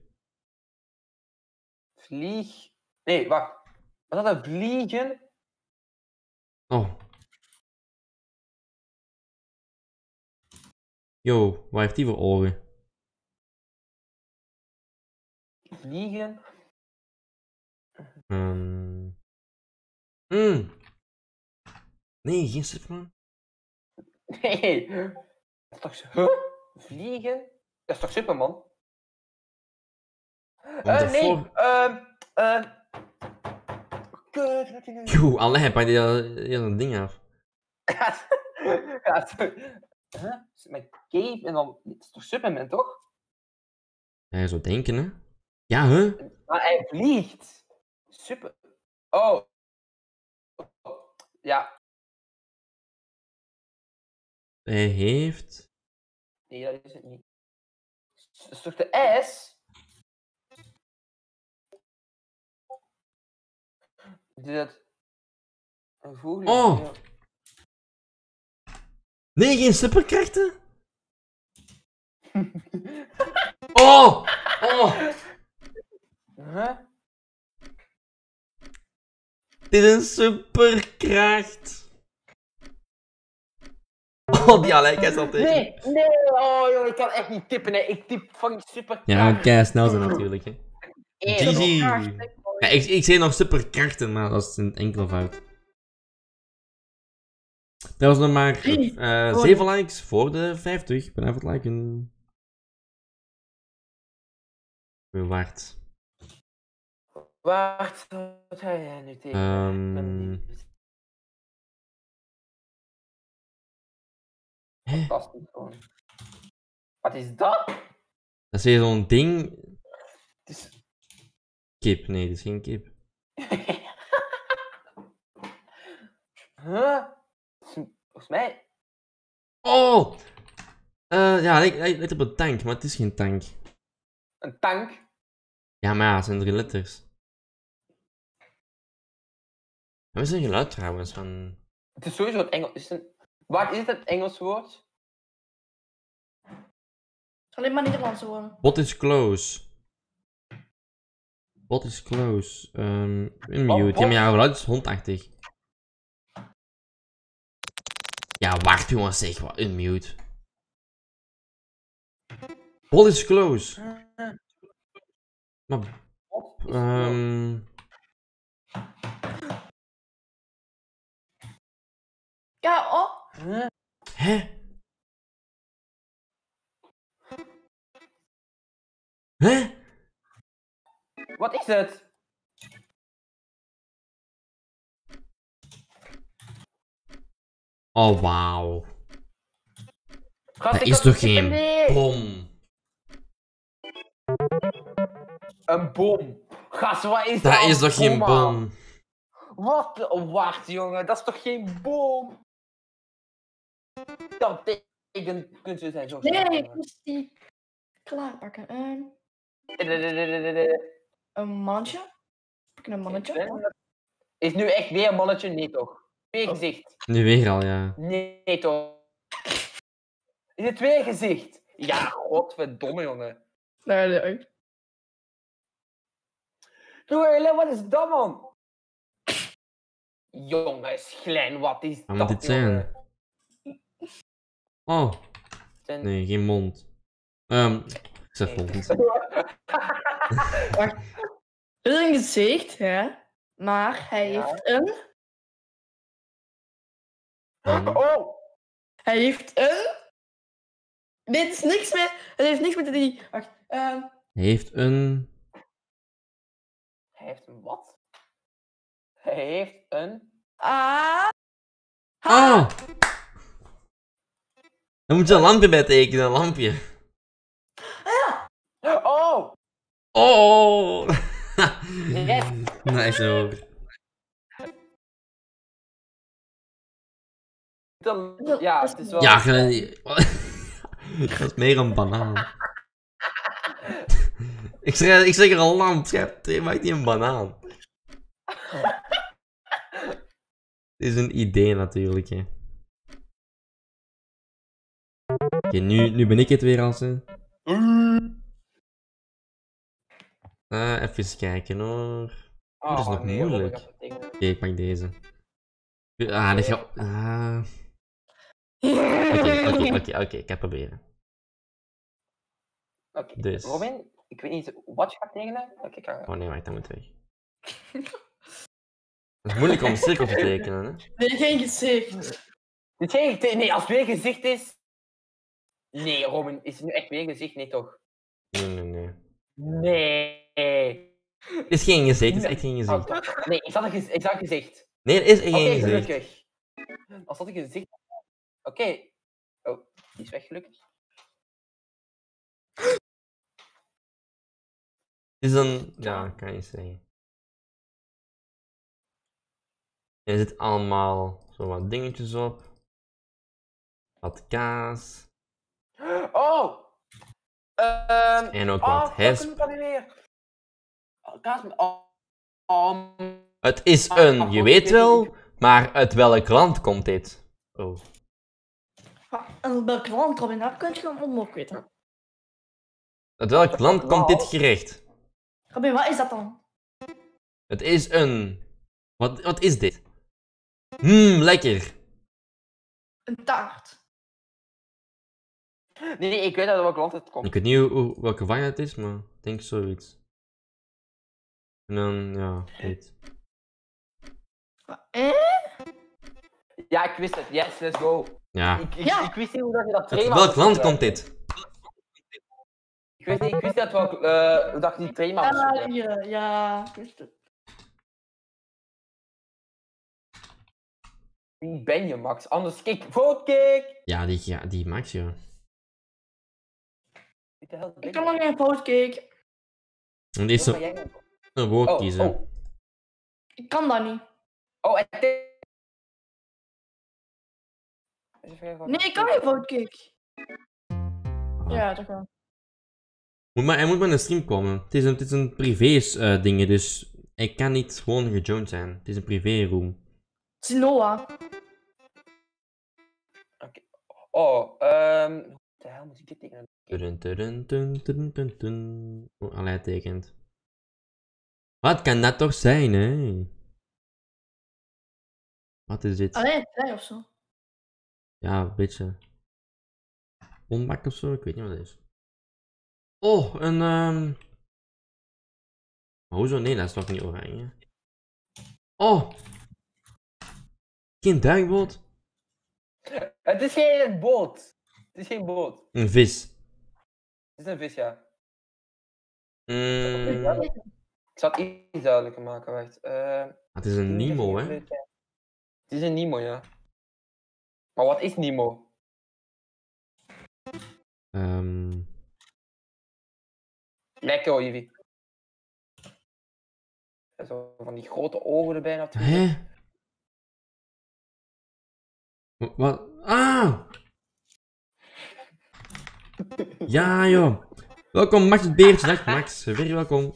Vlieg. Nee, wacht. Wat is dat? Vliegen? Oh. Yo, wat heeft die voor ogen? Vliegen? Ehm. Mm. Nee, geen Superman. Nee. Dat is toch... Huh? Vliegen? Dat is toch Superman? Eh, nee. Ehm... ehm Kut, wat je nu... Yo, Allee, pak hele hele ding af. <laughs> ja. Huh? Met Cape en dan... Het is toch Superman, toch? Ja, je zou denken, hè? Ja, hè? Maar hij vliegt. Super. Oh. Ja. Hij heeft. Nee, dat is het niet. Dat is toch de S? Is het... Een vogel? Oh! Ja. Nee, geen superkrachten? <laughs> Oh! Oh! Huh? Dit is een superkracht. Oh, die Alek is al tegen. Nee, nee, oh joh, ik kan echt niet tippen. hè. Ik typ fucking super. Ja, kei snel zijn natuurlijk, hè. Ja, ik, ik zei nog superkrachten, maar dat is een enkele fout. Dat was nog maar eh 7 likes voor de 50. Blijf het liken. Waard. Wacht, wat ga jij nu tegen? Ehm. Ik ben benieuwd. Hè? Fantastisch gewoon. Wat is dat? Dat is weer zo'n ding. Het is... Kip, nee, dat is geen kip. <laughs> huh? Volgens mij... Oh! Eh, ja, lijkt lijkt- lijkt op een tank, maar het is geen tank. Een tank. Ja, maar ja, het zijn drie letters. Wat is een geluid trouwens van. Het is sowieso het Engels. Is het een... Wat is het Engels woord? Alleen maar Nederlands horen. What is close? What is close? Ehm unmute. Ja, maar ja, geluid is hondachtig. Ja, wacht jongens, zeg wat. Unmute. What is close? Maar, ehm Ja, oh. Huh? Hè? Hè? Wat is het? Oh, wauw. Dat ik is toch geen bom? Een bom. Gast, wat is Dat dat? is toch geen bom? Wat? Wacht, jongen. Dat is toch geen bom? Dat tegen kunsten zijn zo Nee, ik jongen. moest die klaarpakken. Ehm, een mannetje. Pak een mannetje. Is nu echt weer een mannetje? Nee, toch? Twee gezicht. Nu weer al, ja. Nee, toch? Is het twee gezicht? Ja, godverdomme, jongen. Nee, nee. Jongen, wat is dat, man? Jongens, Glen, wat is Wat moet dat, dit zijn? Oh, nee, geen mond. Ehm, ik zeg mond. <laughs> <laughs> Het is een gezicht, hè. Maar hij Ja. heeft een... Oh! Hij heeft een... Dit is niks meer... Het heeft niks met die... Wacht. ehm, Hij heeft een... Hij heeft een wat? Hij heeft een... ah... Ah! Dan moet je een lampje bij tekenen, een lampje. Oh! Oh! <laughs> Yes. <laughs> nice hoor. Dan- Ja, het is wel... Ja, dat <laughs> is <laughs> meer een banaan. ik, zeg, ik zeg er een lamp, schep, je maakt niet een banaan. Het is een idee natuurlijk, hè. Oké, nu, nu ben ik het weer als ze. Ah, even kijken hoor. Oh, dat is nog nee, moeilijk. Oké, ik pak deze. Ah, dat gaat... Ah. Oké, oké, oké, oké, ik ga proberen. Oké, Dus. Robin, ik weet niet wat je gaat tekenen. Oké, ik ga... Oh nee, wacht, dat moet weg. Het is moeilijk om een cirkel te tekenen, hè? <laughs> Nee, geen gezicht. Dit geen te- Nee, als het weer gezicht is... Nee, Robin, is het nu echt weer gezicht? Nee, toch? Nee, nee, nee. Nee. Het is geen gezicht, het is echt geen gezicht. Oh, Nee, ik zag een ik gezicht. Nee, het is geen gezicht. gelukkig. Als dat een gezicht... Oké. Oh, die is weg, gelukkig. Het is een... Ja, kan je zeggen. Er zit allemaal zo wat dingetjes op. Wat kaas. Oh! Ehm En ook oh, wat hesp. hoe moet dat nu weer? Oh, kaas met... Het is Ah, een, ah, je weet wel, maar uit welk land komt dit? Oh. Ah, En welk land, Robin? Dat kun je gewoon onmogelijk weten. Uit welk land komt dit gerecht? Robin, wat is dat dan? Het is een... Wat, wat is dit? Mmm, lekker. Een taart. Nee, nee, ik weet uit welk land het komt. Ik weet niet hoe, hoe- welke vang het is, maar ik denk zoiets. En dan, ja, weet. Eh? Ja, ik wist het. Yes, let's go. Ja. Ik, ik, Ja. ik wist niet hoe dat je dat Uit trainmaal welk land komt dit? Ik wist, niet- ik wist niet dat, welk, eh, hoe dat je die moest Ja, hier, ja. ik wist het. Wie ben je, Max? Anders kick. Vote kick! Ja, die, ja, die Max, ja. Ik kan nog geen postcake. En deze Wat ben jij? Een woord Oh, kiezen. oh. Ik kan dat niet. Oh, en Nee, ik kan geen postcake. Ja, dat kan. Moet maar, hij moet maar in de stream komen. Het is een, het is een privé eh ding, dus hij kan niet gewoon gejoined zijn. Het is een privé room. Zinoa. Oh, ehm... Hoe de hel moet ik dit tekenen? Tudun, tudun, tudun, tudun, tudun, tudun. Oh, Allee, tekent. Wat kan dat toch zijn, hè? Wat is dit? Alleen twee of zo. Ja, een beetje. Onbak of zo, ik weet niet wat het is. Oh, een ehm. Maar hoezo? Nee, dat is toch niet oranje? Oh! Geen duikboot? Het is geen boot. Het is geen boot. Een vis. Het is een vis, ja. Mm, Ik zal het iets duidelijker maken, wacht. Eh, het is een Nemo, hè? Het is een Nemo, ja. Maar wat is Nemo? Ehm Lekker Ivy. Zo van die grote ogen erbij natuurlijk. Hè? Wa- Wat? Ah! Ja, joh. Welkom, Max het Beertje. Dag, Max. Weer welkom.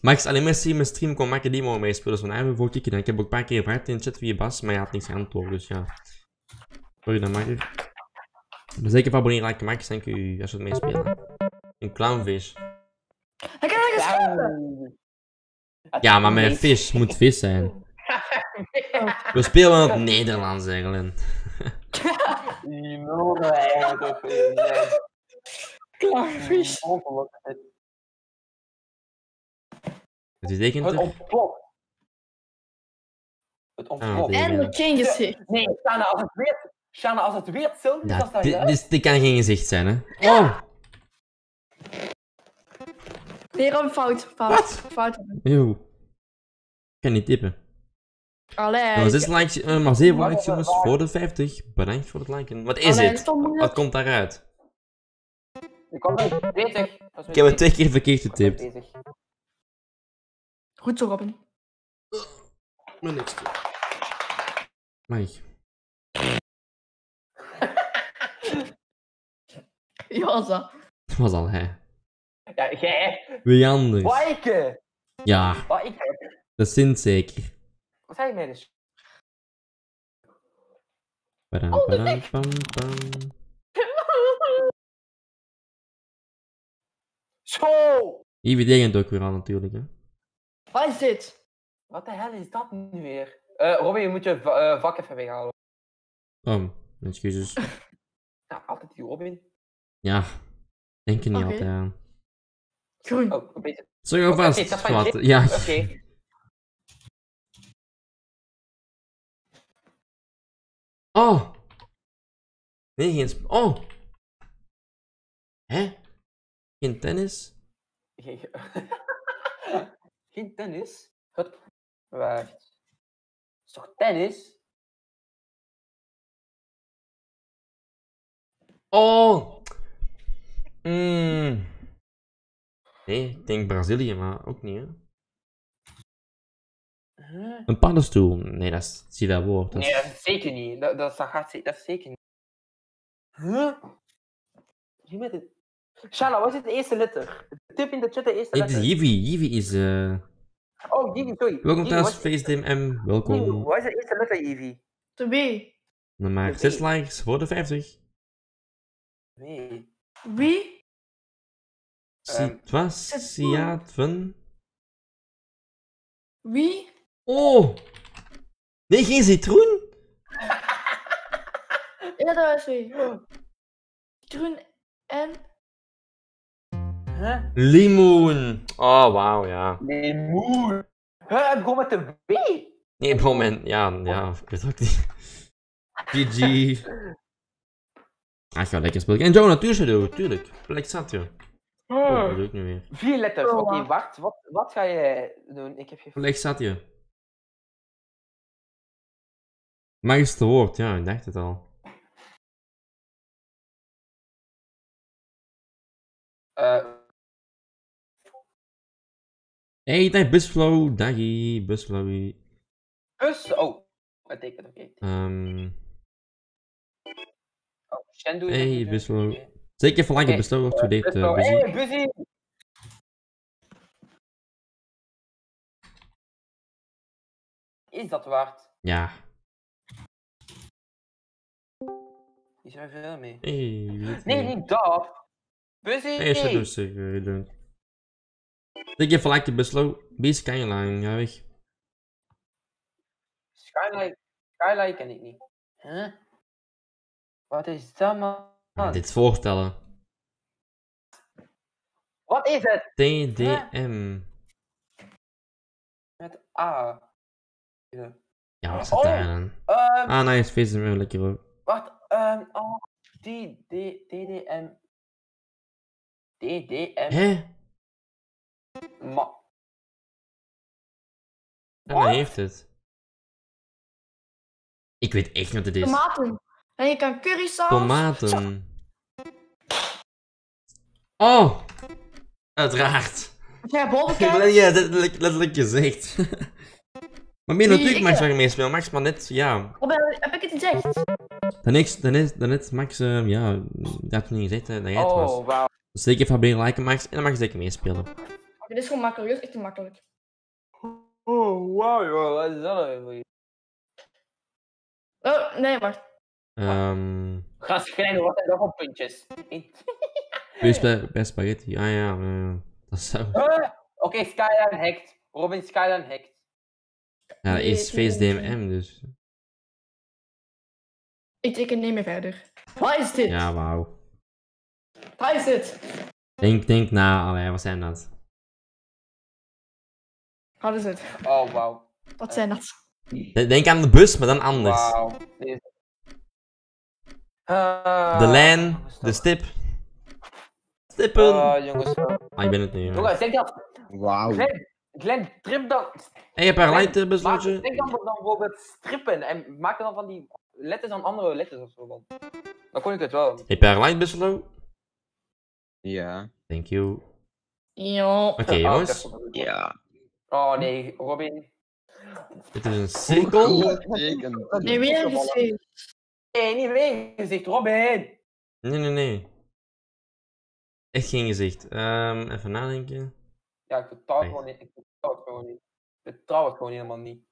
Max, alleen maar zien mijn stream kon Max Demo meespelen. Dus vandaar hebben voor kicken. Ik heb ook een paar keer gevraagd in de chat via Bas, maar hij had niks geantwoord. Dus ja. Sorry dan, Max. Ik ben zeker van abonneer, like Max. Dank u als je het meespelen. Een clownvis. Ik kan dat geschreven. Ja, maar mijn vis moet vis zijn. <laughs> We spelen wel in het Nederlands eigenlijk. Die nullen Het is tekent Het er? ontploft. Het ontploft. Ah, En de changes hier. Nee, Shana, als het weer, Shana, als het weer hetzelfde is, je dit, dit, dit kan geen gezicht zijn, hè? Oh! Weer een fout. Fout. Wat? Fout. Yo. Ik kan niet tippen. Allee. Maar 6 likes, eh, maar 7 Wat likes, er jongens, voor de 50. Bedankt voor het liken. Wat is Allee, dat moeilijk? Wat komt daaruit? Ik kom met 40. Dat is Ik heb het twee keer verkeerd Ik ben getipt. Goed zo, Robin. Maar niks. Mag. <laughs> Ja, zo. Dat was al hij. Ja, jij. Wie anders? Wat ik? eh, Ja, Wat ik heb. dat Sint zeker. Wat zei je mij dus? Padam, Oh, de padam, pam, pam. Zo! Hier betekent ook weer al natuurlijk, hè. Wat is dit? Wat de hel is dat nu weer? Eh Robin, je moet je eh, vak even weghalen. Oh, excuses. <laughs> Ja, altijd die Robin. Ja, denk er niet Oké. altijd aan. Groen. Oh, een beetje. Van wat- Jim. Ja. Oké. Oh! Nee, geen sp- Oh! Hè? Geen tennis? Geen- <laughs> Geen tennis? Wat? Wacht. Is toch tennis? Oh! Mm. Nee, ik denk Brazilië, maar ook niet, hè? Huh? Een paddenstoel? Nee, dat is, zie dat woord. Dat is- Nee, dat is zeker niet. Dat, dat, dat, gaat, dat is zeker niet. Huh? Wie met. Shana, wat is het eerste letter? Tip in de chat de eerste Nee, het is letter. Yivi. Yivi is... eh Oh, Yivi, sorry. Welkom thuis, wat is- FaceTime M. Yivi, Welkom. Wat is de eerste letter, Yivi? De B. Dan maar Oké. 6 likes voor de 50. Nee. Wie? Ehm, was? Van... Wie? Oh! Nee, geen citroen? <laughs> Ja, dat is wie. groen en... Huh? Limoen. Oh, wauw, ja. Limoen. Huh, het begon met de W. Nee, op het moment, ja, ja, ik weet het ook niet. <laughs> GG. Ah, ik ga lekker spelen. En Joe, natuurlijk, tuurlijk. Plek zat je. Oh, dat doe ik nu weer. Vier letters. Oh, Oké, wacht. wacht. Wat, wat ga je doen? Ik heb je... Plek zat je. Magisch woord, ja, ik dacht het al. eh Hey, dacht busflow, daggy, busflowy. bus. Oh, wat betekent oké. Ehm, Oh, Shendu. Hey, busflow. zeker busflow wordt Eh, gedate, busflow. uh, busy. Hey, busy. Is dat waard? Ja. Is er veel mee? Hey, Nee, niet. dat. Busy. Hey, shit, rustig, uh, like busflow. Beest kan je lang, ga weg. Skylight. Skylight ken ik niet. Huh? Wat is dat, man? Dit voorstellen. Wat is het? TDM. Met A. Ja. Ja, wat staat Oh. daar dan? Ehm, Ah, nice, feest is lekker hoor. Wacht, ehm, oh, D, D, DDM. DDM. Hé? Ma. En hij heeft het. Ik weet echt niet wat het is. Tomaten. En je kan currysaus. Tomaten. Oh! Uiteraard. Ja, kijkt? <laughs> ja, letterlijk, letterlijk gezegd. <laughs> maar meer natuurlijk Max waar meespelen. Max, maar net, ja. Of heb heb ik het gezegd? Daarnet, daarnet, daarnet Max, eh, ja, dat had niet gezegd eh, dat jij het was. Oh, wauw. Dus zeker van Beren liken Max en dan mag je zeker meespelen. Dit is gewoon makkelijk. Dit is echt te makkelijk. Oh, wauw, joh. Wat is dat nou je? Oh, nee, wacht. Ehm Ga schrijven, wat zijn dat voor puntjes? <laughs> Wees bij, bij spaghetti. Ah ja, dat zou. Huh? Oké, Skyline hacked. Robin Skyline hacked. Ja, dat is <laughs> Face DMM, dus. Ik teken niet meer verder. Wat is dit? Ja, wauw. Wat is dit? Denk, denk na, allee, wat zijn dat? Wat is het? Oh, wauw. Wat zijn dat? De- Denk aan de bus, maar dan anders. Wauw. Deze- Ah, De lijn, de stip. Stippen! Ah, jongens. Ah, ik ben het niet. hoor. Jongens, denk dat. Wauw. Glenn, Glenn, trip dan. Hey, je hebt een light eh, Maak, beslootje? denk dan, dan bijvoorbeeld strippen en maak er dan van die letters aan andere letters of zo. Dan, dan kon ik het wel. Heb je light besloot? Ja. Thank you. Ja. Oké, Ah, jongens. ik heb- Ja. Oh nee, Robin. Dit is een cirkel. Nee, weer een gezicht. Nee, niet weer gezicht, Robin. Nee, nee, nee. Echt geen gezicht. Ehm, even nadenken. Ja, ik vertrouw het gewoon niet. Ik vertrouw het gewoon niet. Ik vertrouw het gewoon helemaal niet.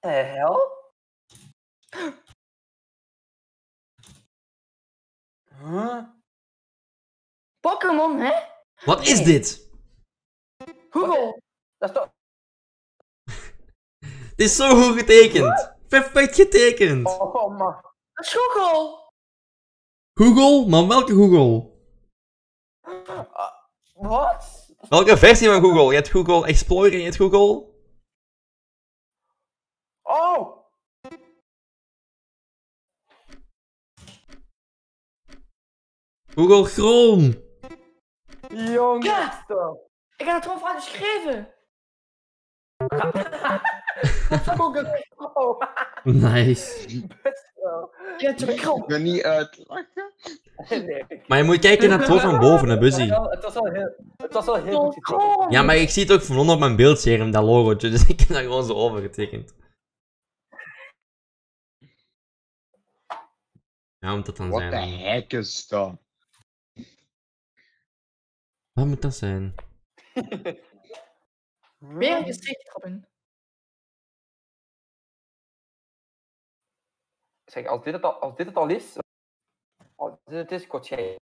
De hel? Huh? Pokémon, hè? Wat is dit? Google. Dat is toch... <laughs> Het is zo goed getekend. Perfect getekend. Oh, man. Dat is Google. Google? Maar welke Google? Ah, Wat? Welke versie van Google? Je hebt Google Explorer en je hebt Google... Oh! Google Chrome. Jongens, Ja. Ik heb het gewoon vaak geschreven. <laughs> Nice. Ik ben niet. Nee. Maar je moet kijken naar het woord van boven, hè, Buzzy. Het was wel heel, het was wel heel goed. Ja, maar ik zie het ook van onder op mijn beeldscherm, dat logootje. <laughs> Dus ik heb dat gewoon zo overgetekend. Ja, moet dat dan Wat de zijn? heck is dat? Wat moet dat zijn? <laughs> Weer gezicht, Robin. Zeg, als dit het al, als dit het al is, als dit het is, Kortje.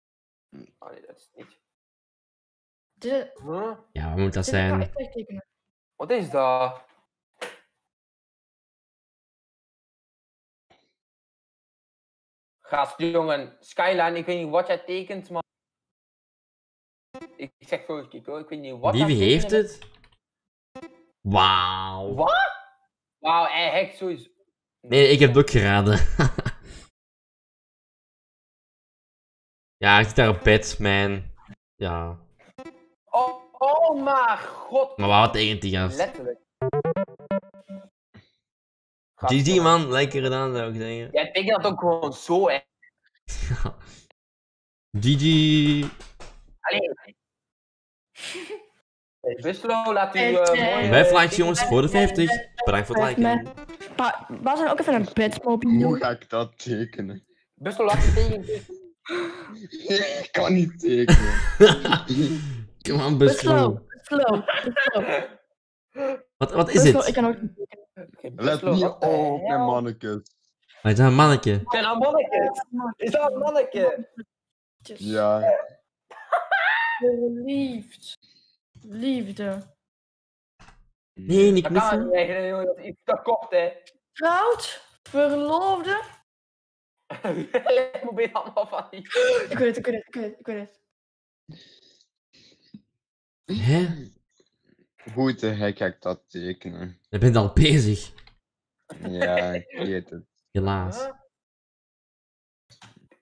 Oh, nee, dat is niet. De... Ja, wat moet dat zijn? Wat is dat? Gaast, jongen. Skyline, ik weet niet wat jij tekent, maar ik zeg ik hoor, ik weet niet wat Wie, heeft het? Wauw. Wat? Wauw, hij hackt sowieso. Nee, ik heb het ook geraden. <laughs> ja, ik zit daar op bed, man. Ja. Oh, oh mijn god. Maar wat tekent die gast? Letterlijk. GG man, lekker gedaan zou ik zeggen. Jij tekent dat ook gewoon zo, hè. <laughs> GG. Allee. Hey, Buslo, laat u Eh, eh eh, mooi... Vijf likes jongens, voor de 50. Bedankt voor het liken. Maar waar zijn ook even een bedmobiel? Hoe ga ik dat tekenen? Buslo, laat je tegen. ik kan niet tekenen. <laughs> Come on, Buslo, Buslo. Buslo, Buslo. Wat, wat is Buslo, ik het? kan ook niet tekenen. Let niet op, mijn mannetjes. Maar is dat een manneke? Zijn dat mannetjes? Is dat een mannetje? Ja, Verliefd. Liefde. Nee, niet Dat kan niet jongen. Dat is iets te kort, hè. Trouwd. Verloofde. <laughs> Ik moet bijna allemaal van die... Ik weet het, ik weet het, ik weet het, ik weet het. Hè? hoe de hek ga ik dat tekenen? Je bent al bezig. Ja, ik weet het. Helaas. Huh?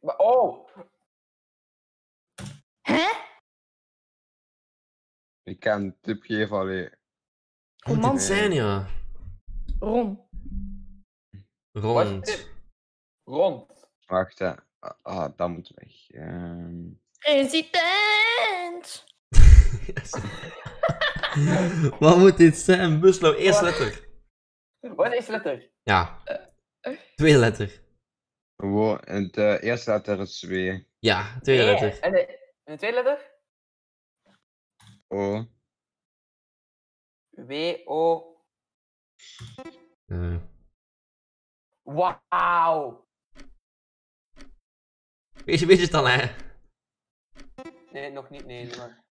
Maar- Oh, Hè? Ik kan een tip geven, allee. Wat moet dit Roman. zijn, ja? Rond. dit? Rond. Wacht, hè. Ah, ah, dat moet weg. Ehm, President. <laughs> Wat moet dit zijn? Buslo, eerste letter. Wat is letter? Ja. Tweede letter. gewoon, en de eerste letter is W. Ja, tweede letter. En de, en de tweede letter? O. W, O. Eh, Wauw. weet je, weet je het al, hè? Nee, nog niet. Nee, maar.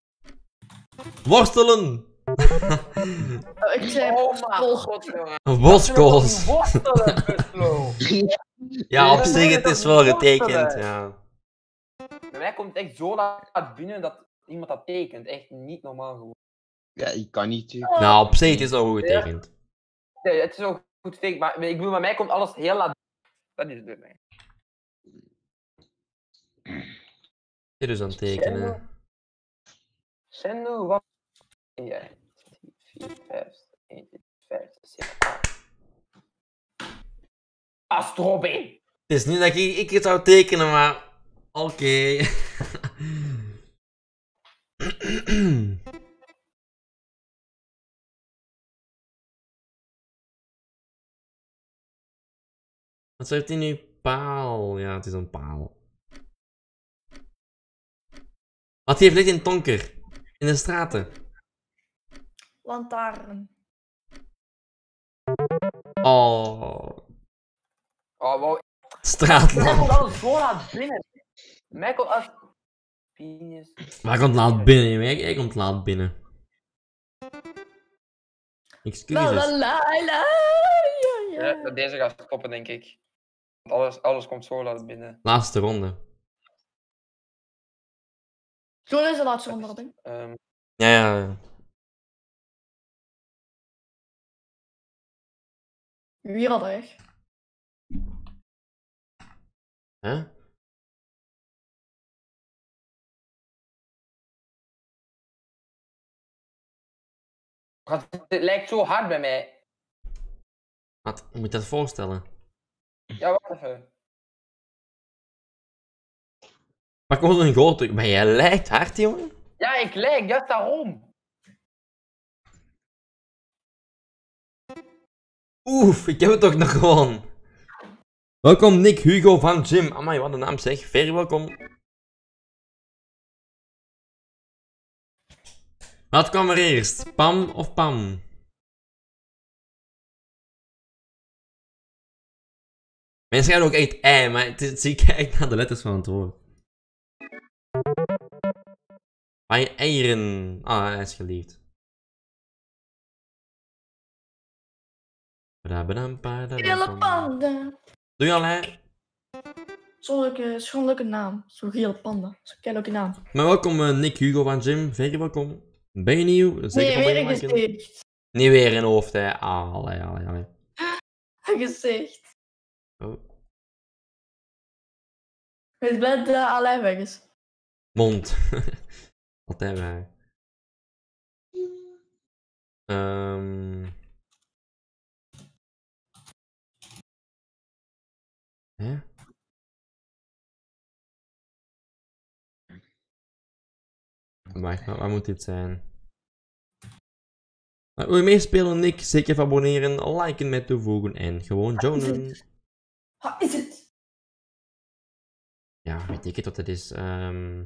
Worstelen! <laughs> Oh, ik zei Oh god. Worstelen. <laughs> Ja, op zich, het is wel getekend, ja. Bij mij komt het echt zo laat binnen dat iemand dat tekent. Echt niet normaal gewoon. Ja, ik kan niet tekenen. Nou, op zich het is al goed getekend. Ja, het is ook goed getekend, maar ik bedoel, bij mij komt alles heel laat. Dat is het bij mij. Je dus aan het tekenen. Sendo, wat? Ja. 4, 5, 1, 5, 6, 7, 8. Ast Robin! Het is niet dat ik, ik het zou tekenen, maar... Oké. <laughs> <clears throat> Wat staat in uw paal? Ja, het is een paal. Wat heeft licht in Tonker? In de straten? Lantaarn. Oh, Oh, wow. Alles zo laat binnen. Mij komt Maar hij komt laat binnen, jongen. Hij, hij komt laat binnen. La la Excuses. la la. Ja, Ja, ja. dat deze gaat stoppen, denk ik. Want alles, alles komt zo laat binnen. Laatste ronde. Zo is de laatste onderhouding. Ehm, Ja, ja, ja. Wie had weg? Hè? Gast, dit lijkt zo hard bij mij. Wat, moet je dat voorstellen? Ja, wacht even. Maar kom een goal terug. Maar jij lijkt hard, jongen. Ja, ik lijk, juist daarom. Oef, ik heb het toch nog gewoon. Welkom Nick Hugo van Jim. Amai, wat een naam zeg. Very welkom. Wat kwam er eerst? Pam of Pam? Mensen gaan ook echt ei, maar het zie ik <laughs> echt naar de letters van het woord. Ei- Eieren. Ah, hij is geliefd. Hele panden. Doe je al, hè? Zo'n leuke, naam. Zo'n gele panda. Zo'n kei leuke naam. Maar welkom eh, Nick Hugo van Jim. Very welkom. Ben je nieuw? Zeker nee, weer een gezicht. Niet weer een hoofd, hè. Ah, allee, allee, allee. <laughs> Een gezicht. Oh. Ben blij dat Alain weg is. Mond. <laughs> Altijd waar. Ehm. Hè? Wacht, waar, waar moet dit zijn? Maar Wil je meespelen, Nick? Zeker even abonneren, liken met toevoegen en gewoon joinen. Ha, is het? Ja, weet ik het wat het is. Ehm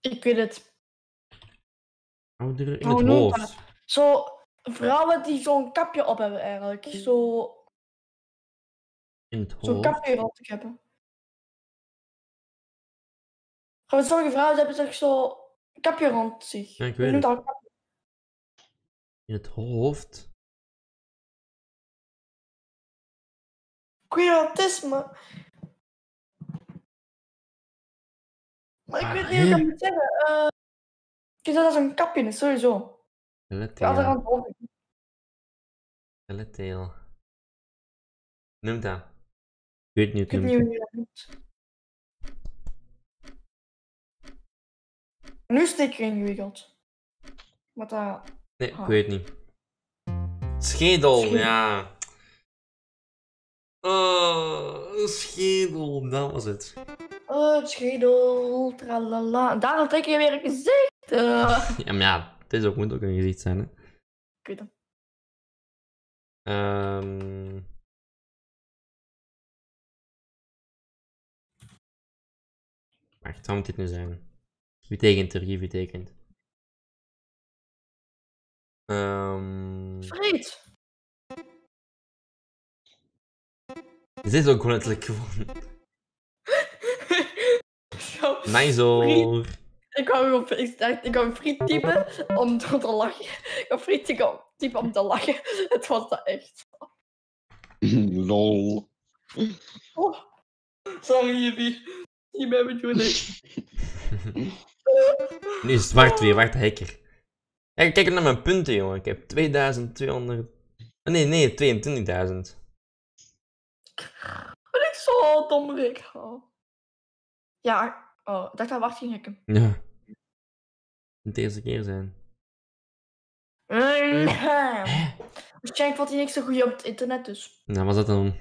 Ik weet het. ouder in Hoe het hoofd. Zo, vrouwen die zo'n kapje op hebben eigenlijk. Zo, In het zo'n hoofd. kapje rond hebben. Gewoon sommige vrouwen hebben zich zo een kapje rond zich. Ja, ik weet het. Een. In het hoofd. Ik is, maar... Ik Ah, weet niet hoe ik dat moet zeggen. Eh ik dat dat zo'n kapje is, sowieso. Ik ga er aan het. Noem dat. Ik weet niet Ik hoe het noemt. noemt. Nu is het ingewikkeld. Wat dat... Nee, ik Ah. weet niet. Schedel, Schedel. ja. Oh, schedel, dat was het. Oh, schedel, tralala. En daarom trek je weer een gezicht. Eh, <laughs> Ja, maar ja, het is ook, moet ook een gezicht zijn, hè. ik weet het. Ehm Wacht, wat moet dit nu zijn? Wie tekent er? Wie tekent? Ehm is ook gewoon letterlijk gewoon. <laughs> Zo, Nice hoor. Ik wou op ik dacht, ik wou friet typen om te te lachen. Ik wou friet typen- typen om te lachen. <laughs> Het was dat echt. <laughs> Lol. Oh. Sorry, jullie. Niet meer bedoeling. Nu is het zwart weer, wacht, hacker. Ja, kijk naar mijn punten, jongen. Ik heb 2200. Ah, Nee, nee, 22.000. Ben ik zo dommerik. Oh. Ja, oh, ik dacht dat wacht ging hacken. Ja. Het de eerste keer zijn. Mm. Waarschijnlijk valt hij niks zo goed op het internet dus. Nou, was dat dan?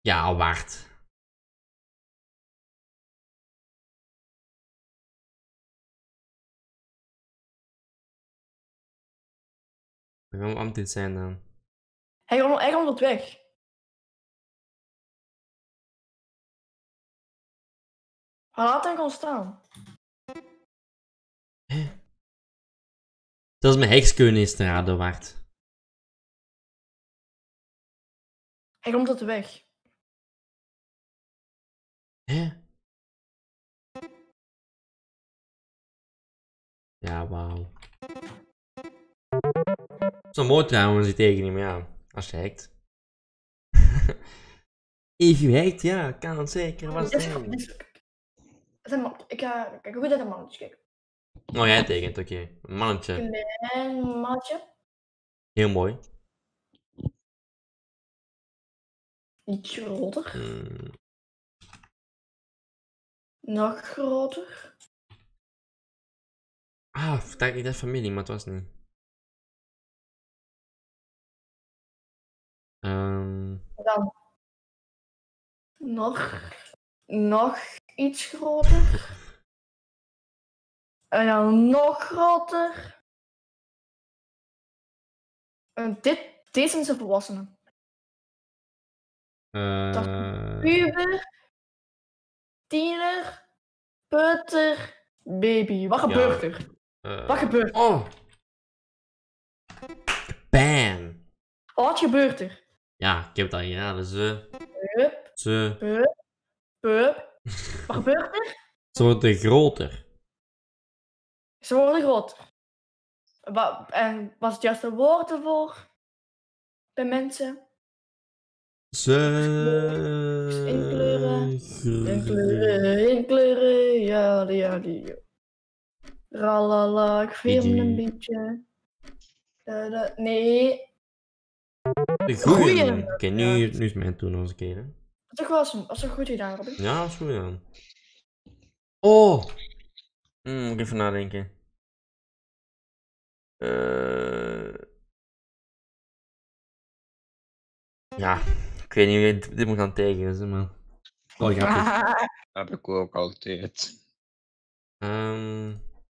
Ja, waard. Waarom moet dit zijn dan? Hij komt hij wat weg. Maar laat hem gewoon staan. Dat is mijn hekskeunen is te raden waard. Hij komt uit de weg. Hè? Ja, wauw. Zo mooi trouwens, die tekening, maar ja, als je hackt. <laughs> If you hackt, ja, kan het zeker wat het is een man- Ik ga kijken hoe dat een mannetje kijkt. Oh, jij tekent, oké. Een mannetje. Klein mannetje. Heel mooi. Iets groter. Mm, Nog groter. Ah, dacht ik dacht familie, maar het was niet. Ehm, Dan. Nog. Nog iets groter. En dan nog groter. En dit, deze is een volwassene. eh, Puber. Tiener. Peuter. Baby. Wat Ja. gebeurt er? eh, Wat gebeurt er? Oh! Bam! Wat gebeurt er? Ja, ik heb al geraden. Ze, Hup, ze, hup, hup. Wat <laughs> gebeurt er? ze worden groter. Ze worden groter. En wat is het juiste woord ervoor? bij mensen. Ze... Inkleuren. Inkleuren, inkleuren, ja, ja, ja. Ralala, ik film een beetje. Nee, De Goeie. Oké, nu, nu is mijn toer nog eens een keer. Hè. toch was hem. Was toch goed gedaan, Robin? Ja, dat is goed gedaan. Oh! Hmm, moet ik even nadenken. Eh Ja, ik weet niet hoe je dit- dit moet gaan tekenen, zeg maar. Oh, grappig. <laughs> heb ik ook altijd. Ehm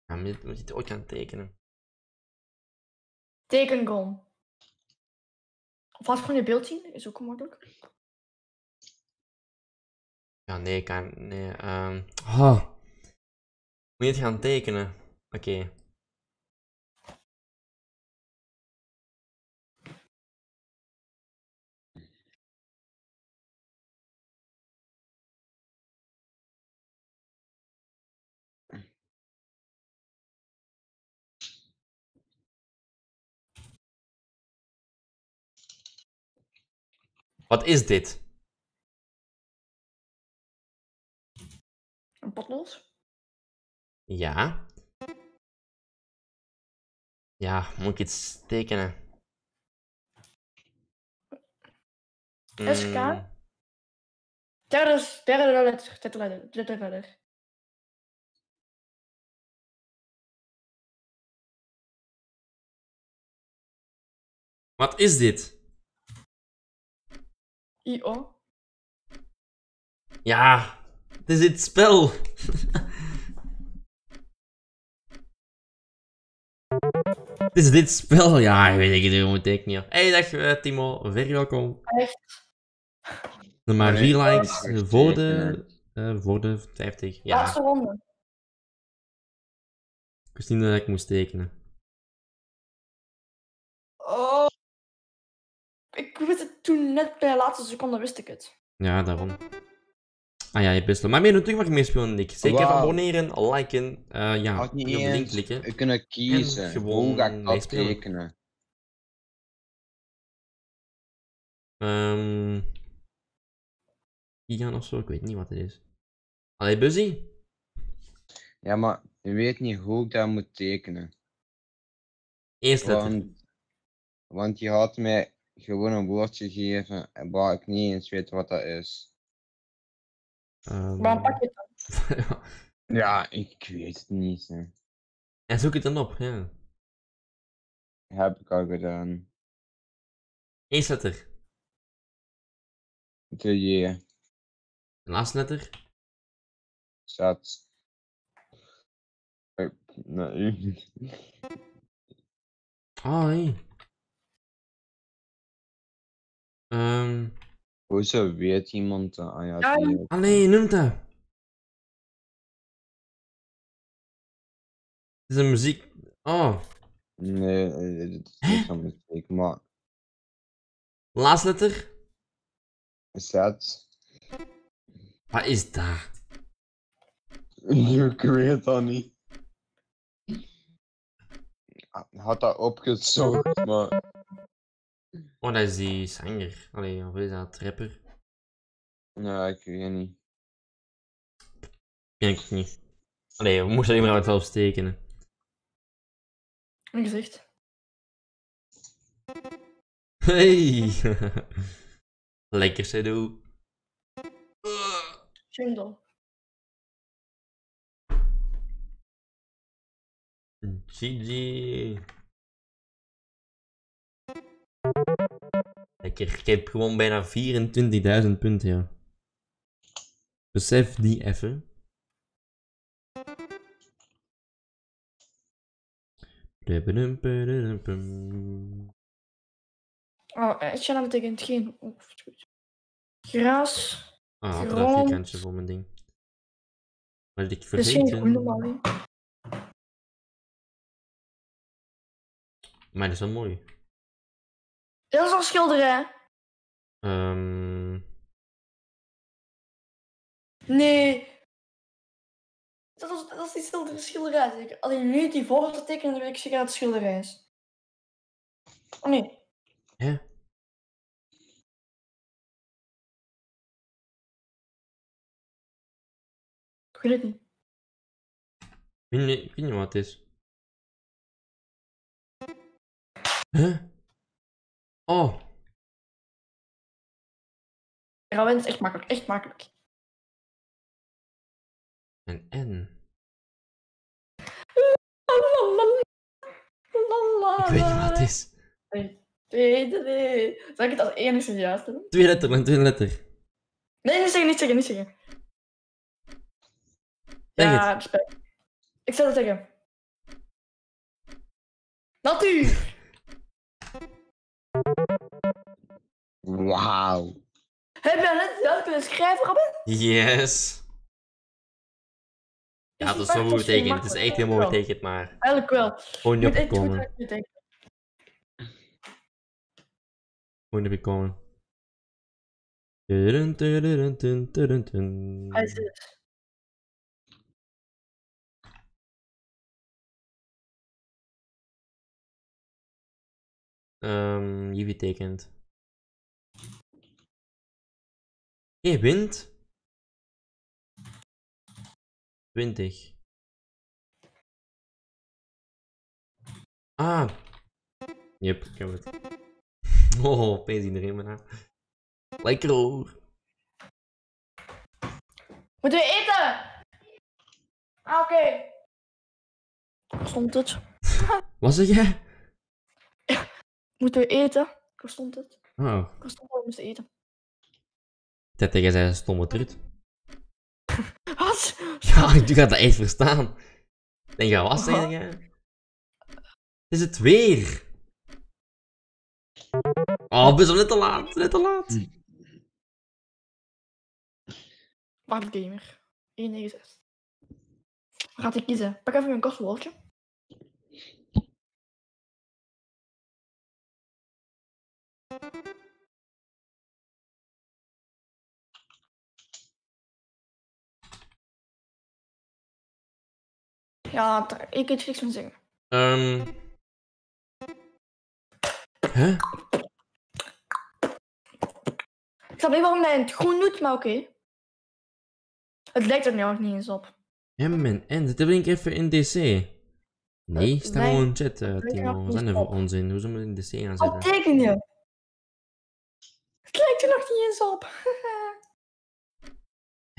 ja, moet je- het ook gaan tekenen? Tekengom. Of laat gewoon je beeld zien, is ook makkelijk. Ja, nee, ik kan. Nee, ehm oh. Moet je gaan tekenen? Oké. Wat is dit? Een potlood. Ja. Ja, moet ik iets tekenen? SK? Mm, Derde, derde letter, derde letter, derde letter. Wat is dit? I-O. Ja, het is dit spel. <laughs> Het is dit spel. Ja, ik weet niet, hoe moet ik niet. Hey, dag eh, Timo, very welkom. Echt. Nog maar vier dat likes echt voor de, tekenen. eh, voor de 50. Ja, Laatste ronde. ik wist niet dat ik moest tekenen. Toen net bij de laatste seconde wist ik het. Ja, daarom. Ah ja, je best wel. Maar meer natuurlijk mag je meespelen, Nick. Zeker abonneren, liken, eh ja, op de link klikken. kunnen kiezen. gewoon Hoe ga ik dat tekenen? Ehm Ian of zo, ik weet niet wat het is. Allee, Buzzy? Ja, maar je weet niet hoe ik dat moet tekenen. Eerst letter. Want, want je had mij gewoon een woordje gegeven en waar ik niet eens weet wat dat is. Ehm, Waarom pak je het dan? <laughs> Ja, ik weet het niet. Hè. en zoek het dan op, ja. Heb ik al gedaan. Eerst letter. De J. De laatste letter. Zat. Nee. Oh, nee. Ehm Hoezo weet iemand dat? Ah ja, Ja, allee, noem dat. Het is een muziek... Oh, Nee, eh, dit is niet van muziek, maar laatste letter. zet. Wat is dat? <laughs> Ik weet dat niet. Ah, Had dat opgezocht, maar Oh, dat is die zanger. Allee, of is dat? Rapper? nee, ik weet niet. Ik ook niet. Allee, we moesten alleen maar uit zelf tekenen. Een gezicht. Hey! <laughs> Lekker, Sedo. Jungle. GG. Lekker, ik heb gewoon bijna 24.000 punten, ja. Besef die even. Oh, eh, Shanna betekent geen. Goed. Gras. Ah, had er een Grond. vierkantje voor mijn ding. Wat ik Dat vergeten? Maar dat is wel mooi. Dat veel schilderen. Um... Nee. Dat is, dat was die schilder, schilderij. Alleen nu die volgende tekenen, weet ik zeker dat het schilderij is. Oh nee. Hè? Ik weet het niet. Ik weet niet, wat het is. Huh? Oh, is echt makkelijk, echt makkelijk. een N. Ik weet niet wat het is. Nee, nee, nee. Zal ik het als enige juist doen? Twee letter, een tweede letter. Nee, niet zeggen, niet zeggen, niet zeggen. Zeg ja, het. respect. Ik zou het zeggen. Natuur! Wauw. Heb je net zelf kunnen schrijven, Robin? Yes. Ja, dat is zo mooi betekend. Het is echt heel mooi betekend, maar Eigenlijk wel. gewoon Je niet nadenken. Gewoon niet tudun. Hij is het. Ehm, Jivi Hé, wind. 20. Ah. Yep, ik heb het. <laughs> Oh, opeens iedereen me na. Lekker hoor. Moeten we eten? Ah, oké. Waar stond het? <laughs> Wat zeg jij? Moeten we eten? Waar stond het? Oh, Waar stond moesten eten? Ik dat jij zei stomme trut. <laughs> Wat? <laughs> Ja, ik gaat dat echt verstaan. Denk je, wat zeg jij? Het is het weer. Oh, best wel net te laat, net te laat. Wacht, gamer. 196. Waar gaat hij kiezen? Pak even mijn kostwoordje. Ja, ik kan er niks van zeggen. Ehm. Huh? Ik snap niet waarom hij het groen doet, maar oké. Het lijkt er nu ook niet eens op. M en N, zit ik even in DC? Nee, sta gewoon in chat, uh, Timo. Wat zijn er voor onzin? Hoe zullen we in DC Wat zitten? teken je? Het lijkt er nog niet eens op. <laughs>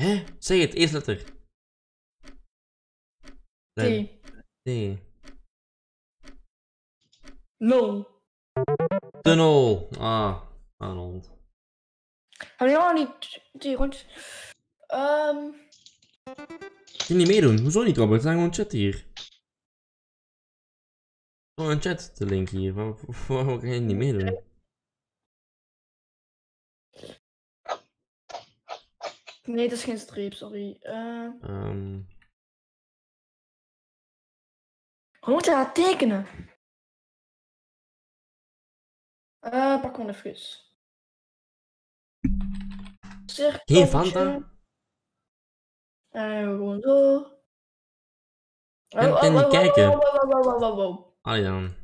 Hè? Zeg het, eerste letter. T. T. Nul. Tunnel. Ah, aan de hond. Heb je helemaal niet die rond... Ehm... Je niet meedoen? Hoezo niet, Robert? We zijn gewoon chat hier. Gewoon een chat, de link hier. Waarom, waarom kan je niet meedoen? Nee, het is geen streep, sorry. Eh, Ehm, hoe moet je dat tekenen? Eh, pak gewoon even. Cirkeltje. Geen Fanta? En gewoon zo. Oh, kan oh, oh, kijken. Oh, oh, oh, oh, oh, oh. allee dan.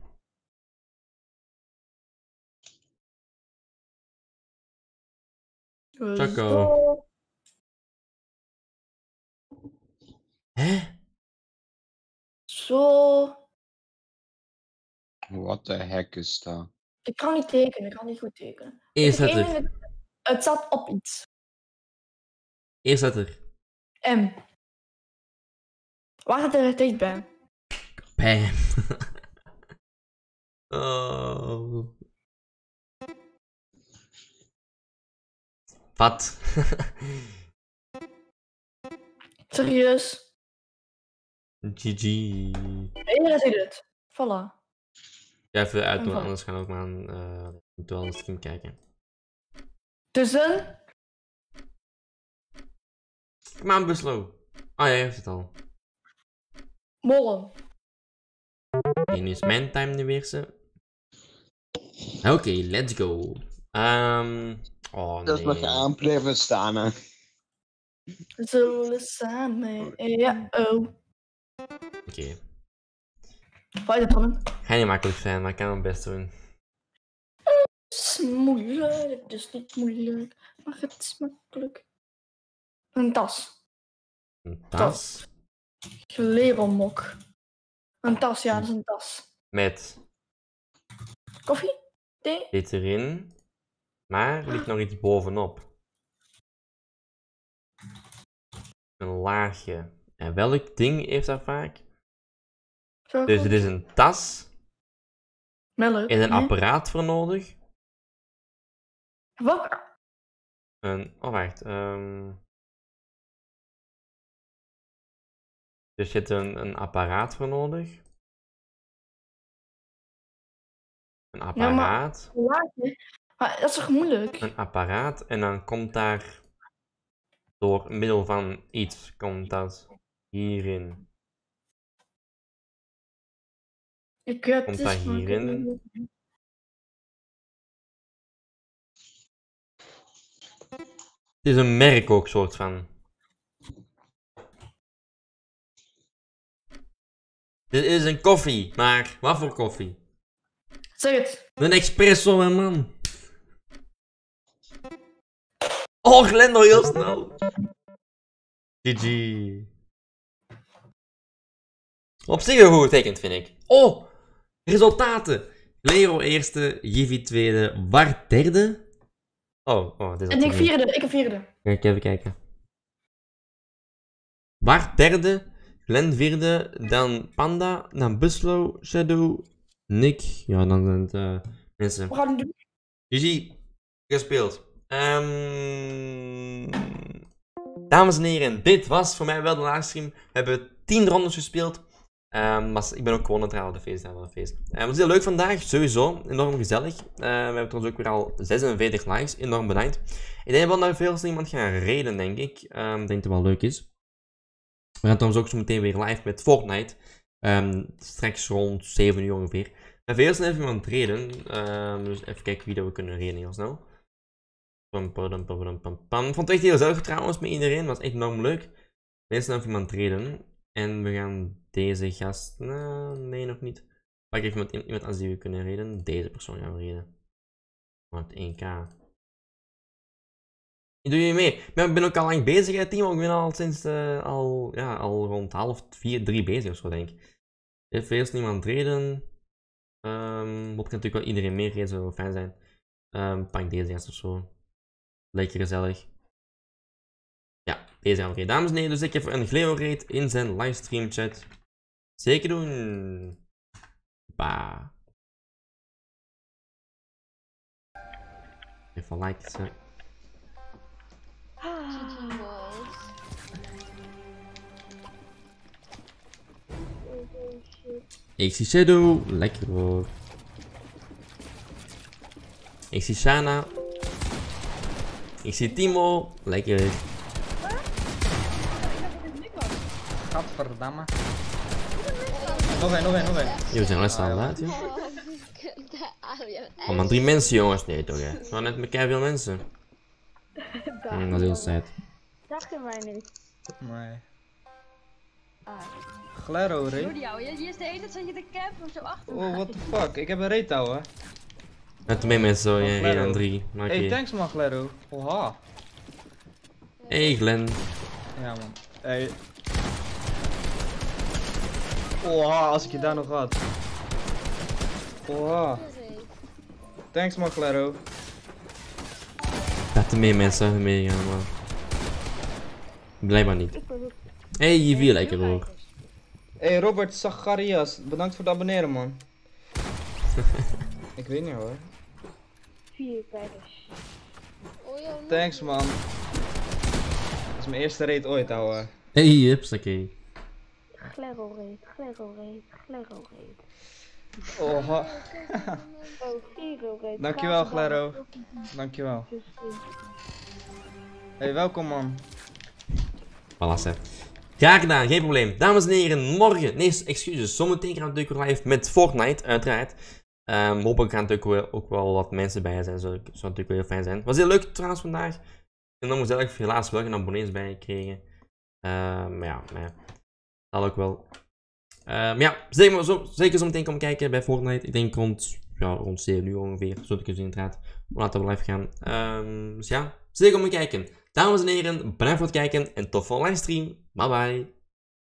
Zo. Choco. Hè? Zo. Wat de heck is dat? Ik kan niet tekenen, ik kan niet goed tekenen. Eerst Het letter. enige- Het zat op iets. Eerst letter. M. Waar zit er het dicht bij? Pam. <laughs> oh. Wat? <laughs> Serieus? GG. Iedereen ziet het. Voilà. Ja, even uitdoen, anders gaan we ook maar aan uh, een stream kijken. Tussen. Kom aan, Buslo. Ah, jij heeft het al. Mollen. Oké, nu is mijn time de weerse. Oké, let's go. Ehm. oh Dat is nog nee. aan blijven staan, hè. We zullen samen. Ja, oh. Oké. Waar is het dan? Ga niet makkelijk zijn, maar ik kan mijn best doen. Het is moeilijk. Het is niet moeilijk. Maar het is makkelijk. Een tas. Een tas Gleronmok. Een tas, ja, dat is een tas. met Koffie? Thee? dit erin. Maar er ligt nog iets bovenop. Een laagje. En welk ding heeft dat vaak? Zo Dus goed. het is een tas. Melk. Is een nee? apparaat voor nodig. Wat? Een, oh, wacht. ehm. Dus je hebt een, een apparaat voor nodig. Een apparaat. Laagje? Maar dat is toch moeilijk? Een apparaat. En dan komt daar door middel van iets komt dat hierin. Ik weet Komt dat hierin? Het is een merk ook, soort van. Dit is een koffie, maar wat voor koffie? Zeg het. Een espresso, hè, man. Oh, Glendo, heel snel. GG. Op zich een goed getekend, vind ik. Oh, resultaten. Lero eerste, Jivi tweede, Bart derde. Oh, oh, dit is En ik vierde, ik heb vierde. Kijk, even kijken. Bart derde, Glenn vierde, dan Panda, dan Buslo, Shadow, Nick. Ja, dan zijn het eh, mensen. We gaan het doen. GG, gespeeld. Ehm, dames en heren, dit was voor mij wel de livestream. We hebben 10 rondes gespeeld. Ehm, maar ik ben ook gewonnen trouwens, de feestdag van de feest. Ehm, het was heel leuk vandaag, sowieso. Enorm gezellig. Ehm, we hebben trouwens ook weer al 46 likes. Enorm bedankt. Ik denk wel dat veel iemand gaan reden, denk ik. Ik denk dat het wel leuk is. We gaan trouwens ook zo meteen weer live met Fortnite. Straks rond 7 uur ongeveer. En veel snel even iemand reden. Dus even kijken wie dat we kunnen reden heel snel. Pam, pam, pam. Ik vond het echt heel gezellig trouwens met iedereen. Was echt enorm leuk. Snel even iemand reden. En we gaan deze gast... Nou, nee, nog niet. Pak even iemand, iemand anders die we kunnen reden. Deze persoon gaan we reden. Want 1k. Ik doe je mee. Ik ben ook al lang bezig, hè, team. Ik ben al sinds eh, al, ja, al rond half vier, drie bezig of zo, denk ik. Even eerst niemand reden. Ehm wat kan natuurlijk wel iedereen meer reden, zou fijn zijn. Ehm pak deze gast of zo. Lekker gezellig. Ja, deze gaan we. Dames en heren, dus ik heb een Gleo raid in zijn livestream chat. Zeker doen. Ba. Even like zetten. Ik zie Shadow, lekker hoor. Ik zie Shana. Ik zie Timo, lekker. Gadverdamme. Nog een, nog een, nog een. Yo, we zijn al staan laat, joh. Oh man, drie mensen jongens. Nee toch, hè. Het waren net met veel mensen. Mm, dat is heel sad. Dachten wij niet. Nee. Glero, Ray. Jordi, jou, je, je is de hele tijd zat je te campen zo achter Oh, what the fuck. Ik heb een raid touw, hè. Met meer mensen zo, ja, Glero. 1 en 3. Maar oké. Hey, thanks man, Glero. Oha. Hey Glenn. Ja, man. Hey. Oha, als ik je daar nog had. Oha. Thanks man. Dat er meer mensen meegaan, maar. Blijkbaar niet. Hey, je viel lekker hoor. Hey, Robert Zacharias. Bedankt voor het abonneren, man. <laughs> ik weet niet hoor. Vier kijkers. Thanks, man. Dat is mijn eerste raid ooit, ouwe. Hey, hupsakee. Glero reed, glero. Oh. Dankjewel, Glero. Dankjewel. Hey, welkom, man. Voilà, hè. Graag gedaan, geen probleem. Dames en heren, morgen, nee, excuses, zometeen gaan we natuurlijk live met Fortnite, uiteraard. Ehm hopelijk gaan natuurlijk ook wel wat mensen bij zijn, zou, zou natuurlijk wel heel fijn zijn. Was heel leuk trouwens vandaag. En dan zelf helaas wel geen abonnees bij gekregen. Ehm maar ja, maar ja, dat ook wel. Ehm ja, zeker, maar zo, zeker zo meteen komen kijken bij Fortnite. Ik denk rond, ja, rond 7 uur ongeveer, zo ik het inderdaad. Laten we live gaan. Ehm dus ja, zeker om te kijken. Dames en heren, bedankt voor het kijken en tot volgende livestream. Bye bye.